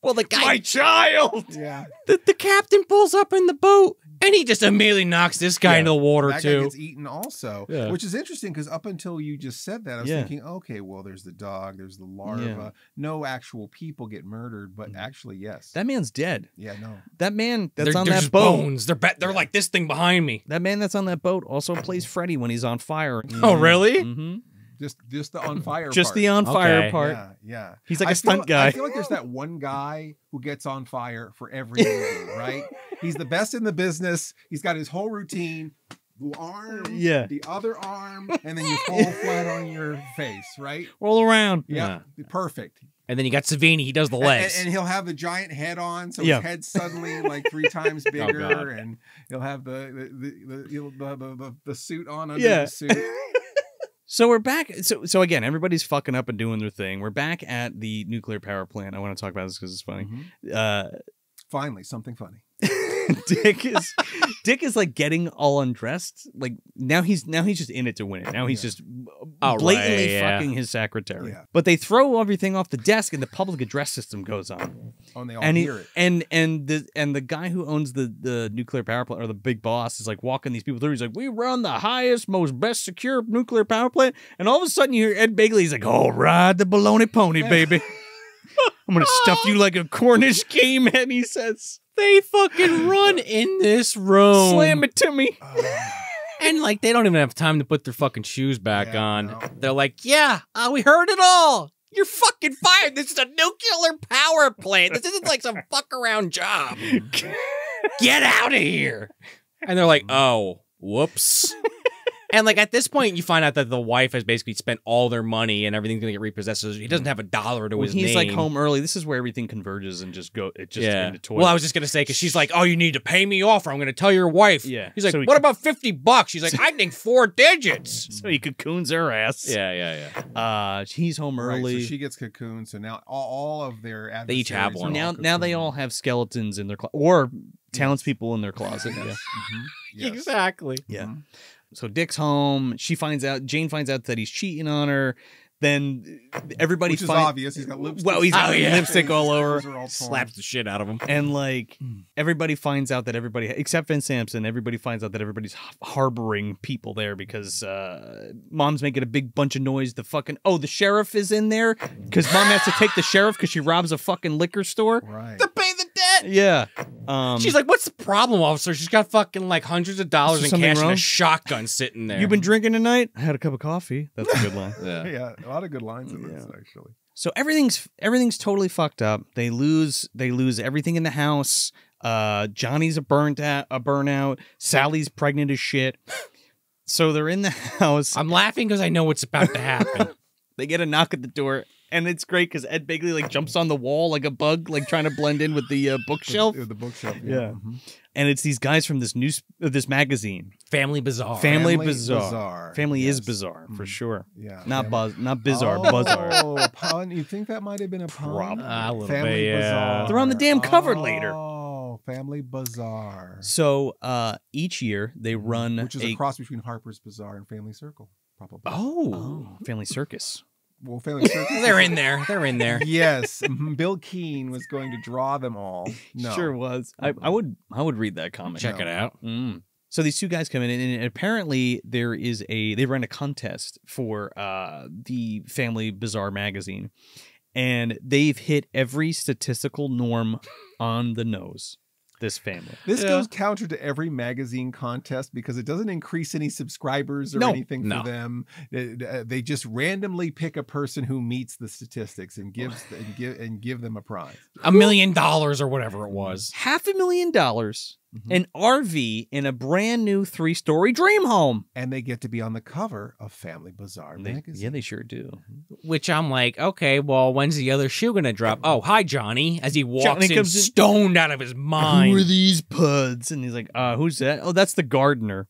S2: Well, the guy,
S1: My child!"
S3: Yeah.
S2: the, the captain pulls up in the boat, and he just immediately knocks this guy
S1: Yeah.
S2: into the water
S3: that guy
S2: too.
S3: gets eaten also,
S2: Yeah.
S3: which is interesting because up until you just said that, I was
S1: Yeah.
S3: thinking, okay, well, there's the dog, there's the larva. No actual people get murdered, but
S1: Mhm.
S3: actually, yes.
S1: That man's dead.
S3: yeah, no.
S1: That man that's
S2: They're-
S1: on
S2: they're
S1: that boat.
S2: bones. They're be- they're like this thing behind me.
S1: That man that's on that boat also plays Freddy when he's on fire.
S2: Oh, really?
S1: hmm
S3: Just just the on uh, fire. Part.
S1: Just
S3: part.
S1: the on fire
S2: Okay.
S1: part.
S3: Yeah, yeah.
S1: He's like
S3: I
S1: a stunt guy.
S3: I feel like there's that one guy who gets on fire for every movie, right? He's the best in the business. He's got his whole routine. The arm,
S1: Yeah.
S3: the other arm, and then you fall flat on your face, right?
S1: Roll around.
S3: Yeah, perfect.
S2: And then you got Savini. He does the legs.
S3: And, and he'll have the giant head on, so
S1: Yeah.
S3: his head's suddenly like three times oh, bigger,
S2: God.
S3: and he'll have the the the, the, the, the, the, the suit on under
S1: Yeah.
S3: the suit.
S1: So we're back. So so again, everybody's fucking up and doing their thing. We're back at the nuclear power plant. I want to talk about this because it's funny.
S3: Mhm.
S1: Uh,
S3: Finally, something funny.
S1: Dick is Dick is like getting all undressed. Like now he's now he's just in it to win it. Now he's
S3: Yeah.
S1: just blatantly
S2: right, yeah.
S1: fucking his secretary.
S3: Yeah.
S1: But they throw everything off the desk and the public address system goes on.
S3: Oh, and they all
S1: and he,
S3: hear it.
S1: and and the and the guy who owns the the nuclear power plant or the big boss is like walking these people through. He's like, "We run the highest, most best secure nuclear power plant." And all of a sudden, you hear Ed Begley. He's like, "All right, the baloney pony, baby. I'm gonna stuff you like a Cornish game hen." He says,
S2: they fucking run in this room.
S1: "Slam it to me."
S2: And like they don't even have time to put their fucking shoes back
S3: Yeah,
S2: on.
S3: no.
S2: They're like, "Yeah, uh, we heard it all. You're fucking fired. This is a nuclear power plant. This isn't like some fuck around job. Get out of here." And they're like, "Oh, whoops." And like at this point, you find out that the wife has basically spent all their money and everything's gonna get repossessed. So he doesn't have a dollar to
S1: Well,
S2: his
S1: he's
S2: name.
S1: like home early. This is where everything converges and just go. It just
S2: yeah.
S1: into toilet.
S2: Well, I was just gonna say because she's like, "Oh, you need to pay me off, or I'm gonna tell your wife."
S1: Yeah.
S2: He's like,
S1: So he
S2: "What
S1: could-
S2: about fifty bucks?" She's like, "I think four digits."
S1: so he cocoons her ass.
S2: Yeah, yeah, yeah.
S1: Uh, he's home
S3: Right,
S1: early.
S3: so she gets cocooned. So now all, all of their
S2: They each have one.
S1: now, now they all have skeletons in their closet or townspeople in their closet. Yeah.
S3: Mhm. Yes.
S2: Exactly.
S1: Yeah.
S3: Mhm.
S1: So Dick's home. She finds out. Jane finds out that he's cheating on her. Then everybody
S3: Which is
S1: find-
S3: obvious. He's got lipstick.
S1: Well, he's got
S2: Oh, yeah.
S1: lipstick all over.
S3: His clothes are all.
S2: Slaps the shit out of him.
S1: And like
S3: Hmm.
S1: everybody finds out that everybody, except Vince Sampson, everybody finds out that everybody's harboring people there because uh, mom's making a big bunch of noise. The fucking oh, the sheriff is in there because mom has to take the sheriff because she robs a fucking liquor store.
S3: Right.
S2: The debt.
S1: Yeah. Um,
S2: She's like, "What's the problem, officer?" She's got fucking like hundreds of dollars in
S1: something
S2: cash and
S1: wrong?
S2: a shotgun sitting there.
S1: You've been drinking tonight?" I had a cup of coffee. That's a good line.
S2: Yeah.
S3: Yeah, a lot of good lines in this actually.
S1: So everything's everything's totally fucked up. They lose they lose everything in the house. Uh, Johnny's a burnt out, a burnout. Sally's pregnant as shit. So they're in the house.
S2: I'm laughing because I know what's about to happen.
S1: they get a knock at the door, and it's great because Ed Begley like jumps on the wall like a bug, like trying to blend in with the uh, bookshelf.
S3: The, the bookshelf.
S1: Yeah.
S3: Mhm.
S1: And it's these guys from this news, uh, this magazine.
S2: Family bizarre.
S1: Family,
S3: Family
S1: bizarre.
S3: Bizarre,
S1: Family is bizarre for
S3: Mhm.
S1: sure.
S3: Yeah.
S1: Not
S3: Family-
S1: buzz, not bizarre,
S3: oh,
S1: buzzer.
S3: pun. You think that might have been a pun?
S1: Probably.
S2: Ah, a little
S3: Family
S2: bit, yeah.
S3: Bizarre.
S1: They're on the damn cover later.
S3: Oh, Family Bazaar.
S1: So uh, each year they run
S3: Which is
S1: a
S3: a cross between Harper's Bazaar and Family Circle, probably.
S2: Oh,
S1: oh, family circus.
S3: Well, Family Circus.
S2: they're in there. They're in there.
S3: yes. mhm. Bil Keane was going to draw them all. No.
S1: Sure was. I, I would I would read that comic.
S2: Check it out.
S1: Mm. So these two guys come in, and apparently there is a they run a contest for uh, the Family Bizarre magazine, and they've hit every statistical norm on the nose. This family.
S3: This
S2: Yeah.
S3: goes counter to every magazine contest because it doesn't increase any subscribers or
S1: No,
S3: anything
S2: no.
S3: for them. Uh, They just randomly pick a person who meets the statistics and gives and give and give them a prize.
S2: A million dollars or whatever it was.
S1: Half a million dollars,
S3: Mhm.
S1: an RV in a brand new three story dream home.
S3: And they get to be on the cover of Family Bazaar
S1: They-
S3: magazine.
S1: yeah, they sure do.
S2: Which I'm like, okay, well, when's the other shoe gonna drop? Oh, hi, Johnny. As he walks
S1: Johnny
S2: in,
S1: comes in-
S2: stoned out of his mind.
S1: Who are these puds? And he's like, uh, who's that? Oh, that's the gardener.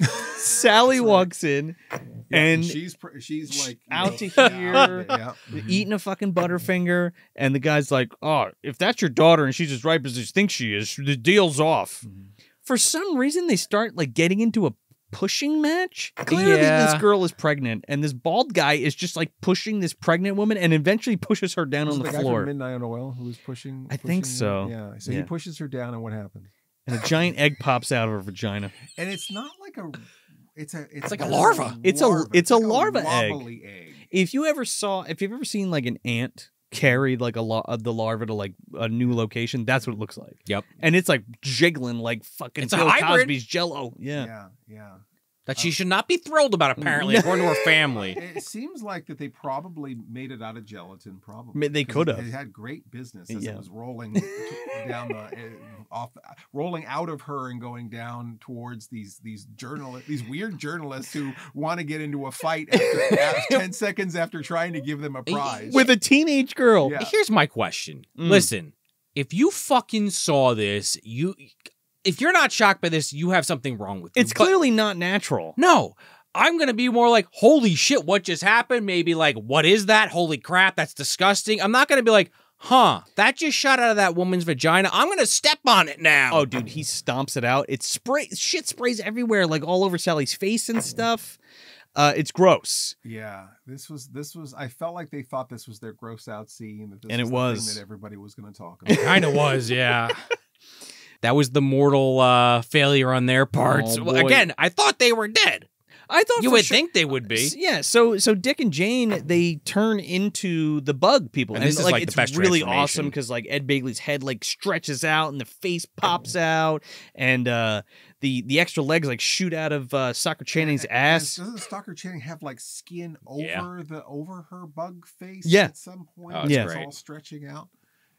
S1: Sally
S3: That's right.
S1: walks in
S3: Yeah,
S1: and
S3: she's pr- she's like
S1: out
S3: know,
S1: to here.
S3: out- yeah,
S1: eating a fucking Butterfinger, and the guy's like, "Oh, if that's your daughter and she's as ripe as you think she is, the deal's off."
S3: Mhm.
S1: For some reason, they start like getting into a pushing match. Clearly,
S2: Yeah.
S1: this girl is pregnant, and this bald guy is just like pushing this pregnant woman, and eventually pushes her down
S3: Was
S1: on the,
S3: the guy
S1: floor.
S3: from Midnight on Oil who was pushing.
S1: I think so.
S3: her? Yeah. So
S1: Yeah.
S3: he pushes her down, and what happens?
S1: And a giant egg pops out of her vagina.
S3: And it's not like a. It's a. It's,
S2: like a
S3: it's
S2: larva.
S1: It's a-
S3: larva.
S1: it's a
S3: like
S1: larva egg.
S3: egg.
S1: If you ever saw, if you've ever seen like an ant carry like a lot of the larva to like a new location, that's what it looks like.
S2: Yep.
S1: And it's like jiggling like fucking
S2: It's a
S1: Bill
S2: hybrid.
S1: Cosby's Jello. Yeah.
S3: Yeah. Yeah.
S2: That she should not be thrilled about, apparently, according to her family.
S3: It seems like that they probably made it out of gelatin. Probably
S1: Ma- they
S3: 'cause
S1: could have.
S3: It had great business as
S1: Yeah.
S3: it was rolling down the uh, off, rolling out of her and going down towards these these journalists, these weird journalists who want to get into a fight after, after ten seconds after trying to give them a prize.
S1: With a teenage girl.
S3: Yeah.
S2: Here's my question.
S1: Mm.
S2: Listen, if you fucking saw this, you if you're not shocked by this, you have something wrong with you.
S1: It's
S2: But
S1: clearly not natural.
S2: no. I'm gonna be more like, holy shit, what just happened? Maybe like, what is that? Holy crap, that's disgusting. I'm not gonna be like, huh, that just shot out of that woman's vagina. I'm gonna step on it now.
S1: Oh, dude, he stomps it out. It spray shit sprays everywhere, like all over Sally's face and stuff. Uh, it's gross.
S3: yeah, this was this was. I felt like they thought this was their gross out scene. That this
S1: And it
S3: was, the
S1: was.
S3: thing that everybody was going to talk about.
S2: kind of was, yeah. That was the mortal uh, failure on their parts.
S1: Oh,
S2: Again, I thought they were dead.
S1: I thought
S2: You
S1: for
S2: would
S1: sure-
S2: think they would be.
S1: S- Yeah, so so Dick and Jane they turn into the bug people,
S2: And
S1: and,
S2: this is,
S1: like,
S2: like, the
S1: it's
S2: best
S1: really awesome because like Ed Begley's head like stretches out and the face pops out, and uh the the extra legs like shoot out of uh, Stockard Channing's
S3: And- and
S1: ass.
S3: Doesn't Stockard Channing have like skin over
S2: Yeah.
S3: the over her bug face?
S1: Yeah.
S3: At some point,
S2: Oh,
S1: it's
S3: it's
S2: great.
S3: all stretching out.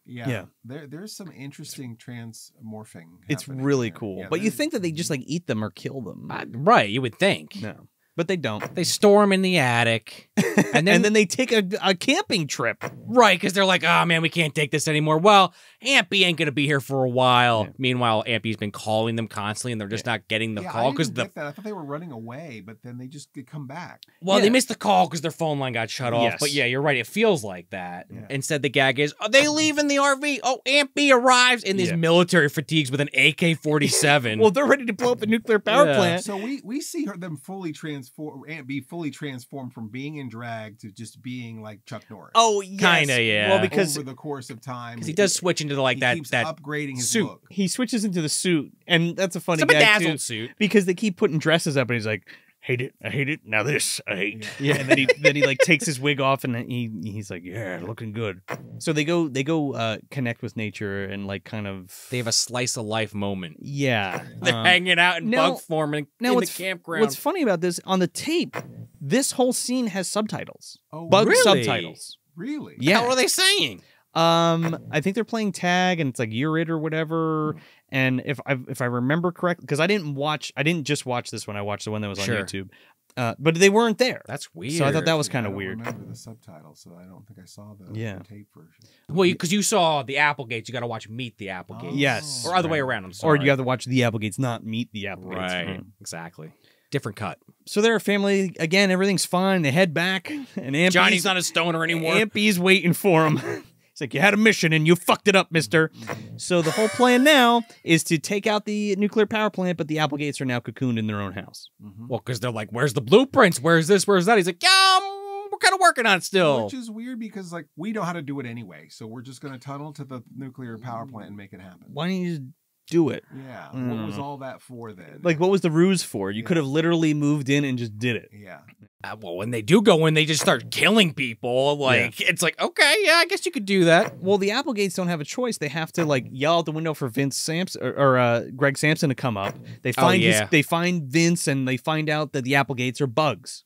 S3: Yeah.
S1: Yeah.
S3: There, there's some interesting transmorphing.
S1: It's really
S3: there.
S1: cool,
S3: Yeah,
S1: but you think that they just like eat them or kill them?
S2: Uh, right, you would think.
S1: no, but they don't.
S2: They store them in the attic.
S1: And
S2: then-
S1: then, they take a, a camping trip.
S2: Right, because they're like, oh man, we can't take this anymore. Well, Aunt B ain't gonna be here for a while.
S1: Yeah.
S2: Meanwhile, Aunt B's been calling them constantly, and they're just not getting the
S3: Yeah, I
S2: call
S3: didn't
S2: because the
S3: get that. I thought they were running away, but then they just they come back.
S2: well,
S1: Yeah.
S2: they missed the call because their phone line got shut off.
S1: Yes.
S2: But yeah, you're right. It feels like that.
S3: Yeah.
S2: Instead, the gag is, are they leaving the RV? Oh, Aunt B arrives in these
S1: Yeah.
S2: military fatigues with an AK-47.
S1: Well, they're ready to blow up a nuclear power
S2: Yeah.
S1: plant.
S3: So we we see her them fully transform Aunt B fully transformed from being in drag to just being like Chuck Norris.
S1: Oh, yes.
S2: Kinda, yeah.
S1: Well, because
S3: over the course of time,
S2: because he does switch into the, like
S3: he
S2: that
S3: keeps
S2: that
S3: upgrading his
S2: suit.
S3: look.
S1: he switches into the suit, and that's a funny
S2: it's a bedazzled
S1: too,
S2: suit.
S1: because they keep putting dresses up, and he's like, "Hate it, I hate it. Now this, I hate."
S3: Yeah.
S1: and then he then he like takes his wig off, and he he's like, "Yeah, looking good." So they go they go uh, connect with nature and like kind of
S2: They have a slice of life moment.
S1: yeah.
S2: They're
S1: um,
S2: hanging out in
S1: now-
S2: bug form in,
S1: now
S2: in the campground.
S1: what's funny about this on the tape, this whole scene has subtitles,
S3: Oh,
S1: bug
S2: really?
S1: subtitles.
S3: really?
S1: Yeah.
S2: What are they saying?
S1: Um, I think they're playing tag, and it's like you're it or
S2: Hmm.
S1: whatever. And if I if I remember correctly, because I didn't watch, I didn't just watch this one. I watched the one that was on
S2: Sure.
S1: YouTube. Uh, but they weren't there.
S2: That's weird.
S1: So I thought that was
S3: Yeah,
S1: kind
S3: I
S1: of
S3: don't
S1: weird.
S3: remember the subtitles, so I don't think I saw the,
S1: Yeah.
S3: the tape version.
S2: well, because you, saw the Applegates, you got to watch Meet the Applegates.
S1: Yes.
S2: or other way around. I'm sorry.
S1: Or you have to watch the Applegates, not meet the Applegates.
S2: right,
S1: Mm.
S2: exactly. Different cut.
S1: So they're a family again. Everything's fine. They head back, and Aunt
S2: Johnny's not a stoner anymore.
S1: Aunt Bee's waiting for him. He's like, "You had a mission and you fucked it up, Mister." So the whole plan now is to take out the nuclear power plant, but the Applegates are now cocooned in their own house.
S3: Mhm.
S2: well, because they're like, "Where's the blueprints? Where's this? Where's that?" He's like, "Yeah, um, we're kind of working on it still."
S3: Which is weird because like we know how to do it anyway, so we're just going to tunnel to the nuclear power plant and make it happen.
S1: Why don't you do it.
S3: Yeah.
S1: Mm.
S3: What was all that for then?
S1: Like, what was the ruse for? You
S3: Yeah.
S1: could have literally moved in and just did it.
S3: Yeah.
S2: Uh, well, when they do go in, they just start killing people. Like it's like okay, yeah, I guess you could do that.
S1: Well, the Applegates don't have a choice. They have to like yell out the window for Vince Sampson or, or uh, Greg Sampson to come up. They
S2: Oh,
S1: find
S2: yeah.
S1: his, they find Vince and they find out that the Applegates are bugs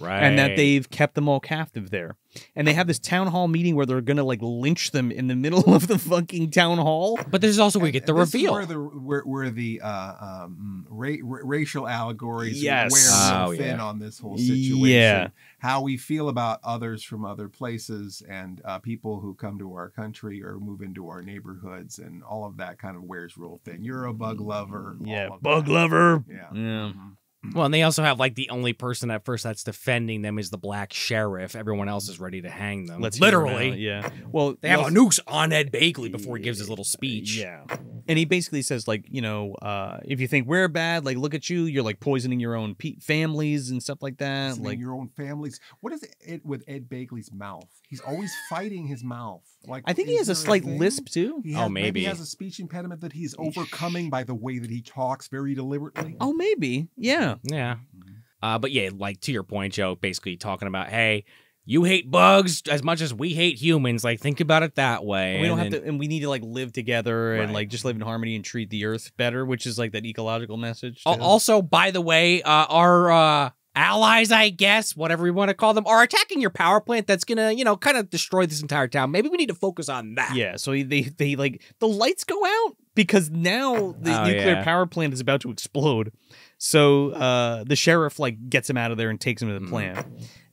S2: Right.
S1: and that they've kept them all captive there. And they have this town hall meeting where they're gonna like lynch them in the middle of the fucking town hall.
S2: But this is also where you get the
S3: And this is
S2: reveal.
S3: where the where, where the uh, um, ra- ra- racial allegories
S1: Yes.
S3: wear
S2: Oh,
S3: real thin
S2: yeah.
S3: on this whole situation.
S1: Yeah.
S3: How we feel about others from other places and uh, people who come to our country or move into our neighborhoods and all of that kind of wears real thin. You're a bug lover.
S1: Yeah, bug
S3: that.
S1: lover.
S3: Yeah.
S1: Yeah.
S3: Mhm.
S2: Well, and they also have like the only person at first that's defending them is the black sheriff. Everyone else is ready to hang them.
S1: Let's
S2: literally.
S1: Yeah. Well,
S2: They have a noose on Ed Begley before he gives his little speech.
S1: Yeah. And he basically says, like, you know, uh, if you think we're bad, like, look at you, you're like poisoning your own pe- families and stuff like that.
S3: Listening
S1: Like,
S3: your own families. What is it with Ed Begley's mouth? He's always fighting his mouth. Like
S1: I think he has a slight
S3: thing?
S1: lisp too.
S3: He
S2: Oh,
S3: maybe.
S2: maybe.
S3: he has a speech impediment that he's overcoming by the way that he talks very deliberately.
S1: Oh, maybe. Yeah.
S2: Yeah. Uh, but yeah, like to your point, Joe, basically talking about, hey, you hate bugs as much as we hate humans. Like, think about it that way.
S1: we don't
S2: And
S1: have to, and we need to like live together and like just live in harmony and treat the earth better, which is like that ecological message.
S2: Al-
S1: too.
S2: Also, by the way, uh, our uh, allies, I guess, whatever we want to call them, are attacking your power plant. That's gonna, you know, kind of destroy this entire town. Maybe we need to focus on that.
S1: yeah. So they they like the lights go out because now the
S2: Oh,
S1: nuclear
S2: yeah.
S1: power plant is about to explode. So uh, the sheriff like gets him out of there and takes him to the
S2: Mhm.
S1: plant.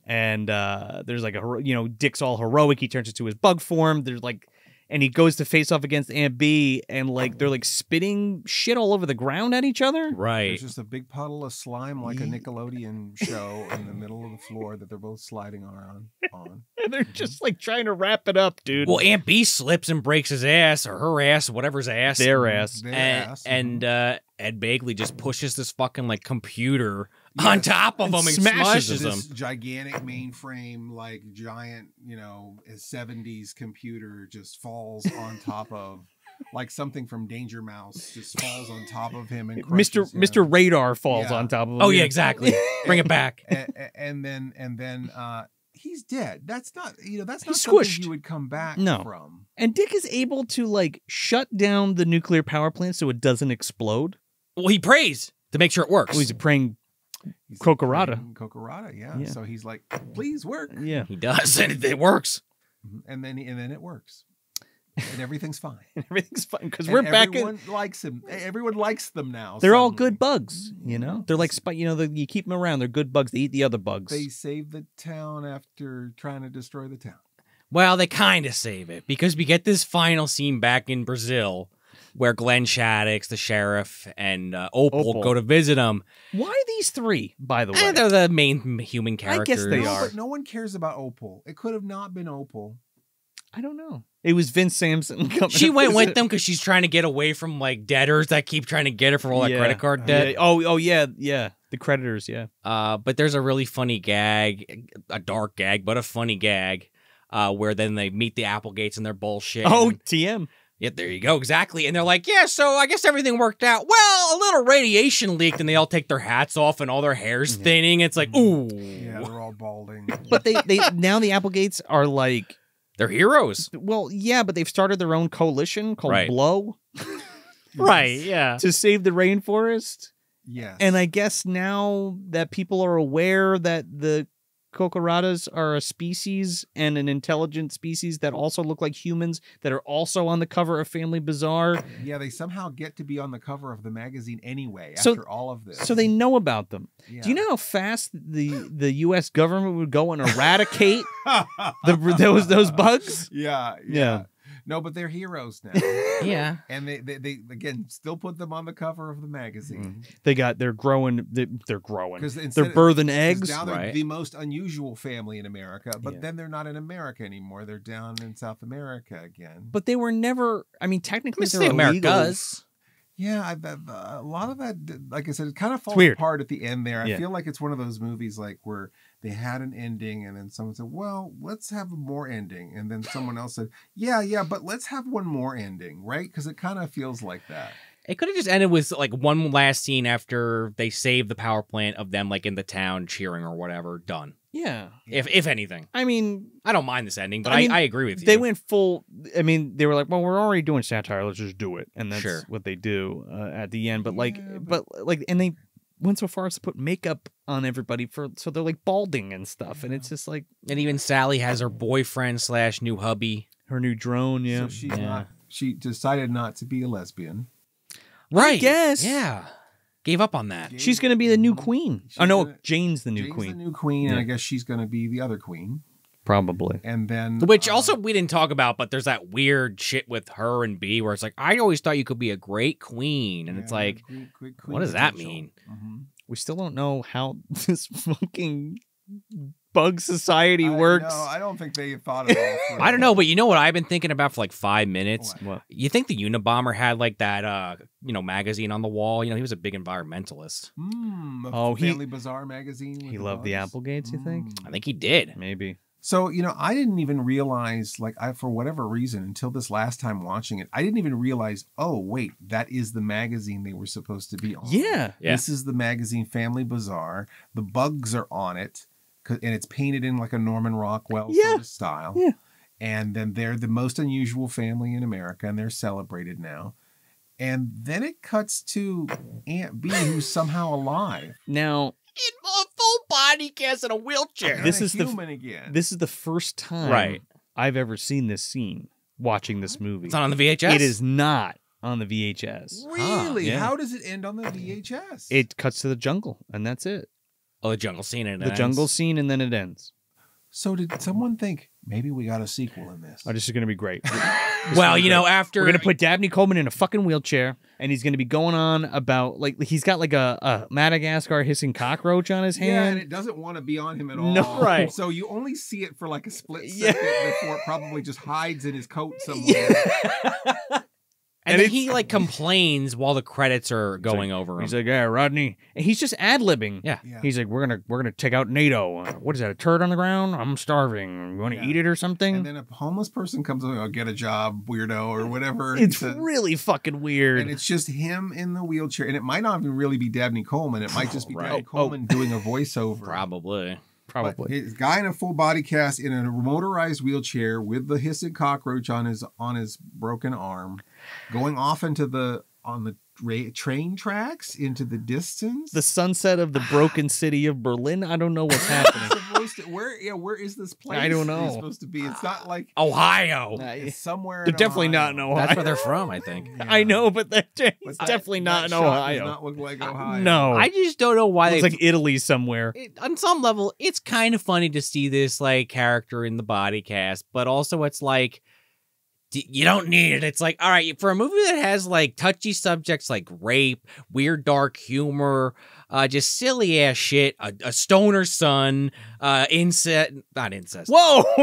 S1: And uh, there's like a you know Dick's all heroic. He turns into his bug form. There's like. And he goes to face off against Aunt B, and like they're like spitting shit all over the ground at each other.
S2: Right.
S3: There's just a big puddle of slime like a Nickelodeon show in the middle of the floor that they're both sliding on. on.
S1: And they're just like trying to wrap it up, dude.
S2: Well, Aunt B slips and breaks his ass or her ass, whatever's ass.
S1: their ass.
S3: Their
S2: and
S3: ass,
S2: and
S3: mhm.
S2: uh, Ed Begley just pushes this fucking like computer on top of
S1: And
S2: him and
S1: smashes
S2: smashes
S3: this
S2: him.
S3: gigantic mainframe, like giant, you know, 70s computer just falls on top of, like something from Danger Mouse, just falls on top of him and
S1: Mr.
S3: him.
S1: Mr. Radar falls
S3: Yeah.
S1: on top of him.
S2: Oh yeah, exactly. Bring it back.
S3: and, and then and then uh he's dead. That's not you know that's not
S1: He's
S3: something
S1: squished.
S3: you would come back
S1: No.
S3: from.
S1: And Dick is able to like shut down the nuclear power plant so it doesn't explode.
S2: Well, he prays to make sure it works.
S1: Oh, he's praying.
S3: He's
S1: Cocorada.
S3: praying yeah.
S1: Yeah.
S3: So he's like, please work,
S1: Yeah.
S2: he does, and it, it works.
S3: Mhm. and then and then it works, and everything's fine.
S1: Everything's fine because we're back in.
S3: Everyone likes him. Everyone likes them now.
S1: They're all good bugs, you know. They're like you know. You keep them around. They're good bugs. They eat the other bugs.
S3: They save the town after trying to destroy the town.
S2: Well, they kind of save it because we get this final scene back in Brazil where Glenn Shadix, the sheriff, and uh, Opal,
S1: Opal.
S2: go to visit him.
S1: Why these three? By the way,
S2: And they're the main human characters.
S1: I guess they
S3: no,
S1: are.
S3: but no one cares about Opal. It could have not been Opal.
S1: I don't know. It was Vince Sampson coming.
S2: She
S1: to
S2: went with them because she's trying to get away from like debtors that keep trying to get her for all that
S1: Yeah.
S2: credit card debt.
S1: Yeah. Oh, oh yeah, yeah. The creditors, yeah.
S2: Uh, but there's a really funny gag, a dark gag, but a funny gag, uh, where then they meet the Applegates and they're bullshit.
S1: Oh, TM.
S2: Yeah, there you go, exactly. And they're like, yeah, so I guess everything worked out. Well, a little radiation leaked, and they all take their hats off, and all their hair's
S1: Yeah. Mm-hmm.
S2: thinning. It's like, mm-hmm. ooh,
S3: Yeah, they're all balding.
S1: But they, they now the Applegates are like,
S2: they're heroes,
S1: well, yeah, but they've started their own coalition called
S2: Right.
S1: Blow
S2: right? Yeah.
S1: to save the rainforest.
S3: Yeah.
S1: And I guess now that people are aware that the Cocoradas are a species and an intelligent species that also look like humans that are also on the cover of Family Bazaar.
S3: Yeah, they somehow get to be on the cover of the magazine anyway
S1: So-
S3: after all of this.
S1: So they know about them.
S3: Yeah.
S1: Do you know how fast the the US government would go and eradicate the those those bugs?
S3: yeah, yeah,
S1: Yeah.
S3: No, but they're heroes now.
S2: Yeah.
S3: and they, they, they, again, still put them on the cover of the magazine. Mm-hmm.
S1: They got they're growing they, they're growing.
S3: Because
S1: They're birthing eggs.
S3: Now they're
S2: Right.
S3: the most unusual family in America, but
S1: Yeah.
S3: then they're not in America anymore. They're down in South America again.
S1: But they were never I mean technically
S2: Mr.
S1: they're
S2: Americas.
S3: Yeah, I, I- uh, a lot of that, like I said, it kind of falls apart at the end there. I
S1: Yeah.
S3: feel like it's one of those movies like where they had an ending and then someone said, "Well, let's have a more ending," and then someone else said, "Yeah, yeah, but let's have one more ending," right? Because it kind of feels like that.
S2: It could have just ended with like one last scene after they save the power plant of them like in the town cheering or whatever. Done.
S1: Yeah.
S2: If if anything,
S1: I mean,
S2: I don't mind this ending, but
S1: I
S2: I,
S1: mean,
S2: I, agree with you.
S1: they went full. I mean, they were like, "Well, we're already doing satire. Let's just do it," and that's
S2: Sure.
S1: what they do uh, at the end. But like,
S3: Yeah,
S1: but, like, and they went so far as to put makeup on everybody for so they're like balding and stuff, and it's just like
S2: and even Sally has her boyfriend slash new hubby.
S1: her new drone. Yeah,
S3: So she's
S2: Yeah.
S3: not. She decided not to be a lesbian.
S2: Right.
S1: guess.
S2: Yeah. Gave up on that.
S1: she's gonna be the new queen.
S3: Oh, she's
S1: oh no,
S3: gonna-
S1: Jane's the new
S3: Jane's
S1: queen.
S3: the new queen, and I guess she's going to be the other queen.
S1: Probably.
S3: And then,
S2: Which
S3: uh,
S2: also we didn't talk about, but there's that weird shit with her and B where it's like, I always thought you could be a great queen. And it's like,
S3: great- great
S2: what
S3: queen
S2: does that
S3: potential.
S2: mean?
S3: Mhm.
S1: We still don't know how this fucking bug society
S3: I-
S1: works.
S3: No, I don't think they thought it all.
S2: I don't know, but you know what I've been thinking about for like five minutes?
S3: What?
S1: what?
S2: You think the Unabomber had like that, uh, you know, magazine on the wall? You know, he was a big environmentalist.
S3: Mm,
S1: Oh,
S3: oh,
S1: he-
S3: Family Bazaar magazine.
S1: He loved the
S3: bugs?
S1: Applegates. You think?
S3: Mm.
S2: I think he did.
S1: Maybe.
S3: So you know, I didn't even realize, like, I for whatever reason, until this last time watching it, I didn't even realize. Oh, wait, that is the magazine they were supposed to be on.
S1: Yeah.
S2: Yeah.
S3: This is the magazine Family Bazaar. The bugs are on it, and it's painted in like a Norman Rockwell
S1: Yeah.
S3: sort of style.
S1: Yeah.
S3: And then they're the most unusual family in America, and they're celebrated now. And then it cuts to Aunt B, who's somehow alive.
S1: Now
S2: In a full body cast in a wheelchair.
S1: This
S3: And a
S1: is the-
S3: human again.
S1: this is the first time
S2: Right.
S1: I've ever seen this scene watching this movie.
S2: It's not on the VHS?
S1: It is not on the VHS.
S3: really?
S1: yeah.
S3: How does it end on the VHS?
S1: It cuts to the jungle, and that's it.
S2: Oh, the jungle scene. And it
S1: the
S2: ends.
S1: jungle scene, and then it ends.
S3: So did someone think maybe we got a sequel in this?
S1: Oh, this is gonna be great.
S2: Well, you know, after
S1: We're gonna put Dabney Coleman in a fucking wheelchair, and he's gonna be going on about like he's got like a, a Madagascar hissing cockroach on his hand.
S3: Yeah, and
S1: hand.
S3: it doesn't want to be on him at all.
S1: No, right.
S3: So you only see it for like a split
S1: Yeah.
S3: second before it probably just hides in his coat somewhere.
S2: And,
S1: and
S2: then he like complains while the credits are going over him.
S1: He's like, "Yeah, Rodney," and he's just ad libbing.
S2: Yeah.
S3: Yeah.
S1: He's like, "We're gonna we're gonna take out NATO. Uh, What is that? A turd on the ground? I'm starving. You want to
S3: Yeah.
S1: eat it or something?"
S3: and then a homeless person comes over, oh, get a job, weirdo, or whatever.
S1: it's
S3: says.
S1: really fucking weird.
S3: and it's just him in the wheelchair, and it might not even really be Dabney Coleman. It might just be
S2: Right.
S3: Dabney
S1: Oh, oh.
S3: Coleman doing a voiceover.
S2: Probably.
S3: But
S1: Probably.
S3: his guy in a full body cast in a motorized wheelchair with the hissing cockroach on his on his broken arm, going off into the on the ra- train tracks into the distance.
S1: the sunset of the broken city of Berlin. I don't know what's happening.
S3: to, where yeah where is this place?
S1: I don't know.
S3: It's
S1: know.
S3: supposed to be. It's not ah. like
S2: Ohio.
S3: it's somewhere.
S1: They're
S3: in
S1: definitely not in
S3: Ohio.
S1: Ohio.
S2: That's where they're from, I think.
S1: I know, but that,
S3: But
S1: it's
S3: that-
S1: definitely not
S3: that
S1: in Ohio.
S3: Not look like uh, Ohio.
S1: No,
S2: I just don't know why
S1: it's like Italy somewhere.
S2: it, on some level, it's kind of funny to see this like character in the body cast, but also it's like d- you don't need it. It's like all right for a movie that has like touchy subjects like rape, weird dark humor, uh, just silly ass shit, a, a stoner son, uh, incest, not incest.
S1: Whoa!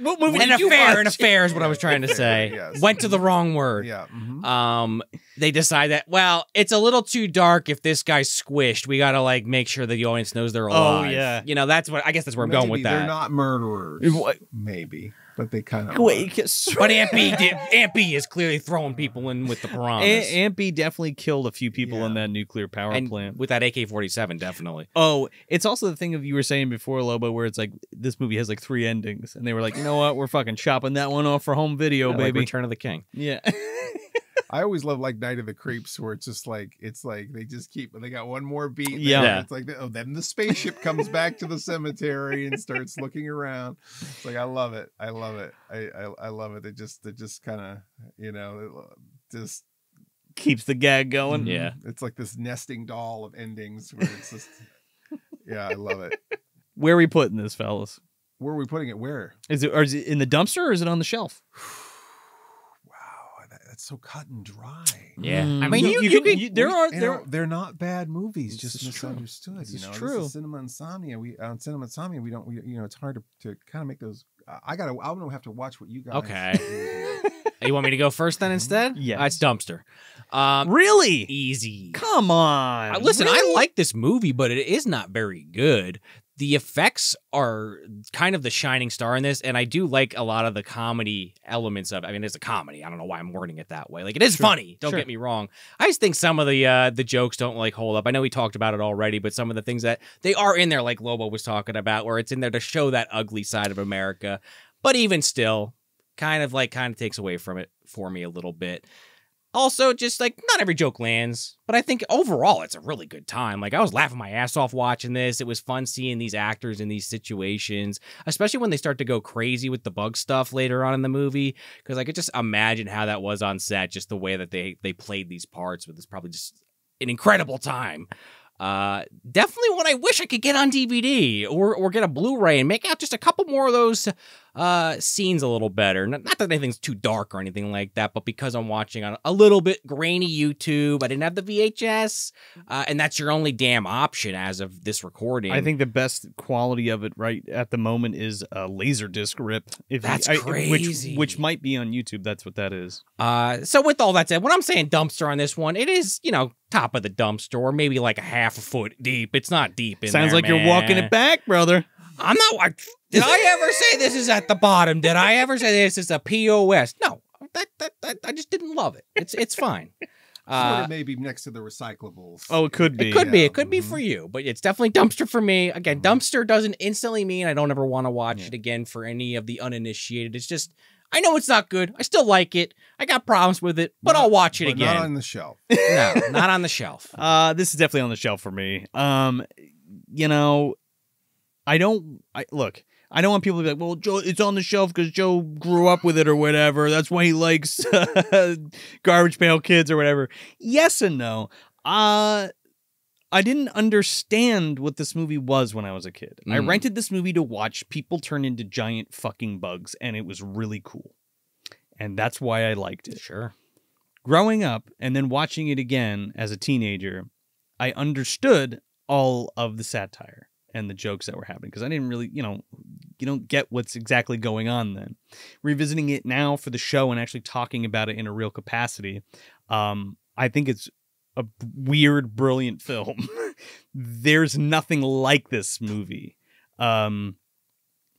S1: what movie
S2: An
S1: did you
S2: affair, an affair is what I was trying to say.
S3: Yes.
S2: Went to the wrong word.
S3: Yeah. mhm.
S2: um they decide that well it's a little too dark if this guy's squished we gotta like make sure that the audience knows they're alive Oh
S1: yeah.
S2: you know that's what i guess that's where i'm going with
S3: that. They're not murderers. Maybe, but they kind of.
S1: Wait, s-
S2: but aunt b did aunt b is clearly throwing people in with the piranhas
S1: Aunt, Aunt B definitely killed a few people
S3: Yeah.
S1: in that nuclear power
S2: and
S1: plant.
S2: with that ak-47 definitely
S1: Oh, it's also the thing of you were saying before, Lobo, where it's like this movie has like three endings, and they were like, you know what, we're fucking chopping that one off for home video,
S2: Yeah, like
S1: baby.
S2: return of the king
S1: yeah.
S3: I always love like Night of the Creeps, where it's just like it's like they just keep they got one more beat.
S1: Yeah.
S3: there.
S2: Yeah.
S3: it's like oh, then the spaceship comes back to the cemetery and starts looking around. It's like I love it. I love it. I I, I love it. It just it just kind of you know it just
S1: Keeps the gag going.
S2: Yeah.
S3: mm, It's like this nesting doll of endings where it's just yeah, I love it.
S1: Where are we putting this, fellas?
S3: Where are we putting it? Where?
S1: Is it, or is it in the dumpster or is it on the shelf?
S3: Wow, that, that's so cut and dry.
S2: yeah
S1: Mm.
S2: i mean you, you,
S1: can- you- there
S3: We-
S1: are there.
S3: know, they're not bad movies, just
S1: is true.
S3: misunderstood.
S1: This
S3: you
S1: is
S3: know,
S1: true.
S3: This is cinema insomnia. We on cinema insomnia, we don't. We, you know, it's hard to, to kind of make those. I- I gotta. I'm gonna have to watch what you guys.
S2: Okay. you want me to go first then instead
S1: Yeah,
S2: Uh, it's dumpster um
S1: really?
S2: easy
S1: Come on.
S2: Uh, listen, I like this movie, but it is not very good. The effects are kind of the shining star in this, and I do like a lot of the comedy elements of. it. I mean, it's a comedy. I don't know why I'm wording it that way. Like it is
S1: Sure,
S2: funny. Don't
S1: sure.
S2: get me wrong. I just think some of the uh, the jokes don't like hold up. I know we talked about it already, but some of the things that they are in there, like Lobo was talking about, where it's in there to show that ugly side of America. But even still, kind of like kind of takes away from it for me a little bit. Also, just like not every joke lands, but I think overall it's a really good time. Like I was laughing my ass off watching this. It was fun seeing these actors in these situations, especially when they start to go crazy with the bug stuff later on in the movie. Because I could just imagine how that was on set, just the way that they they played these parts. With this probably just an incredible time. Uh, definitely one I wish I could get on DVD or or get a Blu-ray and make out just a couple more of those uh scenes a little better. Not, not that anything's too dark or anything like that, but because I'm watching on a little bit grainy YouTube, I didn't have the VHS, uh, and that's your only damn option as of this recording.
S1: I think the best quality of it right at the moment is a laser disc rip. If you-
S2: That's
S1: I-
S2: crazy.
S1: Which, which might be on YouTube. That's what that is.
S2: Uh, so with all that said, when I'm saying dumpster on this one, it is you know top of the dumpster, or maybe like a half a foot deep. It's not deep. In
S1: Sounds
S2: there,
S1: like you're walking it back, brother.
S2: I'm not. I- Did I ever say this is at the bottom? Did I ever say this is a POS? No, that, that, that I just didn't love it. It's it's fine.
S3: Sort
S2: Uh,
S3: of maybe next to the recyclables.
S1: Oh, it could be.
S2: it could be. It could be
S3: Mhm.
S2: for you, but it's definitely dumpster for me. Again,
S3: Mhm.
S2: dumpster doesn't instantly mean I don't ever want to watch
S3: Yeah.
S2: it again for any of the uninitiated. It's just I know it's not good. I still like it. I got problems with it, but
S3: Not-
S2: I'll watch it
S3: but
S2: again.
S3: Not on the shelf.
S2: no, not on the shelf.
S1: Uh, this is definitely on the shelf for me. Um, you know, I don't. I look. I don't want people to be like, "Well, Joe, it's on the shelf because Joe grew up with it or whatever. That's why he likes Garbage Pail Kids or whatever." Yes and no. Uh I didn't understand what this movie was when I was a kid. I
S2: Mm.
S1: rented this movie to watch people turn into giant fucking bugs, and it was really cool. And that's why I liked it
S2: Sure.
S1: growing up and then watching it again as a teenager, I understood all of the satire and the jokes that were happening because I didn't really, you know, you don't get what's exactly going on then. Revisiting it now for the show and actually talking about it in a real capacity, um, I think it's a weird, brilliant film. There's nothing like this movie um,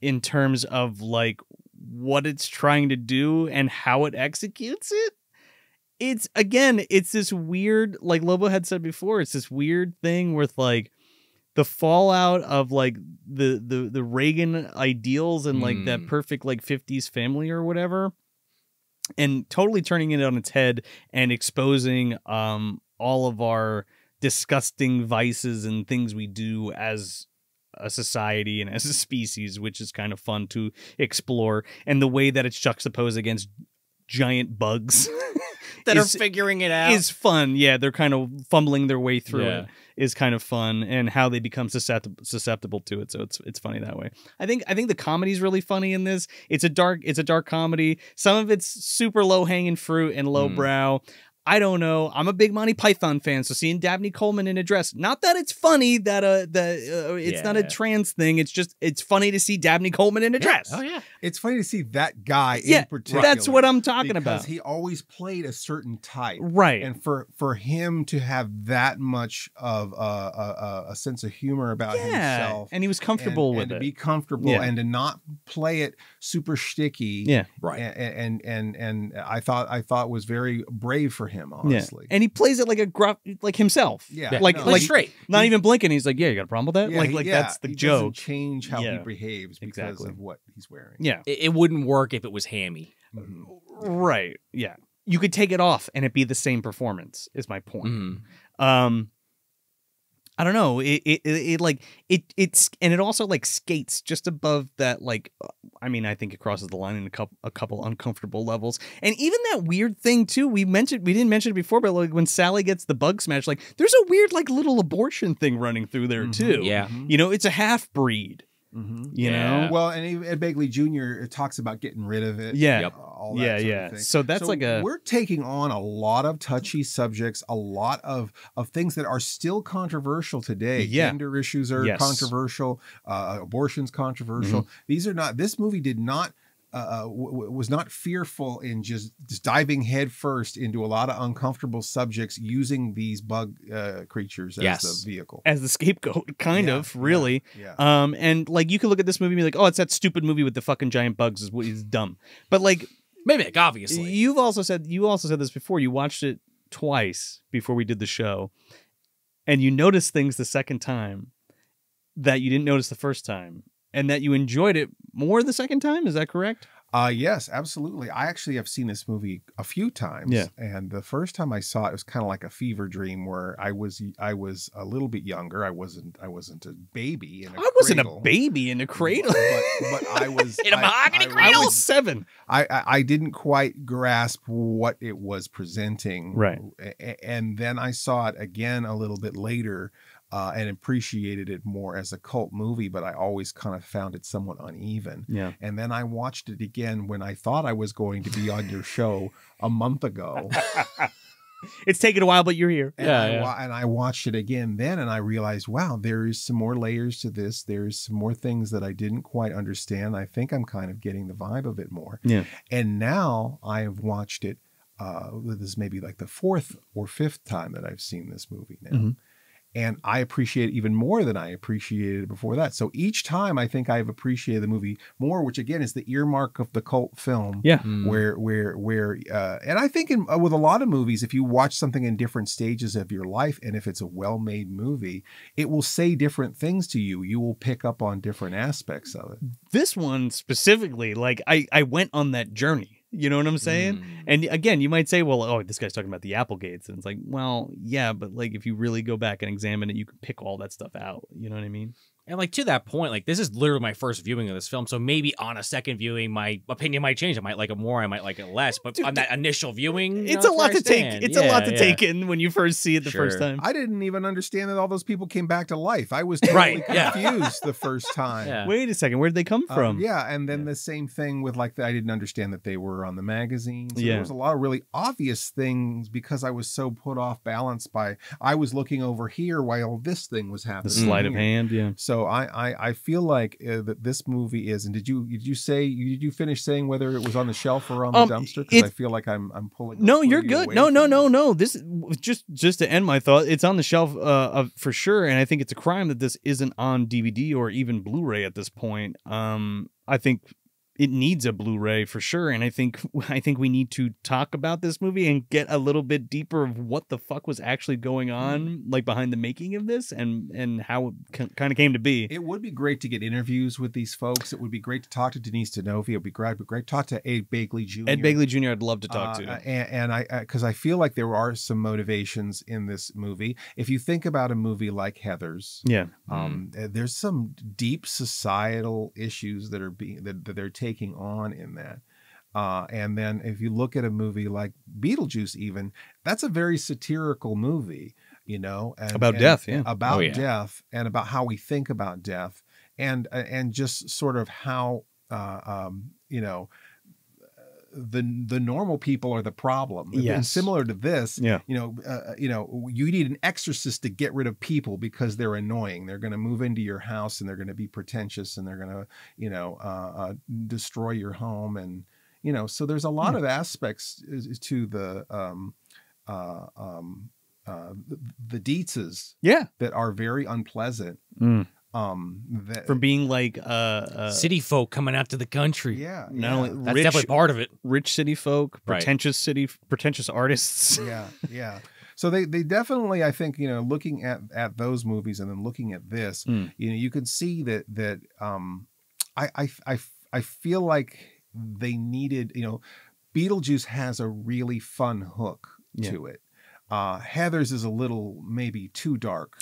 S1: in terms of like what it's trying to do and how it executes it it's again it's this weird like lobo had said before it's this weird thing with like the fallout of like the the the reagan ideals and like that
S2: Mm.
S1: perfect like 50s family or whatever and totally turning it on its head and exposing um all of our disgusting vices and things we do as a society and as a species which is kind of fun to explore and the way that it's juxtaposed against giant bugs
S2: That
S1: is-
S2: are figuring it out.
S1: is fun. Yeah, they're kind of fumbling their way through
S2: Yeah.
S1: it. Is kind of fun, and how they become susceptible susceptible to it. So it's it's funny that way. I think I think the comedy's really funny in this. It's a dark it's a dark comedy. Some of it's super low hanging fruit and low
S2: Mm.
S1: Brow. I don't know. I'm a big Monty Python fan, so seeing Dabney Coleman in a dress, not that it's funny that uh the uh, it's not a trans thing. It's just it's funny to see Dabney Coleman in a dress.
S2: Oh yeah.
S3: It's funny to see that guy
S1: Yeah,
S3: in particular.
S1: That's what I'm talking
S3: because
S1: about.
S3: He always played a certain type.
S1: right.
S3: And for for him to have that much of a, a, a- a sense of humor about
S1: yeah,
S3: himself,
S1: and he was comfortable
S3: and,
S1: with
S3: and
S1: it.
S3: to be comfortable
S1: Yeah.
S3: and to not play it super sticky.
S1: Yeah.
S2: Right.
S3: And, and and and I thought I thought was very brave for him, honestly.
S1: and he plays it like a gruff, like himself.
S3: Yeah,
S2: Yeah.
S1: like
S3: no,
S1: like
S2: straight.
S1: not even blinking. He's like, "Yeah, you got a problem with that?"
S3: yeah,
S1: like, like
S3: yeah,
S1: that's the
S3: he doesn't
S1: joke.
S3: change how
S1: Yeah.
S3: he behaves because
S1: Exactly.
S3: of what he's wearing.
S1: Yeah,
S2: It, it wouldn't work if it was hammy.
S3: Mhm.
S1: right. Yeah, you could take it off and it be the same performance. Is my point.
S2: Mhm.
S1: Um, I don't know. It, it it it like it it's and it also like skates just above that. Like, uh, I mean, I think it crosses the line in a couple a couple uncomfortable levels, and even that weird thing too. We mentioned we didn't mention it before, but like when Sally gets the bug smash, like there's a weird like little abortion thing running through there
S3: Mhm.
S1: too.
S2: Yeah.
S3: Mhm.
S1: you know, it's a half breed.
S3: Mhm.
S1: You
S2: Yeah.
S1: know,
S3: Well, and even Ed Begley Jr. it talks about getting rid of it.
S1: Yeah.
S2: Yep.
S3: uh, all that
S1: yeah,
S3: sort of
S1: yeah.
S3: thing.
S1: So that's like a
S3: we're taking on a lot of touchy subjects, a lot of of things that are still controversial today.
S1: Yeah.
S3: Gender issues are
S1: Yes. Mm-hmm.
S3: controversial. Uh, abortion's controversial. These are not. This movie did not uh, w- w- was not fearful in just, just diving headfirst into a lot of uncomfortable subjects using these bug uh, creatures as
S2: Yes.
S3: the vehicle.
S1: as the scapegoat, kind
S3: Yeah,
S1: of, really.
S3: Yeah.
S1: Um, and like you could look at this movie and be like, oh, it's that stupid movie with the fucking giant bugs. Is what is dumb. But like
S2: Mimic, obviously.
S1: you've also said you also said this before. You watched it twice before we did the show, and you noticed things the second time that you didn't notice the first time, and that you enjoyed it more the second time. Is that correct?
S3: Uh yes, absolutely. I actually have seen this movie a few times.
S1: Yeah.
S3: And the first time I saw it, it was kind of like a fever dream where I was I was a little bit younger. I wasn't I wasn't a baby in a
S1: I wasn't a baby in a cradle.
S3: But, but I was
S2: In a mahogany
S3: I was-
S1: I was seven.
S3: I, I I didn't quite grasp what it was presenting.
S1: Right.
S3: A- a- And then I saw it again a little bit later uh, and appreciated it more as a cult movie, but I always kind of found it somewhat uneven.
S1: Yeah.
S3: And then I watched it again when I thought I was going to be on your show a month ago.
S1: It's taken a while, but you're here.
S3: And,
S2: Yeah,
S3: I,
S2: yeah.
S3: and I watched it again then and I realized, wow, there is some more layers to this. There's some more things that I didn't quite understand. I think I'm kind of getting the vibe of it more.
S1: Yeah.
S3: And now I have watched it. Uh, this is maybe like the fourth or fifth time that I've seen this movie now.
S1: Mhm.
S3: And I appreciate it even more than I appreciated it before that. So each time I think I've appreciated the movie more, which again is the earmark of the cult film
S1: Yeah.
S2: Mm.
S3: where where where uh, and I think in, uh, with a lot of movies, if you watch something in different stages of your life, and if it's a well-made movie, it will say different things to you. You will pick up on different aspects of it.
S1: This one specifically, like I, I went on that journey. You know what I'm saying?
S2: Mm.
S1: And again, you might say, well, oh, this guy's talking about the Applegates. And it's like, well, yeah, but like if you really go back and examine it, you can pick all that stuff out. You know what I mean?
S2: And like to that point, like this is literally my first viewing of this film, so maybe on a second viewing, my opinion might change. I might like it more, I might like it less. But
S1: Dude,
S2: on that initial viewing,
S1: It's a lot
S2: where I
S1: to take.
S2: stand.
S1: It's a lot to
S2: yeah.
S1: take in when you first see it the first time.
S3: I didn't even understand that all those people came back to life. I was totally
S2: Right, yeah.
S3: confused the first time.
S2: Yeah.
S1: Wait a second, where did they come
S3: Uh,
S1: from?
S3: yeah, and then the same thing with like the, I didn't understand that they were on the magazine. So
S1: Yeah.
S3: there was a lot of really obvious things because I was so put off balance by I was looking over here while this thing was happening.
S1: The
S3: happening.
S1: sleight of hand, yeah.
S3: So I, I I feel like uh, that this movie is. And did you did you say did you finish saying whether it was on the shelf or on
S1: Um,
S3: the dumpster? Because I feel like I'm I'm pulling.
S1: No, you're good. No, no, no, no. This just just to end my thought, it's on the shelf uh, of, for sure, and I think it's a crime that this isn't on DVD or even Blu-ray at this point. Um, I think it needs a Blu-ray for sure, and I think I think we need to talk about this movie and get a little bit deeper of what the fuck was actually going on, like behind the making of this, and and how it kind of came to be.
S3: It would be great to get interviews with these folks. It would be great to talk to Denise Di Novi. It would be great, but great to talk to Ed Begley Jr.
S1: Ed Begley Jr. I'd love to talk
S3: Uh,
S1: to.
S3: and, and I because I feel like there are some motivations in this movie. If you think about a movie like Heathers,
S1: yeah,
S3: um, uh, there's some deep societal issues that are being that, that they're taking on in that. Uh, and then if you look at a movie like Beetlejuice, even that's a very satirical movie, you know, and,
S1: About
S3: and-
S1: death, yeah.
S3: about
S2: Oh, yeah.
S3: death and about how we think about death, and uh, and just sort of how uh, um, you know the the normal people are the problem. And
S1: Yes.
S3: similar to this,
S1: Yeah.
S3: you know, uh, you know, you need an exorcist to get rid of people because they're annoying. They're going to move into your house and they're going to be pretentious and they're going to, you know, uh, uh, destroy your home and you know. So there's a lot of aspects to the um, uh, um, uh, the, the Deetzes
S1: yeah.
S3: that are very unpleasant.
S1: Mm.
S3: Um, that,
S1: From being like uh, uh
S2: City folk coming out to the country.
S3: yeah,
S1: not
S3: yeah.
S1: only
S2: That's
S1: rich,
S2: definitely part of it.
S1: rich city folk,
S2: Right.
S1: pretentious city, pretentious artists.
S3: yeah yeah so they they definitely i think you know looking at at those movies and then looking at this
S1: Mm.
S3: you know you can see that that um I, I i i feel like they needed you know beetlejuice has a really fun hook
S1: Yeah.
S3: to it uh heather's is a little maybe too dark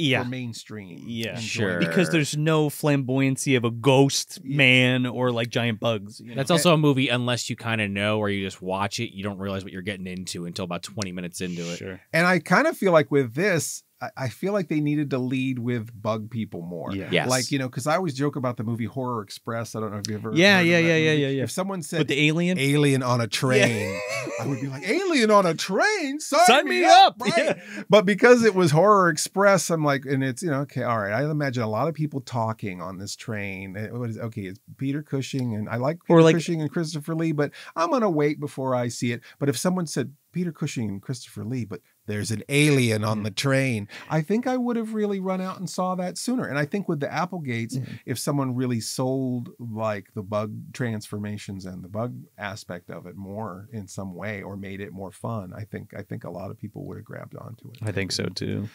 S1: Yeah.
S3: for mainstream
S1: Yeah.
S2: Sure.
S1: Because there's no flamboyancy of a ghost
S3: Yeah.
S1: man or like giant bugs. you know?
S2: That's also a movie, unless you kind of know or you just watch it, you don't realize what you're getting into until about 20 minutes into it.
S1: Sure.
S3: And I kind of feel like with this, I- I feel like they needed to lead with bug people more.
S1: Yeah.
S2: Yes.
S3: Like, you know, because I always joke about the movie Horror Express. I don't know if you ever
S1: Yeah,
S3: heard of
S1: yeah,
S3: that
S1: yeah, yeah,
S3: movie.
S1: yeah, yeah.
S3: If someone said
S1: With the alien?
S3: alien on a train, I would be like, alien on a train? Sign,
S1: Sign me up!"
S3: Right.
S1: Yeah.
S3: But because it was Horror Express, I'm like, and it's, you know, okay, all right. I imagine a lot of people talking on this train. Eh, it was, okay, it's Peter Cushing, and I like Peter
S1: Or like-
S3: Cushing and Christopher Lee, but I'm going to wait before I see it. But if someone said Peter Cushing and Christopher Lee, but there's an alien on mm. the train, I think I would have really run out and saw that sooner. And I think with the Applegates, mm. if someone really sold like the bug transformations and the bug aspect of it more in some way or made it more fun, I think I think a lot of people would have grabbed onto it.
S1: I think so too.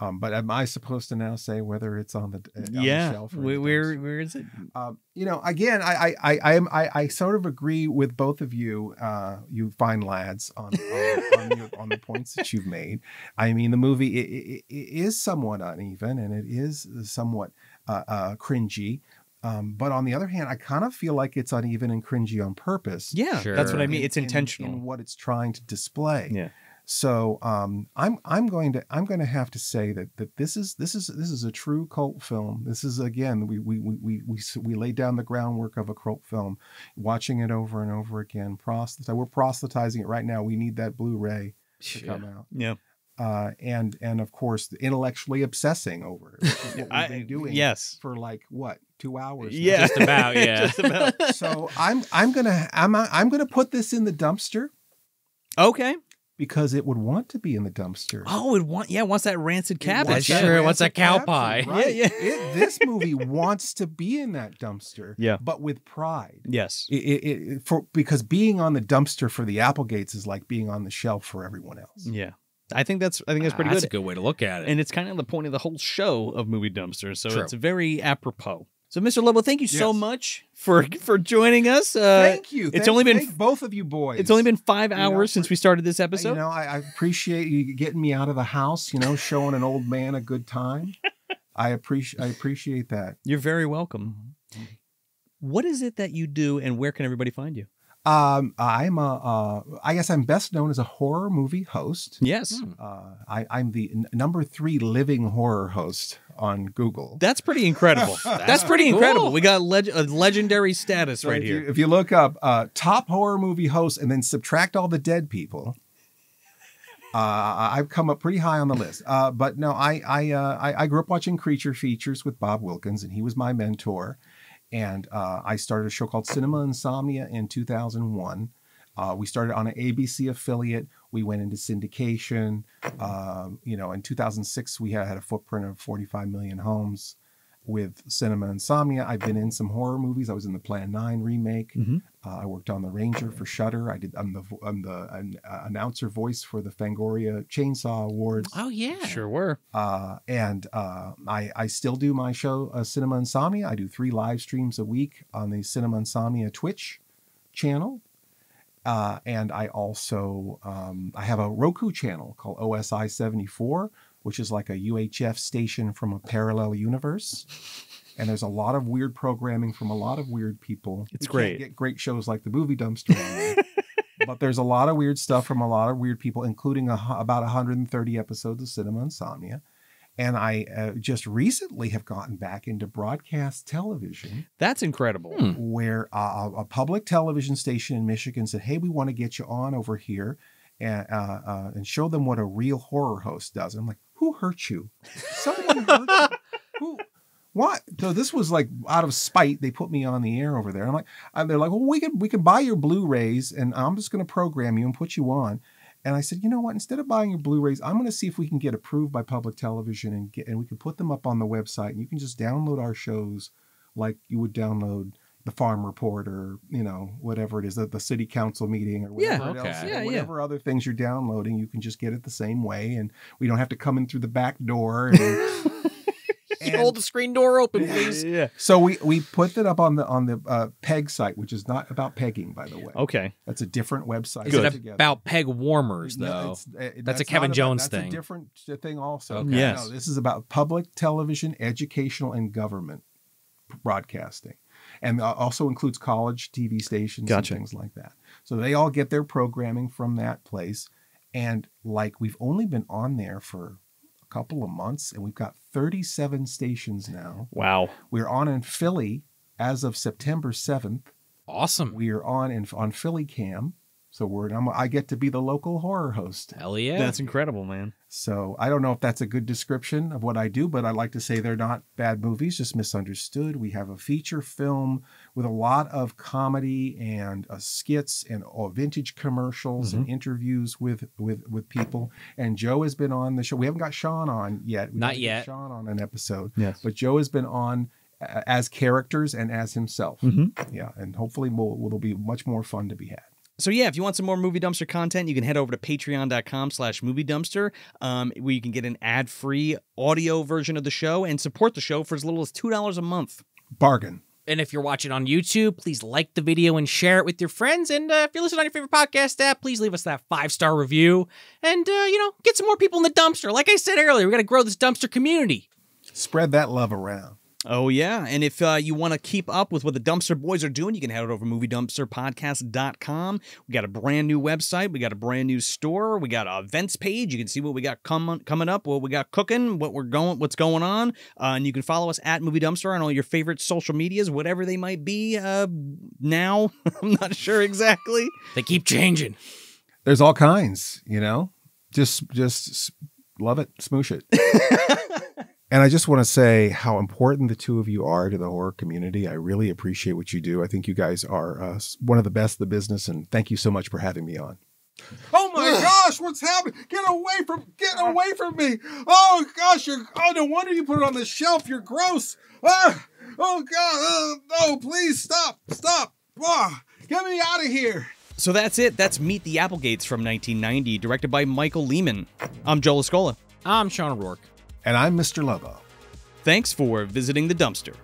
S3: Um, but am I supposed to now say whether it's on the, uh, on the
S1: yeah.
S3: shelf? or
S1: Where, where where is it?
S3: Um, you know, again, I, I, I, I am, I, I sort of agree with both of you, uh, you fine lads, on on, on, your, on the points that you've made. I mean, the movie i i i is somewhat uneven and it is somewhat uh, uh, cringy. Um, but on the other hand, I kind of feel like it's uneven and cringy on purpose.
S1: Yeah, that's what I mean. It's
S3: in-
S1: intentional.
S3: in what it's trying to display.
S1: Yeah.
S3: So um, I'm I'm going to I'm going to have to say that that this is this is this is a true cult film. This is again we we we we we, we laid down the groundwork of a cult film, watching it over and over again. Proselytize. We're proselytizing it right now. We need that Blu-ray to come out.
S1: Yeah.
S3: Uh, and and of course intellectually obsessing over it, what we've been doing
S1: yes.
S3: for like what two hours. now.
S1: Yeah.
S2: Just about, yeah.
S1: Just about.
S3: So I'm I'm gonna I'm I'm gonna put this in the dumpster
S1: Okay.
S3: Because it would want to be in the dumpster.
S1: Oh, it want yeah, wants that rancid cabbage.
S2: That's
S3: What's
S2: sure,
S3: that
S2: what's
S3: rancid
S2: that cow pie?
S3: Right.
S1: Yeah, yeah.
S3: It, this movie wants to be in that dumpster.
S1: Yeah.
S3: But with pride.
S1: Yes.
S3: It, it, it- for because being on the dumpster for the Applegates is like being on the shelf for everyone else.
S1: Yeah. I think that's I think that's ah, pretty
S2: That's
S1: good.
S2: That's a good way to look at it.
S1: And it's kind of the point of the whole show of movie dumpsters, so
S2: True.
S1: it's very apropos. So, Mr. Lobo, thank you so much for for joining us. Uh,
S3: Thank you.
S1: it's
S3: Thank-
S1: only been-
S3: both of you boys.
S1: It's only been five
S3: You
S1: hours
S3: know,
S1: since we started this episode.
S3: You know, I, I appreciate you getting me out of the house. You know, showing an old man a good time. I appreciate. I appreciate that.
S1: You're very welcome. What is it that you do, and where can everybody find you?
S3: Um, I'm a. Uh, I guess I'm best known as a horror movie host.
S1: Yes,
S3: Uh, I, I'm the n- number three living horror host on Google.
S1: that's pretty incredible. that's, pretty
S2: pretty
S1: incredible.
S2: cool.
S1: We got leg- a legendary status
S3: So
S1: right
S3: if
S1: here.
S3: You, if you look up uh, top horror movie host and then subtract all the dead people, uh, I've come up pretty high on the list. Uh, but no, I I, uh, I I grew up watching creature features with Bob Wilkins, and he was my mentor. And uh, I started a show called Cinema Insomnia in 2001. Uh, we started on an ABC affiliate. We went into syndication. Um, you know, in 2006, we had, had a footprint of 45 million homes with Cinema Insomnia. I've been in some horror movies. I was in the Plan 9 remake.
S1: Mhm.
S3: Uh, I worked on The Ranger for Shudder. I did. I'm the I'm the an, uh, announcer voice for the Fangoria Chainsaw Awards.
S2: oh yeah.
S1: Sure were.
S3: Uh, and uh, I I still do my show uh, Cinema Insomnia. I do three live streams a week on the Cinema Insomnia Twitch channel. Uh, and I also um, I have a Roku channel called OSI 74, which is like a UHF station from a parallel universe. And there's a lot of weird programming from a lot of weird people.
S1: It's
S3: You
S1: great.
S3: Get great shows like the Movie Dumpster. on but there's a lot of weird stuff from a lot of weird people, including a, about 130 episodes of Cinema Insomnia. And I uh, just recently have gotten back into broadcast television
S1: That's incredible.
S2: Hmm.
S3: where uh, a public television station in Michigan said, "Hey, we want to get you on over here and uh, uh, and show them what a real horror host does." I'm like, "Who hurt you? Someone hurt you? Who?" What? So this was like out of spite. They put me on the air over there. I'm like, and they're like, well, we can we can buy your Blu-rays, and I'm just going to program you and put you on. And I said, you know what? Instead of buying your Blu-rays, I'm going to see if we can get approved by public television and get and we can put them up on the website, and you can just download our shows like you would download the Farm Report or you know whatever it is, the, the City Council meeting or
S1: Yeah,
S3: whatever
S2: okay.
S3: else,
S1: Yeah, yeah.
S3: whatever other things you're downloading, you can just get it the same way, and we don't have to come in through the back door. And,
S2: Hold the screen door open, please.
S1: Yeah.
S3: so we we put that up on the on the uh, Peg site, which is not about pegging, by the way.
S1: Okay.
S3: That's a different website.
S2: Is it
S3: altogether.
S2: about peg warmers
S3: No,
S2: though?
S3: it's- uh,
S2: That's a
S3: not
S2: Kevin
S3: about-
S2: Jones
S3: that's
S2: thing.
S3: A different thing, also.
S2: Okay.
S1: Yes.
S3: No, this is about public television, educational, and government broadcasting, and uh, also includes college TV stations
S1: Gotcha.
S3: and things like that. So they all get their programming from that place, and like we've only been on there for a couple of months, and we've got 37 stations now.
S1: Wow.
S3: We're on in Philly as of September 7th.
S2: Awesome.
S3: We are on in on Philly Cam, so we're I'm, I get to be the local horror host.
S2: Hell yeah.
S1: That's incredible, man.
S3: So I don't know if that's a good description of what I do, but I like to say they're not bad movies, just misunderstood. We have a feature film with a lot of comedy and uh, skits and uh, vintage commercials and interviews with with with people. And Joe has been on the show. We haven't got Sean on yet. We
S2: Not yet.
S3: Sean on an episode.
S1: Yes.
S3: But Joe has been on uh, as characters and as himself.
S1: Mhm.
S3: Yeah, and hopefully will will be much more fun to be had.
S1: So yeah, if you want some more movie dumpster content, you can head over to patreon.com slash movie dumpster, um, where you can get an ad-free audio version of the show and support the show for as little as two dollars a month.
S3: Bargain.
S2: And if you're watching on YouTube, please like the video and share it with your friends. And uh, if you're listening on your favorite podcast app, please leave us that five star review and, uh, you know, get some more people in the dumpster. Like I said earlier, we got to grow this dumpster community.
S3: Spread that love around.
S1: Oh yeah, and if uh, you want to keep up with what the Dumpster Boys are doing, you can head over to moviedumpsterpodcast.com. We got a brand new website, we got a brand new store, we got a events page. You can see what we got come coming up, what we got cooking, what we're going, what's going on, uh, and you can follow us at Movie Dumpster on all your favorite social medias, whatever they might be. Uh, now, I'm not sure exactly.
S2: They keep changing.
S3: There's all kinds, you know. Just just love it, smoosh it. and I just want to say how important the two of you are to the horror community. I really appreciate what you do. I think you guys are uh, one of the best in the business, and thank you so much for having me on. Oh my gosh, what's happening? Get away from get away from me. Oh gosh, you're oh no wonder you put it on the shelf. You're gross. Ah, oh god, uh, no, please stop. Stop. Ah, get me out of here.
S1: So that's it. That's Meet the Applegates from 1990, directed by Michael Lehmann. I'm Joe Lascola.
S2: I'm Sean O'Rourke.
S3: And I'm Mr. Lobo.
S1: Thanks for visiting the dumpster.